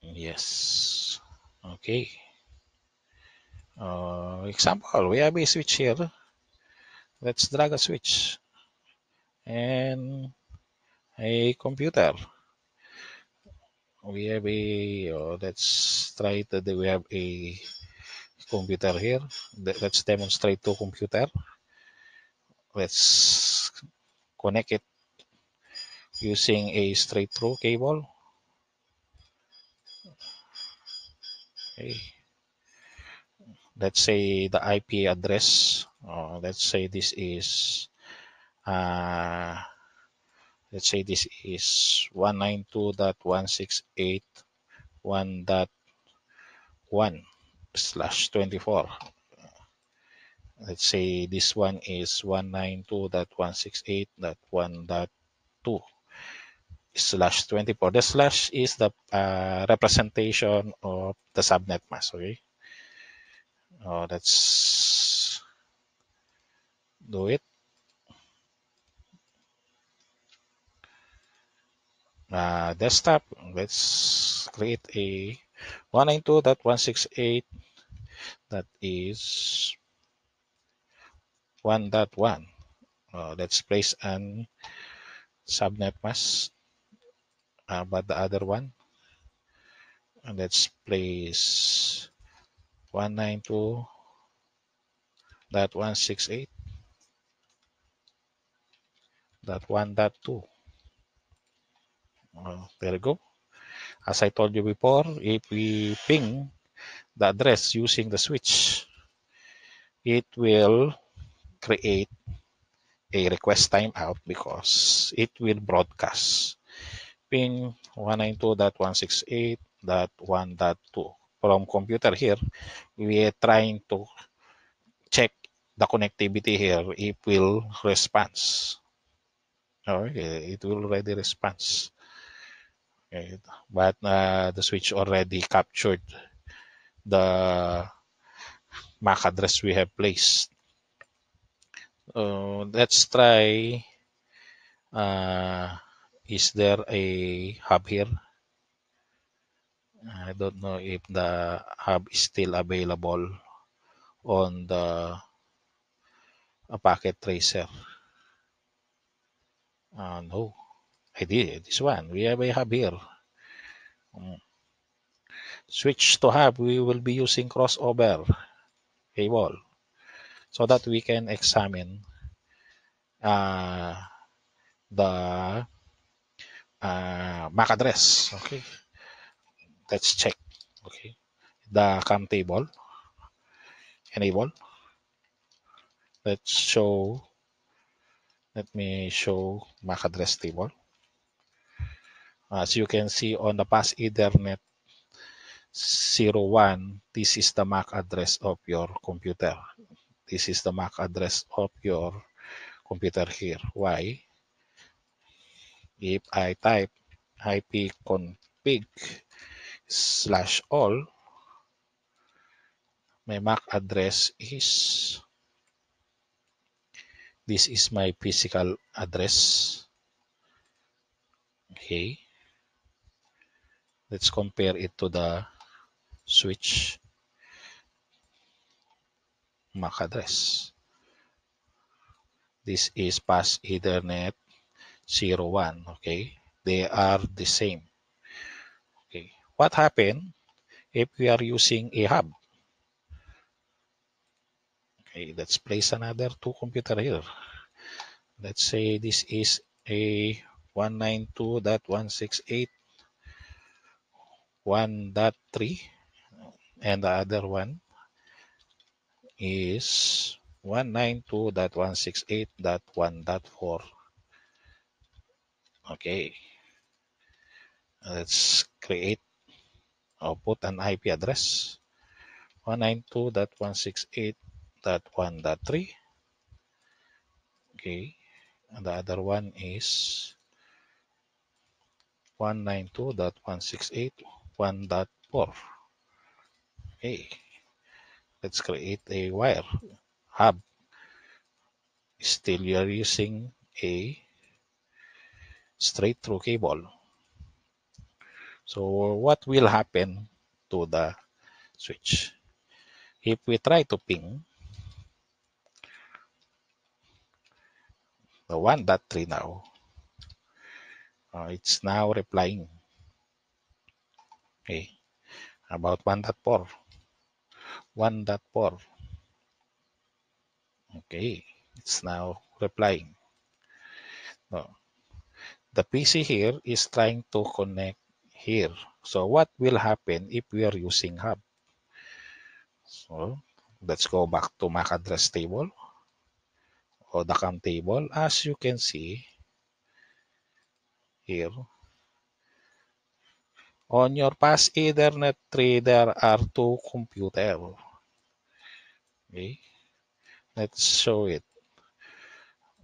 Yes. Okay. Uh, example, we have a switch here. Let's drag a switch and a computer. We have a, oh, let's try that we have a computer here. Let's demonstrate to computer. Let's connect it using a straight through cable. Okay. Let's say the IP address. Uh, let's say this is uh, let's say this is 192.168.1.1 slash 24 let's say this one is 192.168.1.2 slash 24 the slash is the uh, representation of the subnet mask okay? Oh, let's do it uh, desktop. Let's create a 192.168 that is 1.1 uh, let's place an subnet mask uh, but the other one. And let's place 192.168 that 1.2 uh, there you go. As I told you before, if we ping the address using the switch, it will create a request timeout because it will broadcast. Ping 192.168.1.2 from computer here we are trying to check the connectivity here. It will response. Okay it will already response Okay. But uh, the switch already captured the MAC address we have placed. Uh, let's try. Uh, is there a hub here? I don't know if the hub is still available on the packet tracer. Uh, no. I did this one. We have a hub here. Mm. Switch to hub, we will be using crossover cable so that we can examine uh, the uh, MAC address. Okay, let's check. Okay, the CAM table enable. Let's show. Let me show MAC address table. As you can see on the fast Ethernet 01, this is the MAC address of your computer. This is the MAC address of your computer here. Why? If I type ipconfig slash all, my MAC address is this is my physical address. Okay. Let's compare it to the switch MAC address. This is fast Ethernet 01. Okay. They are the same. Okay. What happened if we are using a hub? Okay, let's place another two computer here. Let's say this is a 192.168 1.3 and the other one is 192.168.1.4 okay. Let's create or put an IP address. 192.168.1.3 okay. And the other one is 192.168.1.4 okay let's create a wire hub. Still you are using a straight through cable. So what will happen to the switch? If we try to ping the 1.3 now uh, it's now replying okay. About 1.4 1.4 okay. It's now replying. Oh. the PC here is trying to connect here. So what will happen if we are using hub? So let's go back to MAC address table or the CAM table. As you can see here on your fast ethernet tree there are two computers okay. Let's show it.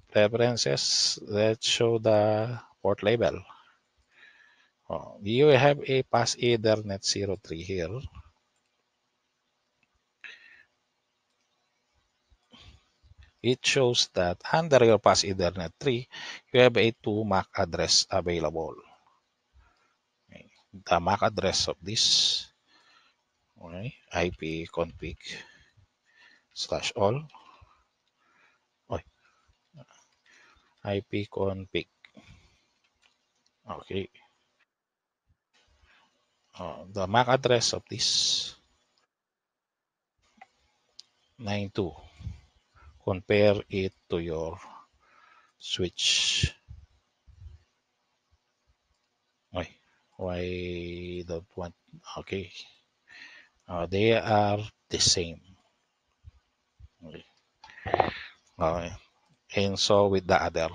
Preferences let's show the port label. Oh, you have a fast ethernet 03 here. It shows that under your fast ethernet 3 you have a 2 MAC address available. The MAC address of this. Okay, IP config slash all. Okay. IP config. Okay. Uh, the MAC address of this. 92 compare it to your switch. Why? Don't want? Okay. Uh, they are the same. Okay. okay. And so with the other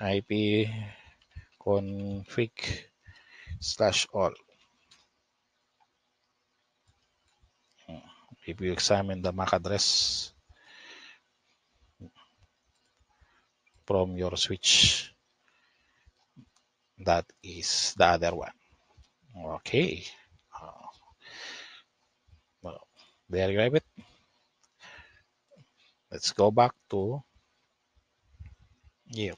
IP config slash all. if you examine the MAC address from your switch, that is the other one. Okay. Uh, well, there you have it. Let's go back to yeah.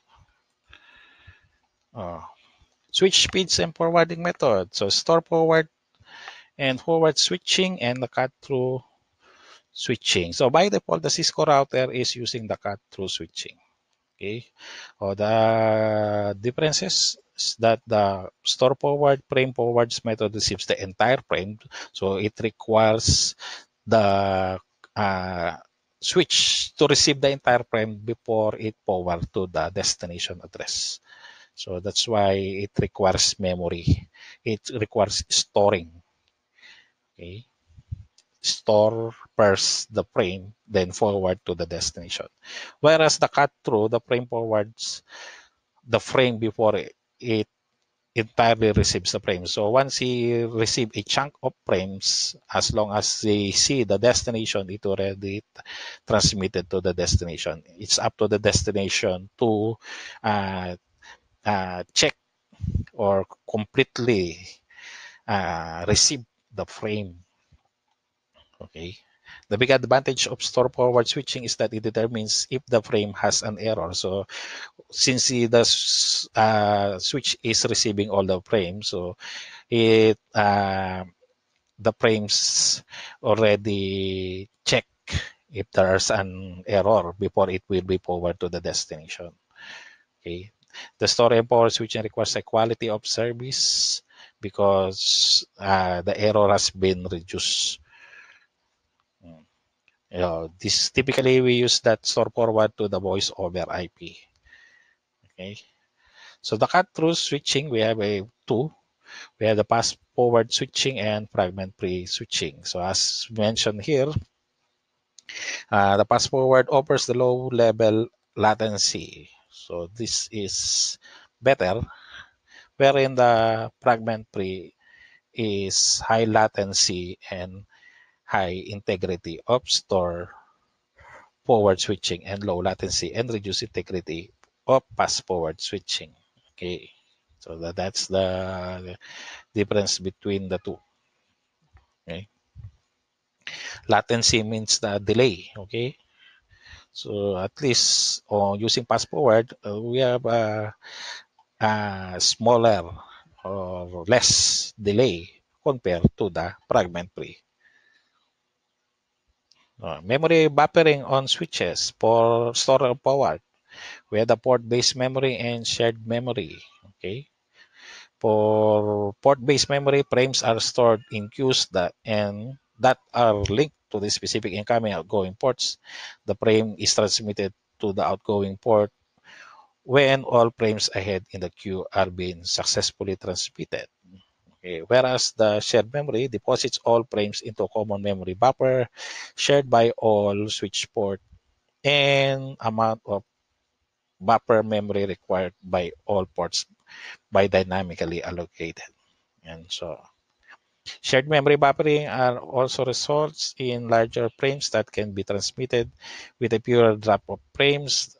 Uh, switch speeds and forwarding method. So store forward and forward switching and the cut through switching. So by default, the Cisco router is using the cut-through switching. Okay. Or the differences that the store forward frame forwards method receives the entire frame. So it requires the uh, switch to receive the entire frame before it forward to the destination address. So that's why it requires memory. It requires storing. Okay. Store first the frame, then forward to the destination. Whereas the cut through, the frame forwards the frame before it, it entirely receives the frame. So once he receive a chunk of frames, as long as they see the destination, it already transmitted to the destination. It's up to the destination to uh, uh, check or completely uh, receive the frame. Okay. The big advantage of store forward switching is that it determines if the frame has an error. So since the uh, switch is receiving all the frames, so it uh, the frames already check if there's an error before it will be forwarded to the destination. Okay. The store and forward switching requires a quality of service because uh, the error has been reduced. You know, this typically we use that store forward to the voice over IP. Okay. So the cut through switching, we have a two. We have the fast forward switching and fragment free switching. So as mentioned here, uh, the fast forward offers the low level latency. So this is better, wherein the fragment free is high latency and high integrity of store forward switching and low latency and reduced integrity of fast forward switching. Okay, so that, that's the difference between the two. Okay, latency means the delay. Okay, so at least uh, using fast forward, uh, we have a, a smaller or less delay compared to the fragment free. Uh, memory buffering on switches for store forward. We have the port-based memory and shared memory. Okay. For port-based memory, frames are stored in queues that and that are linked to the specific incoming outgoing ports. The frame is transmitted to the outgoing port when all frames ahead in the queue are being successfully transmitted. Okay. Whereas the shared memory deposits all frames into a common memory buffer shared by all switch port and amount of buffer memory required by all ports by dynamically allocated. And so shared memory buffering are also results in larger frames that can be transmitted with a pure drop of frames.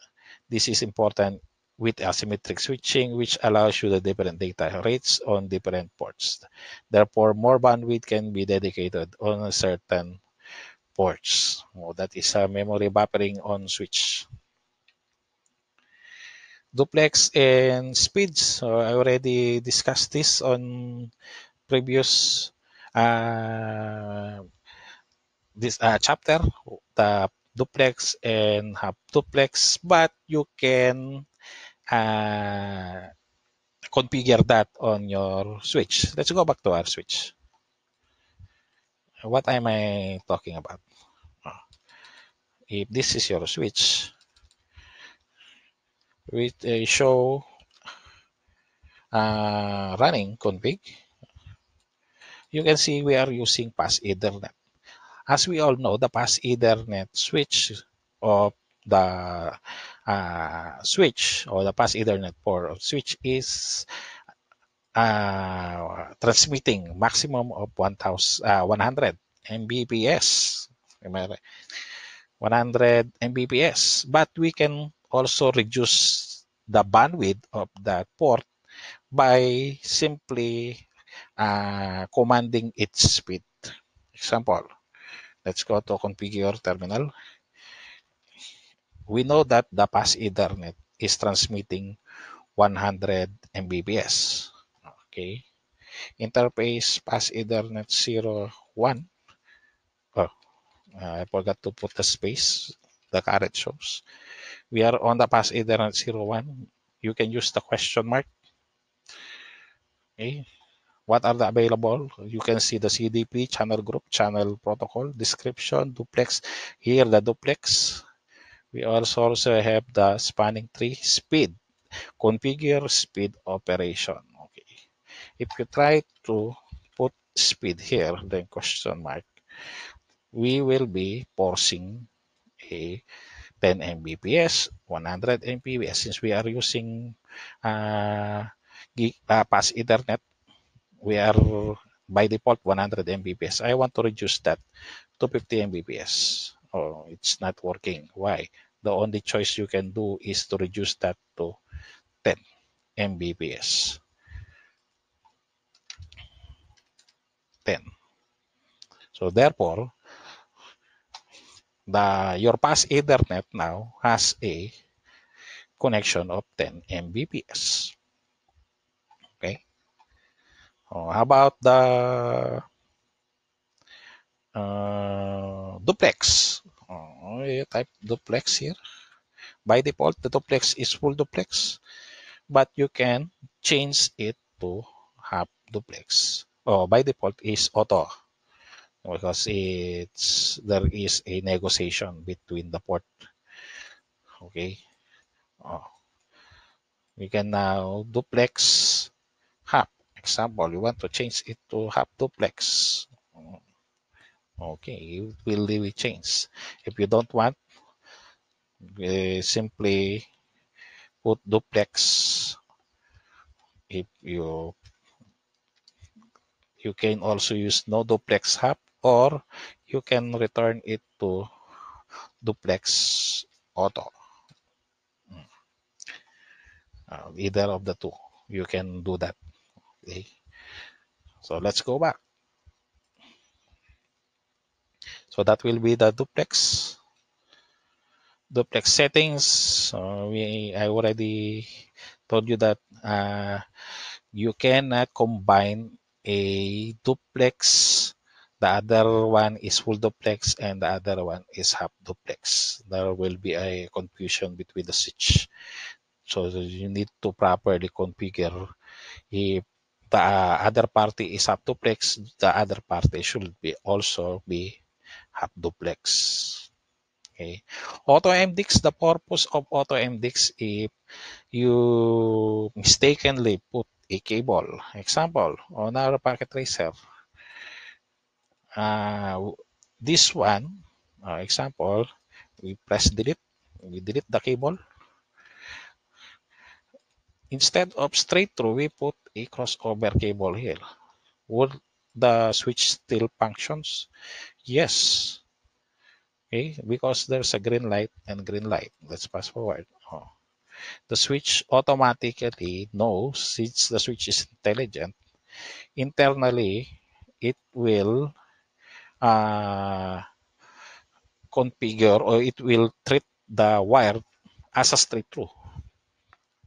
This is important with asymmetric switching, which allows you the different data rates on different ports. Therefore, more bandwidth can be dedicated on certain ports. Oh, that is a memory buffering on switch. Duplex and speeds. So I already discussed this on previous uh, this uh, chapter, the duplex and half duplex, but you can uh, configure that on your switch. Let's go back to our switch. What am I talking about? If this is your switch, with a show uh, running config, you can see we are using fast ethernet. As we all know, the fast ethernet switch of the uh, switch or the fast Ethernet port of switch is uh, transmitting maximum of 1000, uh, 100 Mbps. 100 Mbps, but we can also reduce the bandwidth of that port by simply uh, commanding its speed. Example, let's go to configure terminal we know that the fast Ethernet is transmitting 100 Mbps. Okay. Interface fast Ethernet 0, 01. Oh, I forgot to put the space. The caret shows. We are on the pass Ethernet 0, 01. You can use the question mark. Okay. What are the available? You can see the CDP, channel group, channel protocol, description, duplex. Here the duplex. We also have the spanning tree speed. Configure speed operation. Okay. If you try to put speed here, then question mark, we will be forcing a 10 Mbps, 100 Mbps. Since we are using uh, uh, fast Ethernet, we are by default 100 Mbps. I want to reduce that to 50 Mbps. Oh, it's not working. Why? The only choice you can do is to reduce that to 10 Mbps. 10. So therefore, the your fast Ethernet now has a connection of 10 Mbps. Okay. Oh, how about the uh, duplex? Oh, you type duplex here. By default, the duplex is full duplex, but you can change it to half duplex. Oh, by default is auto because it's there is a negotiation between the port. Okay. Oh. We can now duplex half. Example, you want to change it to half duplex. Okay, it will be change If you don't want, uh, simply put duplex. If you you can also use no duplex hub or you can return it to duplex auto. Uh, either of the two, you can do that. Okay. So let's go back. So that will be the duplex. Duplex settings. Uh, we I already told you that uh, you cannot combine a duplex the other one is full duplex and the other one is half duplex. There will be a confusion between the switch. So you need to properly configure if the other party is half duplex, the other party should be also be half duplex. Okay. Auto MDX, the purpose of auto MDX if you mistakenly put a cable, example, on our packet tracer, uh, this one, uh, example, we press delete, we delete the cable. Instead of straight through, we put a crossover cable here. Would the switch still functions? Yes. Okay, because there's a green light and green light. Let's fast forward. Oh. The switch automatically knows, since the switch is intelligent, internally, it will uh, configure or it will treat the wire as a straight through.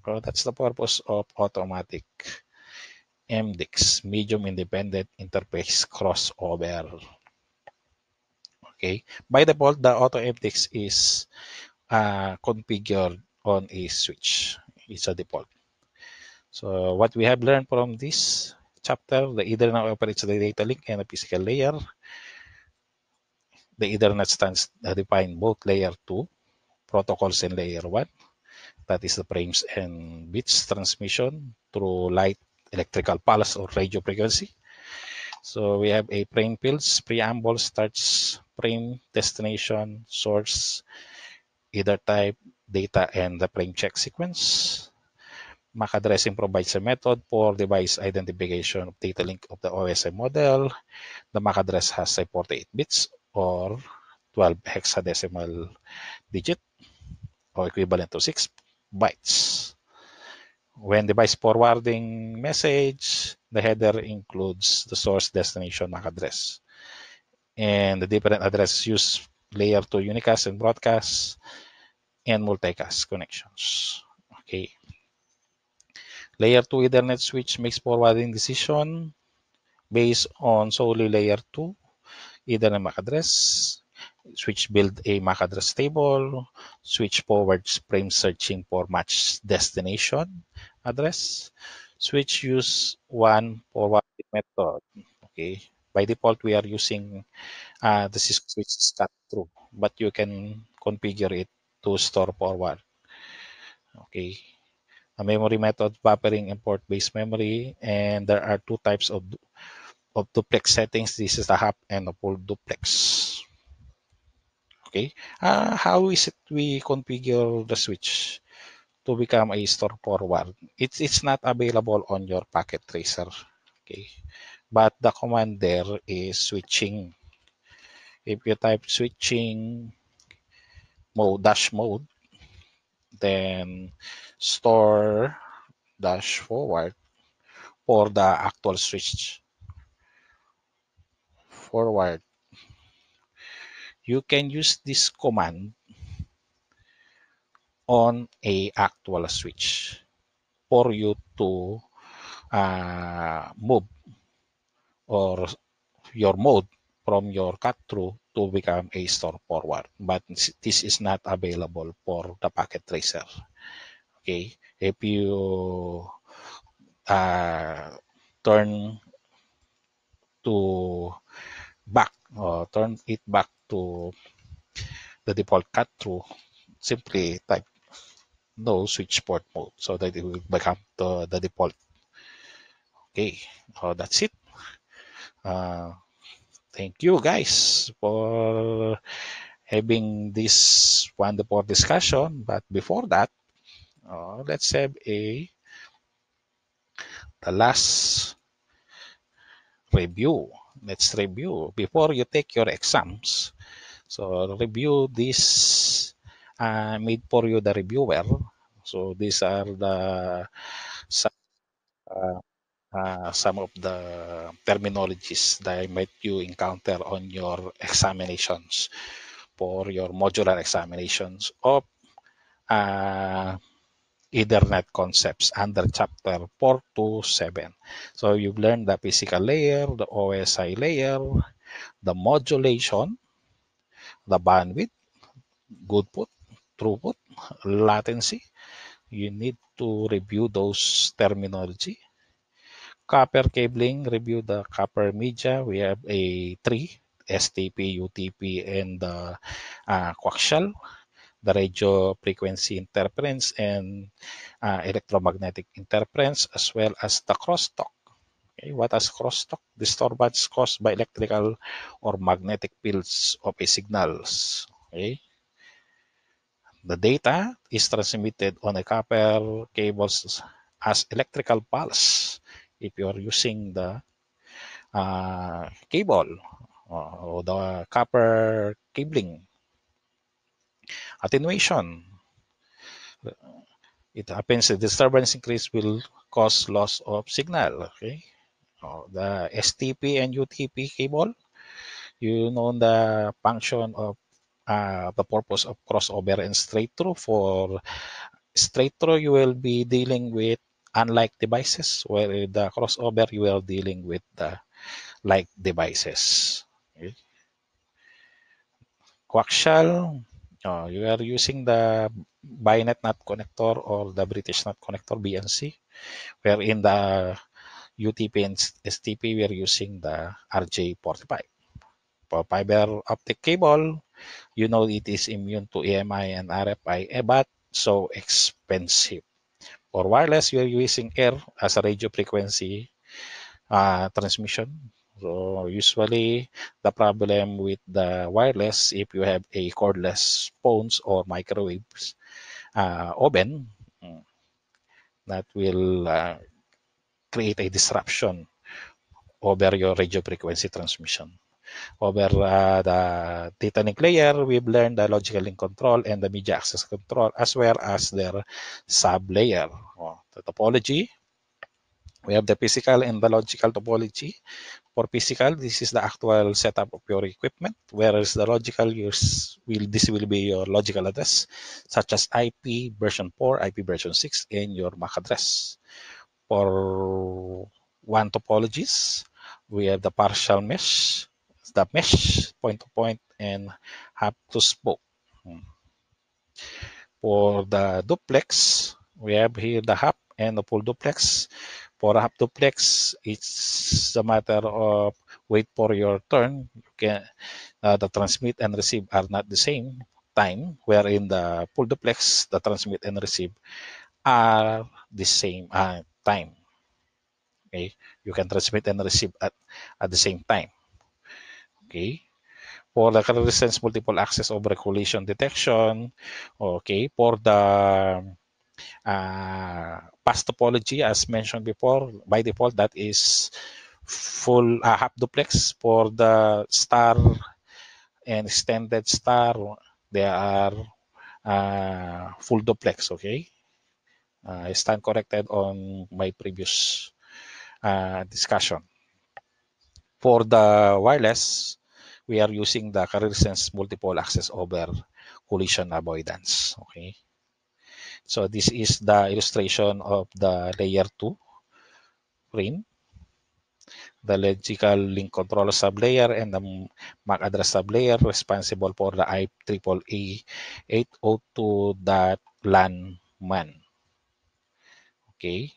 So that's the purpose of automatic MDIX, medium independent interface crossover. Okay, by default, the auto MDIX is uh, configured on a switch. It's a default. So what we have learned from this chapter, the Ethernet operates the data link and the physical layer the Ethernet stands define both layer 2 protocols and layer 1. That is the frames and bits transmission through light, electrical pulse, or radio frequency. So we have a frame fields, preamble, starts, frame, destination, source, EtherType, data, and the frame check sequence. MAC addressing provides a method for device identification of data link of the OSI model. The MAC address has a 48 bits or 12 hexadecimal digit or equivalent to 6 bytes. When device forwarding message, the header includes the source destination MAC address. And the different addresses use layer 2 unicast and broadcast and multicast connections. Okay. Layer 2 Ethernet switch makes forwarding decision based on solely layer 2 Ethernet MAC address, switch build a MAC address table, switch forwards frame searching for match destination address, switch use one forward method. Okay, by default we are using uh, the Cisco switch cut through, but you can configure it to store forward. Okay, a memory method buffering import base memory, and there are two types of of duplex settings. This is the half and the full duplex. Okay, uh, how is it we configure the switch to become a store forward? It's it's not available on your packet tracer. Okay, but the command there is switching. If you type switching mode dash mode, then store dash forward for the actual switch forward. You can use this command on a actual switch for you to uh, move or your mode from your cut through to become a store forward. But this is not available for the packet tracer. Okay? If you uh, turn to back or turn it back to the default cut through simply type no switch port mode. So that it will become the, the default. Okay so that's it. Uh, thank you guys for having this wonderful discussion. But before that uh, let's have a the last review. Let's review. Before you take your exams so review this uh, made for you the reviewer so these are the uh, uh, some of the terminologies that I might you encounter on your examinations for your modular examinations of uh, Ethernet concepts under chapter 4 to 7. So you've learned the physical layer, the OSI layer, the modulation, the bandwidth, goodput, throughput, latency. You need to review those terminology copper cabling, review the copper media. We have a three, STP, UTP, and the uh, coaxial, the radio frequency interference and uh, electromagnetic interference, as well as the crosstalk. Okay, what is crosstalk? Disturbance caused by electrical or magnetic fields of a signals. Okay. The data is transmitted on a copper cables as electrical pulse if you are using the uh, cable uh, or the copper cabling. Attenuation. It happens the disturbance increase will cause loss of signal. Okay. Uh, the STP and UTP cable, you know the function of uh, the purpose of crossover and straight through. For straight through, you will be dealing with unlike devices where the crossover you are dealing with the like devices coaxial uh, you are using the binet NAT connector or the British NAT connector BNC where in the UTP and STP we are using the RJ45 for fiber optic cable you know it is immune to EMI and RFI eh, but so expensive for wireless, you're using air as a radio frequency uh, transmission. So usually the problem with the wireless, if you have a cordless phones or microwaves uh, oven, mm, that will uh, create a disruption over your radio frequency transmission. Over uh, the link layer, we've learned the logical link control and the media access control, as well as their sub-layer. Oh, the topology, we have the physical and the logical topology. For physical, this is the actual setup of your equipment, whereas the logical will this will be your logical address, such as IP version 4, IP version 6, and your MAC address. For one topologies, we have the partial mesh, the mesh point to point and hub to spoke. Hmm. For the duplex, we have here the hub and the full duplex. For a half duplex, it's a matter of wait for your turn. You can uh, the transmit and receive are not the same time, wherein the full duplex, the transmit and receive are the same uh, time. Okay, you can transmit and receive at, at the same time. Okay, for the resistance multiple access over collision detection. Okay, for the uh, topology, as mentioned before, by default, that is full uh, half duplex for the star and extended star. They are uh, full duplex. Okay, uh, I stand corrected on my previous uh, discussion. For the wireless, we are using the carrier sense multiple access over collision avoidance. Okay. So this is the illustration of the layer 2 frame, the logical link controller sublayer and the MAC address sublayer responsible for the IEEE 802.LAN man. Okay.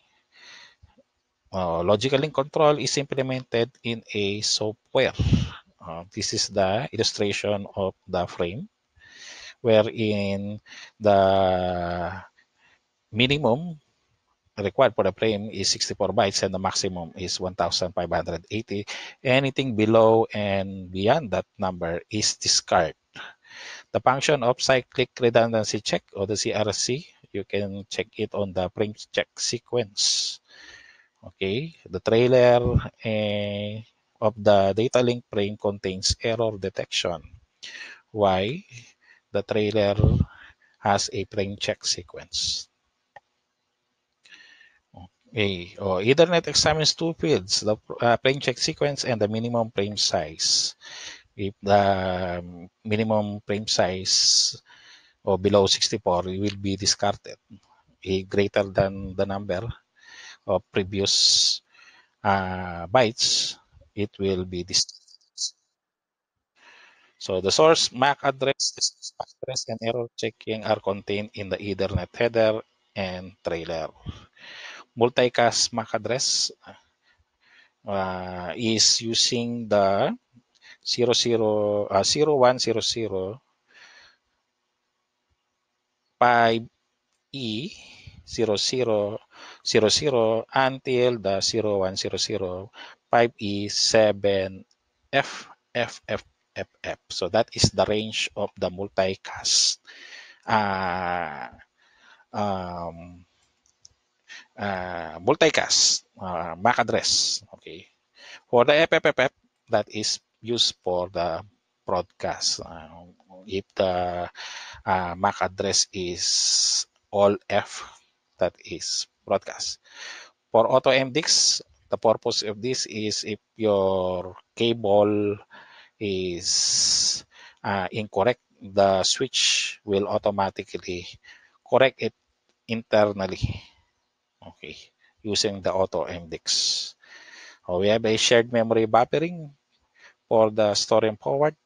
Uh, logical link control is implemented in a software uh, this is the illustration of the frame wherein the minimum required for the frame is 64 bytes and the maximum is 1580 anything below and beyond that number is discarded. The function of cyclic redundancy check or the crc you can check it on the frame check sequence. Okay the trailer eh, of the data link frame contains error detection. Why? The trailer has a frame check sequence. Okay. Oh, Ethernet examines two fields, the uh, frame check sequence and the minimum frame size. If the minimum frame size or below 64 it will be discarded. A greater than the number of previous uh, bytes it will be this. So the source MAC address, address, and error checking are contained in the Ethernet header and trailer. Multicast MAC address uh, is using the 00, uh, 0100 5E 0000 until the 0100 5E7FFFF. So that is the range of the multicast uh, um, uh, multicast uh, MAC address. Okay. For the FFFF, that is used for the broadcast. Uh, if the uh, MAC address is all F, that is broadcast. For auto MDIX, the purpose of this is if your cable is uh, incorrect, the switch will automatically correct it internally. Okay, using the auto MDIX. Oh, we have a shared memory buffering for the store and forward.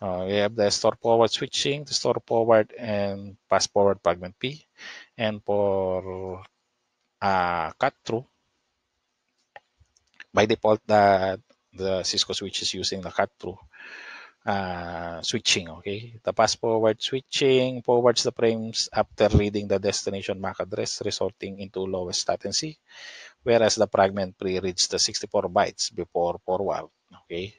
Uh, we have the store forward switching, the store forward and fast forward fragment free. And for uh, cut through, by default the the Cisco switch is using the cut-through uh, switching. Okay, the fast-forward switching forwards the frames after reading the destination MAC address, resulting into lowest latency, whereas the fragment free-reads the 64 bytes before forward. Okay,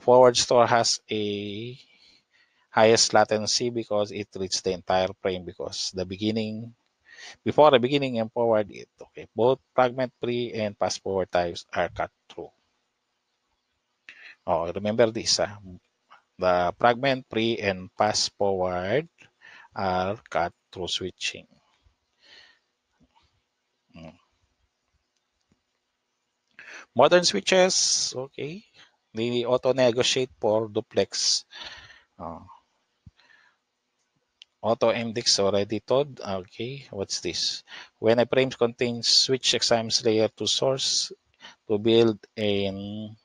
forward store has a highest latency because it reads the entire frame because the beginning before the beginning and forward it. Okay, both fragment free and fast forward types are cut through. Oh, remember this. Uh, the fragment free and fast forward are cut through switching. Hmm. Modern switches, okay, they auto negotiate for duplex. Uh, Auto MDIX already told. Okay, what's this? When a frame contains switch exams layer to source to build and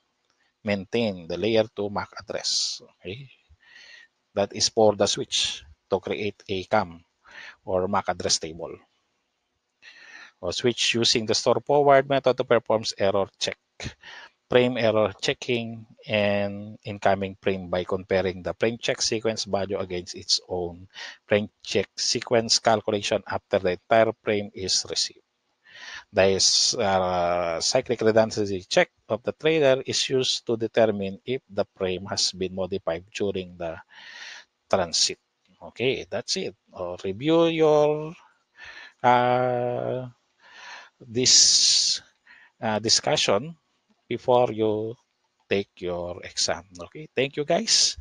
maintain the layer 2 MAC address. Okay, that is for the switch to create a CAM or MAC address table. or switch using the store forward method to perform error check, frame error checking, and incoming frame by comparing the frame check sequence value against its own frame check sequence calculation after the entire frame is received. The uh, cyclic redundancy check of the trailer is used to determine if the frame has been modified during the transit. Okay, that's it. Uh, review your uh, this uh, discussion before you take your exam. Okay, thank you guys.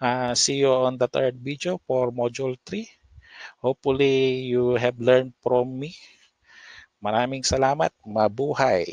Uh, see you on the third video for module 3. Hopefully you have learned from me. Maraming salamat. Mabuhay!